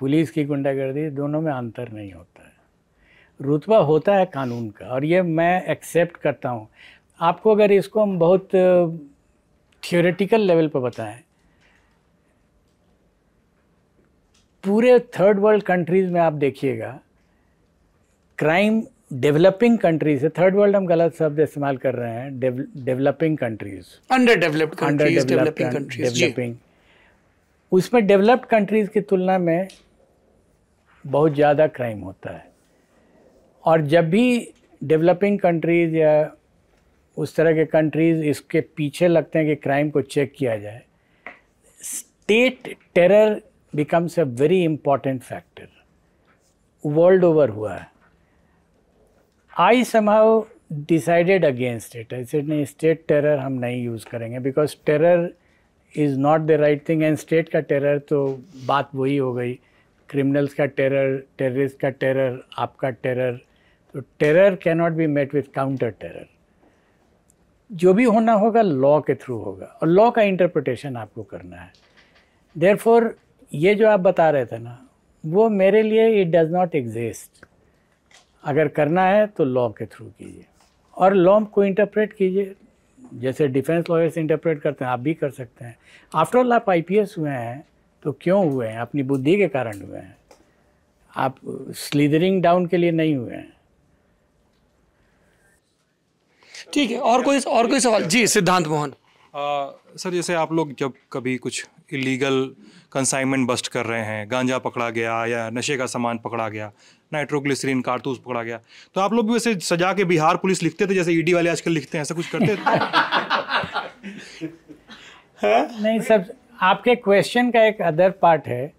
पुलिस की गुंडागर्दी दोनों में अंतर नहीं होता है। रुतबा होता है कानून का और ये मैं एक्सेप्ट करता हूँ। आपको अगर इसको हम बहुत थियोरेटिकल लेवल पर बताएँ पूरे थर्ड वर्ल्ड कंट्रीज़ में आप देखिएगा क्राइम डेवलपिंग कंट्रीज़ है थर्ड वर्ल्ड हम गलत शब्द इस्तेमाल कर रहे हैं developing countries under developed under developing उसमें डेवलप्ड कंट्रीज़ की तुलना में बहुत ज़्यादा क्राइम होता है। और जब भी डेवलपिंग कंट्रीज़ या उस तरह के कंट्रीज़ इसके पीछे लगते हैं कि क्राइम को चेक किया जाए state terror becomes a very important factor world over हुआ है। I somehow decided against it ऐसे नहीं स्टेट टेरर हम नहीं यूज़ करेंगे because terror is not the right thing and state का टेरर तो बात वही हो गई। क्रिमिनल्स का टेरर टेररिस्ट का टेरर आपका टेरर तो terror cannot be met with counter terror जो भी होना होगा लॉ के थ्रू होगा। और लॉ का इंटरप्रटेशन आपको करना है। देयर ये जो आप बता रहे थे ना वो मेरे लिए इट डज़ नॉट एग्जिस्ट अगर करना है तो लॉ के थ्रू कीजिए। और लॉ को इंटरप्रेट कीजिए। जैसे डिफेंस लॉयर्स इंटरप्रेट करते हैं आप भी कर सकते हैं। आफ्टर ऑल आप आईपीएस हुए हैं तो क्यों हुए हैं? अपनी बुद्धि के कारण हुए हैं। आप स्लीदरिंग डाउन के लिए नहीं हुए हैं। ठीक है और कोई और कोई सवाल? जी सिद्धांत मोहन। सर जैसे आप लोग जब कभी कुछ इलीगल कंसाइनमेंट बस्ट कर रहे हैं गांजा पकड़ा गया या नशे का सामान पकड़ा गया नाइट्रोग्लिसरीन कारतूस पकड़ा गया। तो आप लोग भी वैसे सजा के बिहार पुलिस लिखते थे जैसे ईडी वाले आजकल लिखते हैं ऐसा कुछ करते थे? नहीं सब आपके क्वेश्चन का एक अदर पार्ट है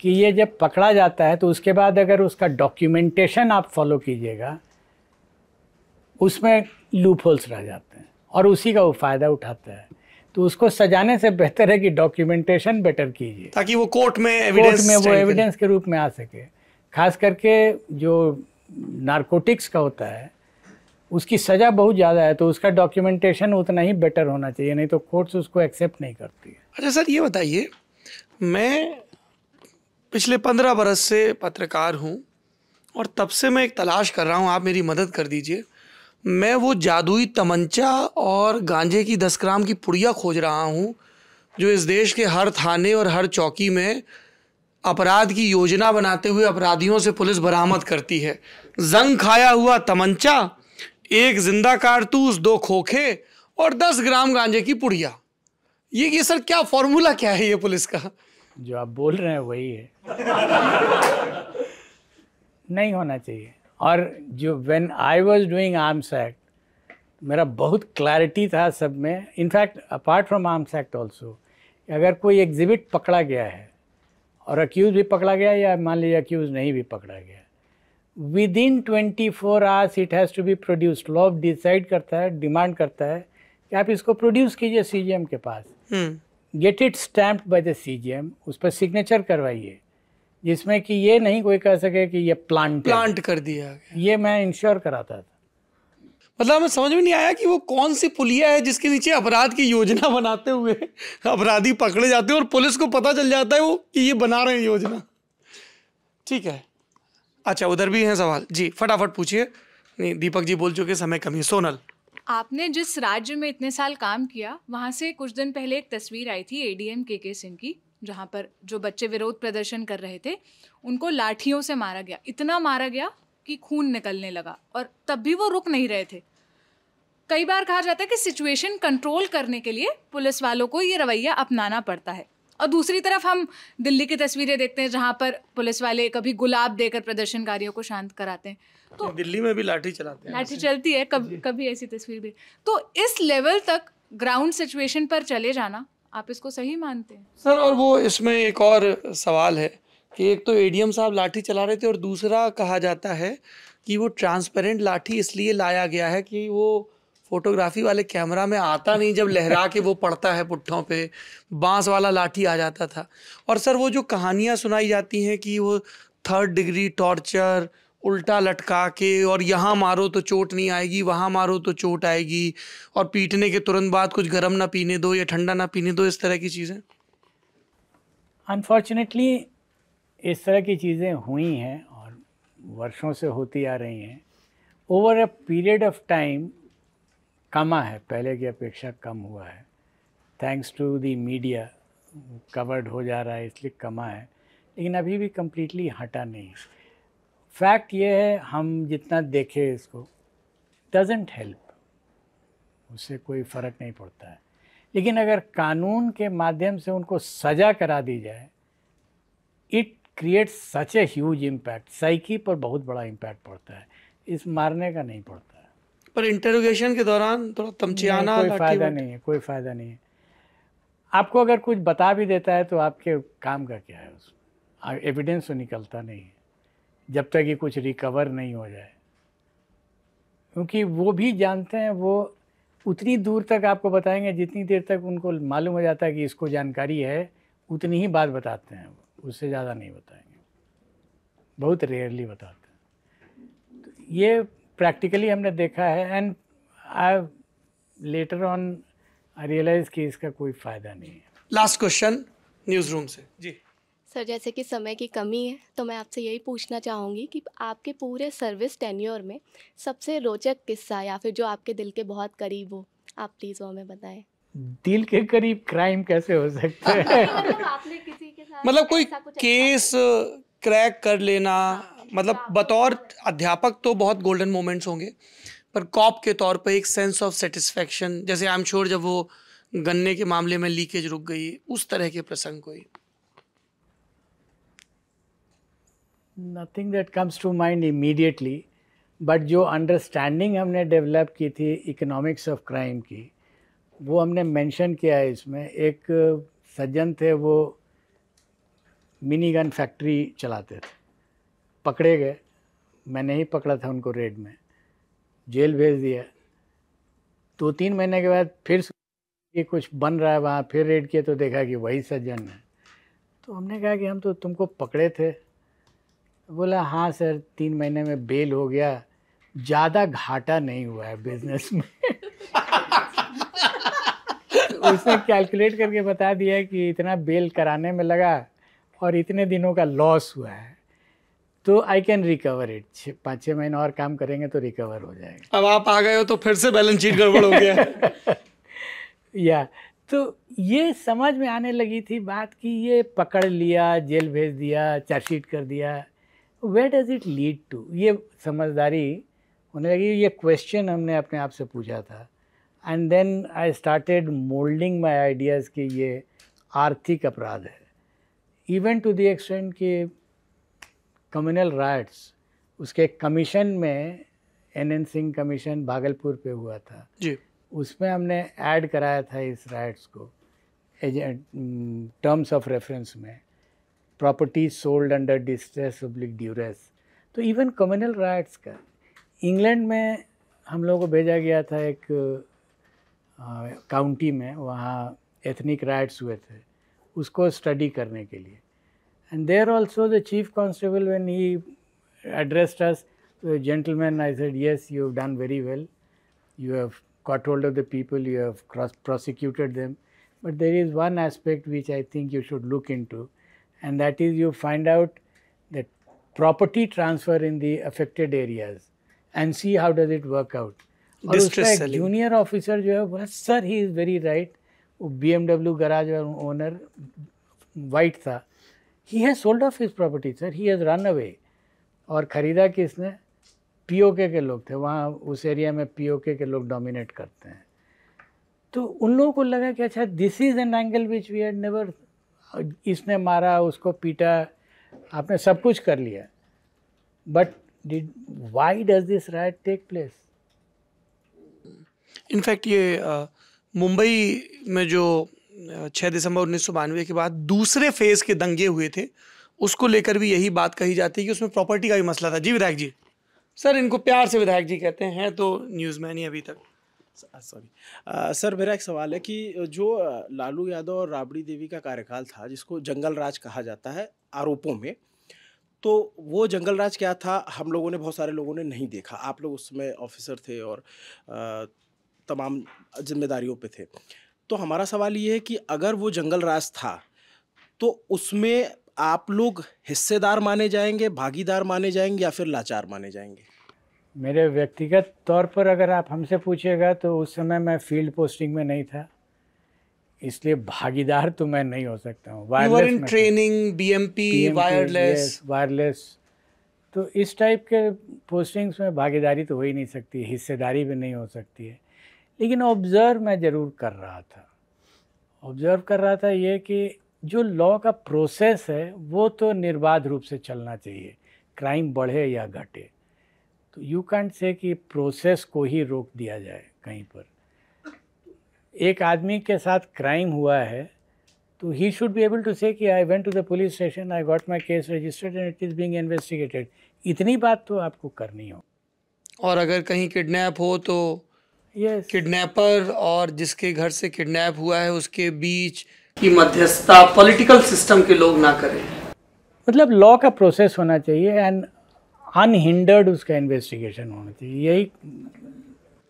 कि ये जब पकड़ा जाता है तो उसके बाद अगर उसका डॉक्यूमेंटेशन आप फॉलो कीजिएगा उसमें लूप होल्स रह जाते हैं और उसी का वो फ़ायदा उठाता है। तो उसको सजाने से बेहतर है कि डॉक्यूमेंटेशन बेटर कीजिए। ताकि वो कोर्ट में कोर्ट एविडेंस में वो एविडेंस के रूप में आ सके। खास करके जो नारकोटिक्स का होता है उसकी सज़ा बहुत ज़्यादा है तो उसका डॉक्यूमेंटेशन उतना ही बेटर होना चाहिए नहीं तो कोर्ट्स उसको एक्सेप्ट नहीं करती है। अच्छा सर ये बताइए मैं पिछले पंद्रह बरस से पत्रकार हूँ और तब से मैं एक तलाश कर रहा हूँ आप मेरी मदद कर दीजिए। मैं वो जादुई तमंचा और गांजे की दस ग्राम की पुड़िया खोज रहा हूँ, जो इस देश के हर थाने और हर चौकी में अपराध की योजना बनाते हुए अपराधियों से पुलिस बरामद करती है। जंग खाया हुआ तमंचा, एक ज़िंदा कारतूस, दो खोखे और दस ग्राम गांजे की पुड़िया। ये ये सर क्या फॉर्मूला क्या है ये पुलिस का? जो आप बोल रहे हैं वही है। नहीं होना चाहिए। और जो when I was doing arms act मेरा बहुत क्लैरिटी था सब में. In fact apart from arms act also अगर कोई एग्जिबिट पकड़ा गया है और अक्यूज भी पकड़ा गया या मान लीजिए अक्यूज नहीं भी पकड़ा गया within twenty four hours it has to be produced law decide करता है डिमांड करता है कि आप इसको प्रोड्यूस कीजिए सी के पास. Get it stamped by the C उस पर सिग्नेचर करवाइए. जिसमें कि ये नहीं कोई कह सके कि ये प्लांट प्लांट कर दिया गया। ये मैं इंश्योर कराता था। मतलब हमें समझ में नहीं आया कि वो कौन सी पुलिया है जिसके नीचे अपराध की योजना बनाते हुए अपराधी पकड़े जाते हैं और पुलिस को पता चल जाता है वो कि ये बना रहे हैं योजना। ठीक है। अच्छा उधर भी हैं सवाल। जी फटाफट पूछिए। नहीं दीपक जी बोल चुके समय कमी सोनल। आपने जिस राज्य में इतने साल काम किया वहाँ से कुछ दिन पहले एक तस्वीर आई थी एडीएम के के सिंह की। जहाँ पर जो बच्चे विरोध प्रदर्शन कर रहे थे उनको लाठियों से मारा गया। इतना मारा गया कि खून निकलने लगा और तब भी वो रुक नहीं रहे थे। कई बार कहा जाता है कि सिचुएशन कंट्रोल करने के लिए पुलिस वालों को ये रवैया अपनाना पड़ता है। और दूसरी तरफ़ हम दिल्ली की तस्वीरें देखते हैं जहाँ पर पुलिस वाले कभी गुलाब देकर प्रदर्शनकारियों को शांत कराते हैं। तो दिल्ली में भी लाठी चलाते हैं। लाठी चलती है कभी कभी ऐसी तस्वीर भी। तो इस लेवल तक ग्राउंड सिचुएशन पर चले जाना आप इसको सही मानते हैं? सर, और वो इसमें एक और सवाल है कि एक तो एडीएम साहब लाठी चला रहे थे और दूसरा कहा जाता है कि वो ट्रांसपेरेंट लाठी इसलिए लाया गया है कि वो फोटोग्राफी वाले कैमरा में आता नहीं जब लहरा के वो पड़ता है पुट्ठों पे, बाँस वाला लाठी आ जाता था। और सर, वो जो कहानियाँ सुनाई जाती हैं कि वो थर्ड डिग्री टॉर्चर उल्टा लटका के और यहाँ मारो तो चोट नहीं आएगी, वहाँ मारो तो चोट आएगी। और पीटने के तुरंत बाद कुछ गर्म ना पीने दो या ठंडा ना पीने दो, इस तरह की चीज़ें। अनफॉर्चुनेटली इस तरह की चीज़ें हुई हैं और वर्षों से होती आ रही हैं। Over a period of time कमा है, पहले की अपेक्षा कम हुआ है। Thanks to the media covered हो जा रहा है, इसलिए कमा है। लेकिन अभी भी कम्प्लीटली हटा नहीं फैक्ट ये है हम जितना देखें इसको डजेंट हेल्प उससे कोई फ़र्क नहीं पड़ता है। लेकिन अगर कानून के माध्यम से उनको सज़ा करा दी जाए it creates such a huge impact psyche पर बहुत बड़ा इम्पैक्ट पड़ता है। इस मारने का नहीं पड़ता है। पर इंटरोगेशन के दौरान थोड़ा तमचियाना कोई फ़ायदा नहीं है कोई फ़ायदा नहीं है। आपको अगर कुछ बता भी देता है तो आपके काम का क्या है? उसमें एविडेंस तो निकलता नहीं है। जब तक कि कुछ रिकवर नहीं हो जाए। क्योंकि वो भी जानते हैं वो उतनी दूर तक आपको बताएँगे जितनी देर तक उनको मालूम हो जाता है कि इसको जानकारी है उतनी ही बात बताते हैं वो। उससे ज़्यादा नहीं बताएँगे। बहुत रेयरली बताते हैं। तो ये प्रैक्टिकली हमने देखा है and I later on I realise कि इसका कोई फ़ायदा नहीं है। लास्ट क्वेश्चन न्यूज़ रूम से। जी। सर जैसे कि समय की कमी है तो मैं आपसे यही पूछना चाहूँगी कि आपके पूरे सर्विस टेन्योर में सबसे रोचक किस्सा या फिर जो आपके दिल के बहुत करीब हो आप प्लीज़ वो हमें बताएँ। दिल के करीब क्राइम कैसे हो सकते हैं? मतलब आपने किसी के साथ मतलब कोई अच्छा केस क्रैक कर लेना मतलब बतौर अध्यापक तो बहुत गोल्डन मोमेंट्स होंगे पर कॉप के तौर पर एक सेंस ऑफ़ सेटिस्फेक्शन जैसे आई एम श्योर जब वो गन्ने के मामले में लीकेज रुक गई उस तरह के प्रसंग कोई। Nothing that comes to mind immediately but जो अंडरस्टैंडिंग हमने डेवलप की थी इकोनॉमिक्स ऑफ़ क्राइम की, वो हमने मेंशन किया है इसमें। एक सज्जन थे, वो मिनी गन फैक्ट्री चलाते थे। पकड़े गए। मैंने ही पकड़ा था उनको रेड में। जेल भेज दिया। दो तीन महीने के बाद फिर ये कुछ बन रहा है वहाँ, फिर रेड किया तो देखा कि वही सज्जन है। तो हमने कहा कि हम तो तुमको पकड़े थे। बोला हाँ सर तीन महीने में बेल हो गया। ज़्यादा घाटा नहीं हुआ है बिज़नेस में। उसने कैलकुलेट करके बता दिया कि इतना बेल कराने में लगा और इतने दिनों का लॉस हुआ है। तो आई कैन रिकवर इट पाँच छः महीने और काम करेंगे तो रिकवर हो जाएगा। अब आप आ गए हो तो फिर से बैलेंस शीट गड़बड़ हो गया। या तो ये समझ में आने लगी थी बात कि ये पकड़ लिया जेल भेज दिया चार्जशीट कर दिया। Way does it lead to ये समझदारी होने लगी ये क्वेश्चन हमने अपने आप से पूछा था। And then I started moulding my ideas कि ये आर्थिक अपराध है। इवन टू दी एक्सटेंट कि कम्युनल राइट्स उसके कमीशन में N N Singh commission Bhagalpur पे हुआ था। जी। उसमें हमने ऐड कराया था इस राइट्स को टर्म्स ऑफ़ रेफरेंस में। Property sold under distress public duress तो इवन कम्युनल राइट्स का इंग्लैंड में हम लोगों को भेजा गया था एक काउंटी में, वहाँ एथनिक राइट्स हुए थे, उसको स्टडी करने के लिए। And there also the chief constable when he addressed us gentleman I said yes you have done very well you have caught hold of the people you have prosecuted them but there is one aspect which I think you should look into and that is you find out that property transfer in the affected areas and see how does it work out. और उसका एक junior officer जो है बोला sir he is very right वो BMW garage owner white था. He has sold off his property sir he has run away और ख़रीदा किसने? पीओके के लोग थे. वहाँ उस एरिया में पीओके के लोग डोमिनेट करते हैं. तो उन लोगों को लगा कि अच्छा this is an angle which we had never इसने मारा, उसको पीटा, आपने सब कुछ कर लिया। But did why does this riot take place in fact ये मुंबई में जो छः दिसंबर उन्नीस सौ बानवे के बाद दूसरे फ़ेज़ के दंगे हुए थे, उसको लेकर भी यही बात कही जाती है कि उसमें प्रॉपर्टी का भी मसला था। जी, विधायक जी। सर, इनको प्यार से विधायक जी कहते हैं तो न्यूज़ मैन ही अभी तक। सॉरी सर, मेरा एक सवाल है कि जो लालू यादव और राबड़ी देवी का कार्यकाल था, जिसको जंगल राज कहा जाता है आरोपों में तो वो जंगल राज क्या था? हम लोगों ने, बहुत सारे लोगों ने नहीं देखा। आप लोग उस समय ऑफिसर थे और तमाम जिम्मेदारियों पे थे। तो हमारा सवाल ये है कि अगर वो जंगल राज था तो उसमें आप लोग हिस्सेदार माने जाएँगे, भागीदार माने जाएँगे या फिर लाचार माने जाएँगे? मेरे व्यक्तिगत तौर पर अगर आप हमसे पूछिएगा तो उस समय मैं फ़ील्ड पोस्टिंग में नहीं था। इसलिए भागीदार तो मैं नहीं हो सकता हूँ। Wireless training BMP wireless wireless तो इस टाइप के पोस्टिंग्स में भागीदारी तो हो ही नहीं सकती हिस्सेदारी भी नहीं हो सकती है। लेकिन ऑब्ज़र्व मैं ज़रूर कर रहा था। ऑब्ज़र्व कर रहा था ये कि जो लॉ का प्रोसेस है वो तो निर्बाध रूप से चलना चाहिए। क्राइम बढ़े या घटे। तो यू कैंट से कि प्रोसेस को ही रोक दिया जाए कहीं पर। एक आदमी के साथ क्राइम हुआ है तो he should be able to say कि I went to the police station I got my case registered and it is being investigated इतनी बात तो आपको करनी हो। और अगर कहीं किडनैप हो तो yes. किडनैपर और जिसके घर से किडनैप हुआ है उसके बीच की मध्यस्थता पॉलिटिकल सिस्टम के लोग ना करें। मतलब लॉ का प्रोसेस होना चाहिए एंड अनहिंडर्ड उसका इन्वेस्टिगेशन होना चाहिए। यही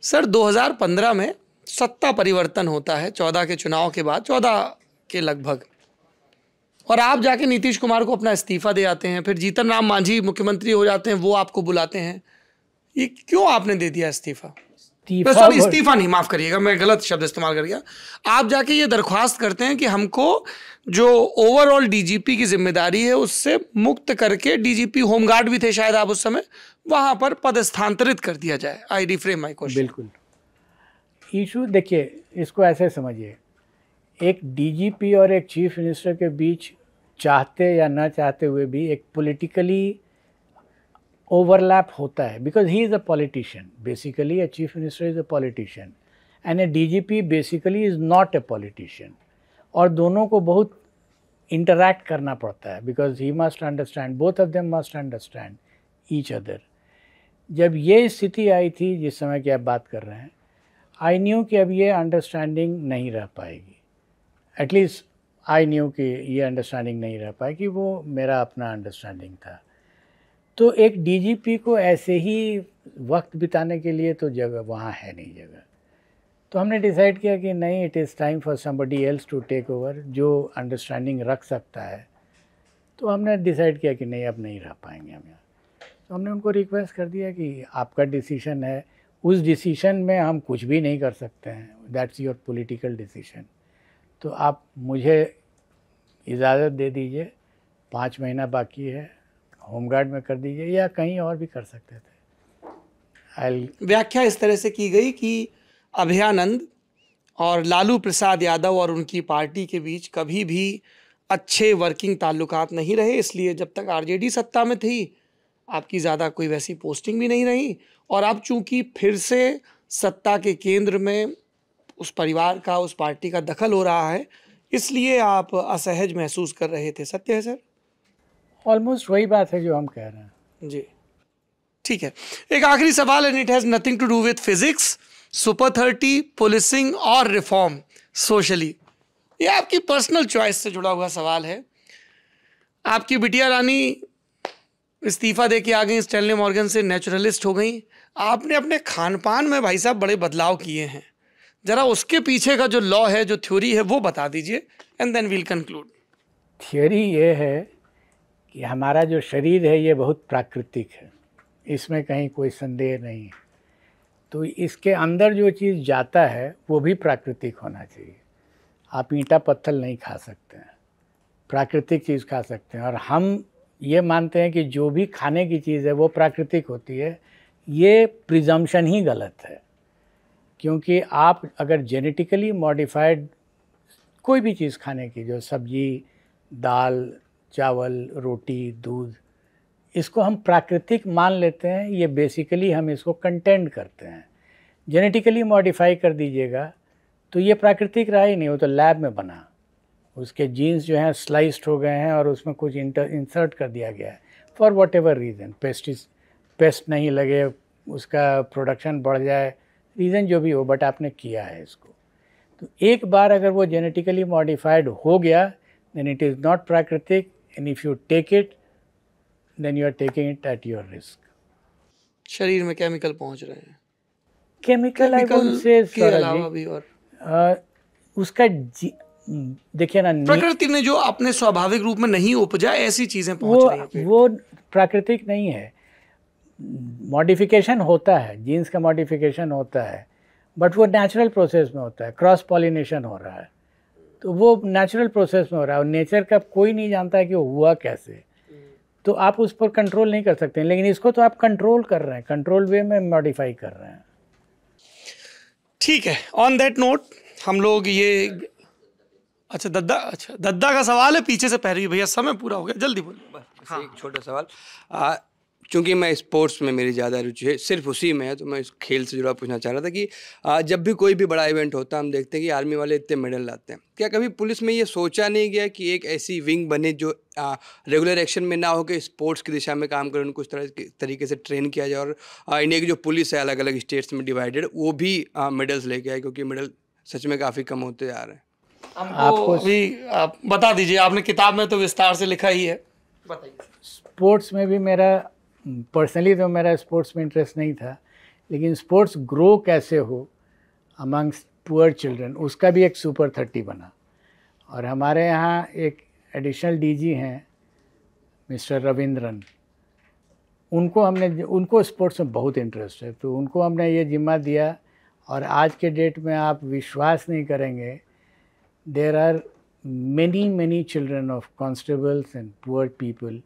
सर 2015 में सत्ता परिवर्तन होता है चौदह के चुनाव के बाद, चौदह के लगभग। और आप जाके नीतीश कुमार को अपना इस्तीफा दे आते हैं, फिर जीतन राम मांझी मुख्यमंत्री हो जाते हैं, वो आपको बुलाते हैं। ये क्यों आपने दे दिया इस्तीफा? सॉरी इस्तीफा नहीं माफ़ करिएगा मैं गलत शब्द इस्तेमाल कर गया। आप जाके ये दरख्वास्त करते हैं कि हमको जो ओवरऑल डीजीपी की ज़िम्मेदारी है उससे मुक्त करके डीजीपी होमगार्ड भी थे शायद आप उस समय वहाँ पर पद स्थानांतरित कर दिया जाए। आई रिफ्रेम माई क्वेश्चन बिल्कुल। इशू देखिए इसको ऐसे समझिए। एक डीजीपी और एक चीफ मिनिस्टर के बीच चाहते या ना चाहते हुए भी एक पॉलिटिकली ओवरलैप होता है because he is a politician basically a chief minister is a politician and a DGP basically is not a politician और दोनों को बहुत इंटरैक्ट करना पड़ता है because he must understand both of them must understand each other जब ये स्थिति आई थी, जिस समय की आप बात कर रहे हैं आई न्यू कि अब ये अंडरस्टैंडिंग नहीं रह पाएगी. एटलीस्ट आई न्यू कि ये अंडरस्टैंडिंग नहीं रह पाएगी, वो मेरा अपना अंडरस्टैंडिंग था. तो एक डीजीपी को ऐसे ही वक्त बिताने के लिए तो जगह वहाँ है नहीं जगह। तो हमने डिसाइड किया कि नहीं it is time for somebody else to take over जो अंडरस्टैंडिंग रख सकता है। तो हमने डिसाइड किया कि नहीं, अब नहीं रह पाएँगे हम यहाँ। तो हमने उनको रिक्वेस्ट कर दिया कि आपका डिसीशन है। उस डिसीशन में हम कुछ भी नहीं कर सकते हैं। दैट्स योर पॉलिटिकल डिसीशन तो आप मुझे इजाज़त दे दीजिए। पाँच महीना बाकी है। होमगार्ड में कर दीजिए या कहीं और भी कर सकते थे। आई व्याख्या इस तरह से की गई कि अभयानंद और लालू प्रसाद यादव और उनकी पार्टी के बीच कभी भी अच्छे वर्किंग ताल्लुकात नहीं रहे, इसलिए जब तक आरजेडी सत्ता में थी, आपकी ज़्यादा कोई वैसी पोस्टिंग भी नहीं रही। और अब चूँकि फिर से सत्ता के केंद्र में उस परिवार का, उस पार्टी का दखल हो रहा है, इसलिए आप असहज महसूस कर रहे थे। सत्य है, सर? ऑलमोस्ट वही बात है जो हम कह रहे हैं। जी। ठीक है। एक आखिरी सवाल and it has nothing to do with physics super thirty policing और रिफॉर्म सोशली ये आपकी पर्सनल चॉइस से जुड़ा हुआ सवाल है। आपकी बिटिया रानी इस्तीफा दे के आ गई स्टेनली मॉर्गन से नेचुरलिस्ट हो गई। आपने अपने खान पान में भाई साहब बड़े बदलाव किए हैं। ज़रा उसके पीछे का जो लॉ है जो थ्योरी है वो बता दीजिए and then we'll conclude theory ये है कि हमारा जो शरीर है, ये बहुत प्राकृतिक है। इसमें कहीं कोई संदेह नहीं है। तो इसके अंदर जो चीज़ जाता है, वो भी प्राकृतिक होना चाहिए। आप ईंटा पत्थर नहीं खा सकते हैं। प्राकृतिक चीज़ खा सकते हैं। और हम ये मानते हैं कि जो भी खाने की चीज़ है, वो प्राकृतिक होती है। ये प्रिजम्पशन ही गलत है। क्योंकि आप अगर जेनेटिकली मॉडिफाइड कोई भी चीज़ खाने की, जो सब्ज़ी, दाल चावल, रोटी, दूध, इसको हम प्राकृतिक मान लेते हैं, ये बेसिकली हम इसको कंटेंट करते हैं। जेनेटिकली मॉडिफाई कर दीजिएगा तो ये प्राकृतिक रहा ही नहीं, वो तो लैब में बना। उसके जीन्स जो हैं स्लाइस्ड हो गए हैं और उसमें कुछ इंटर इंसर्ट कर दिया गया है फॉर वट एवर रीज़न पेस्टिस पेस्ट नहीं लगे, उसका प्रोडक्शन बढ़ जाए रीज़न जो भी हो बट आपने किया है इसको। तो एक बार अगर वो जेनेटिकली मॉडिफाइड हो गया देन इट इज़ नॉट प्राकृतिक and if you take it then you are taking it at your risk शरीर में केमिकल पहुँच रहे हैं। केमिकल आई वुड से के अलावा भी और। आ, उसका देखिए ना प्रकृति ने जो अपने स्वाभाविक रूप में नहीं उपजा ऐसी चीज़ें पहुँच वो रही हैं वो प्राकृतिक नहीं है। मॉडिफिकेशन होता है जीन्स का मॉडिफिकेशन होता है बट वो नेचुरल प्रोसेस में होता है क्रॉस पॉलिनेशन हो रहा है। तो वो नेचुरल प्रोसेस में हो रहा है और नेचर का कोई नहीं जानता है कि वो हुआ कैसे। तो आप उस पर कंट्रोल नहीं कर सकते लेकिन इसको तो आप कंट्रोल कर रहे हैं कंट्रोल वे में मॉडिफाई कर रहे हैं। ठीक है ऑन दैट नोट हम लोग ये अच्छा दद्दा अच्छा दद्दा का सवाल है पीछे से पहले भैया समय पूरा हो गया जल्दी बोलिए। हाँ। एक छोटा सवाल। आ, चूँकि मैं स्पोर्ट्स में मेरी ज़्यादा रुचि है सिर्फ़ उसी में है तो मैं इस खेल से जुड़ा पूछना चाह रहा था कि जब भी कोई भी बड़ा इवेंट होता है हम देखते हैं कि आर्मी वाले इतने मेडल लाते हैं। क्या कभी पुलिस में ये सोचा नहीं गया कि एक ऐसी विंग बने जो आ, रेगुलर एक्शन में ना हो के स्पोर्ट्स की दिशा में काम करें उनको इस तरह तरीके से ट्रेन किया जाए? और इंडिया की जो पुलिस है अलग अलग स्टेट्स में डिवाइडेड वो भी मेडल्स लेके आए क्योंकि मेडल सच में काफ़ी कम होते जा रहे हैं। आपको भी आप बता दीजिए आपने किताब में तो विस्तार से लिखा ही है। बताइए स्पोर्ट्स में भी मेरा पर्सनली तो मेरा स्पोर्ट्स में इंटरेस्ट नहीं था, लेकिन स्पोर्ट्स ग्रो कैसे हो अमंग्स पुअर चिल्ड्रन उसका भी एक सुपर थर्टी बना। और हमारे यहाँ एक एडिशनल डीजी हैं मिस्टर रविंद्रन उनको हमने, उनको स्पोर्ट्स में बहुत इंटरेस्ट है तो उनको हमने ये जिम्मा दिया। और आज के डेट में आप विश्वास नहीं करेंगे there are many many children of constables and poor people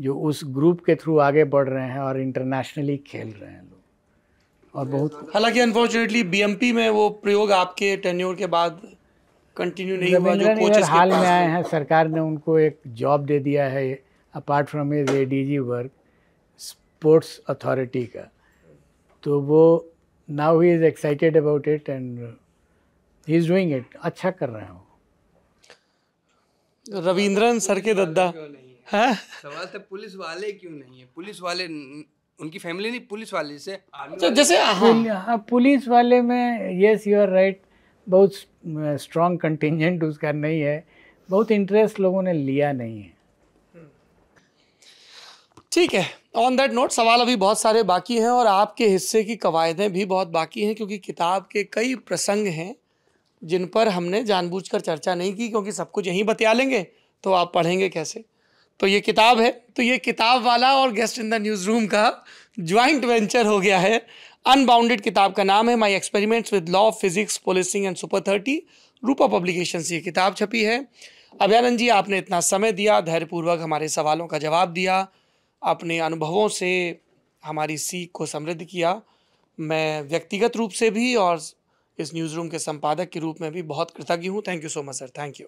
जो उस ग्रुप के थ्रू आगे बढ़ रहे हैं और इंटरनेशनली खेल रहे हैं लोग। और बहुत हालाँकि अनफॉर्चुनेटली बीएमपी में वो प्रयोग आपके टेन्योर के बाद कंटिन्यू नहीं हुआ जो कोचेस हाल में आए हैं सरकार ने उनको एक जॉब दे दिया है apart from his ADG work sports authority का। तो वो now he is excited about it and he is doing it अच्छा कर रहे हैं वो। रविंद्रन सर के दद्दा। हैं? सवाल था पुलिस वाले क्यों नहीं है? पुलिस वाले उनकी फैमिली नहीं पुलिस वाले से तो जैसे हाँ। पुलिस वाले में यस यू आर राइट बहुत स्ट्रॉन्ग कंटिजेंट उसका नहीं है। बहुत इंटरेस्ट लोगों ने लिया नहीं है। ठीक है ऑन दैट नोट सवाल अभी बहुत सारे बाकी हैं और आपके हिस्से की कवायदें भी बहुत बाकी हैं क्योंकि किताब के कई प्रसंग हैं जिन पर हमने जानबूझकर चर्चा नहीं की क्योंकि सब कुछ यहीं बतिया लेंगे तो आप पढ़ेंगे कैसे? तो ये किताब है तो ये किताब वाला और guest in the news room का ज्वाइंट वेंचर हो गया है। अनबाउंडेड किताब का नाम है my experiments with law physics policing and super thirty Rupa publication से ये किताब छपी है। अभयानंद जी, आपने इतना समय दिया, धैर्यपूर्वक हमारे सवालों का जवाब दिया, अपने अनुभवों से हमारी सीख को समृद्ध किया। मैं व्यक्तिगत रूप से भी और इस न्यूज़ रूम के संपादक के रूप में भी बहुत कृतज्ञ हूँ। Thank you so much sir thank you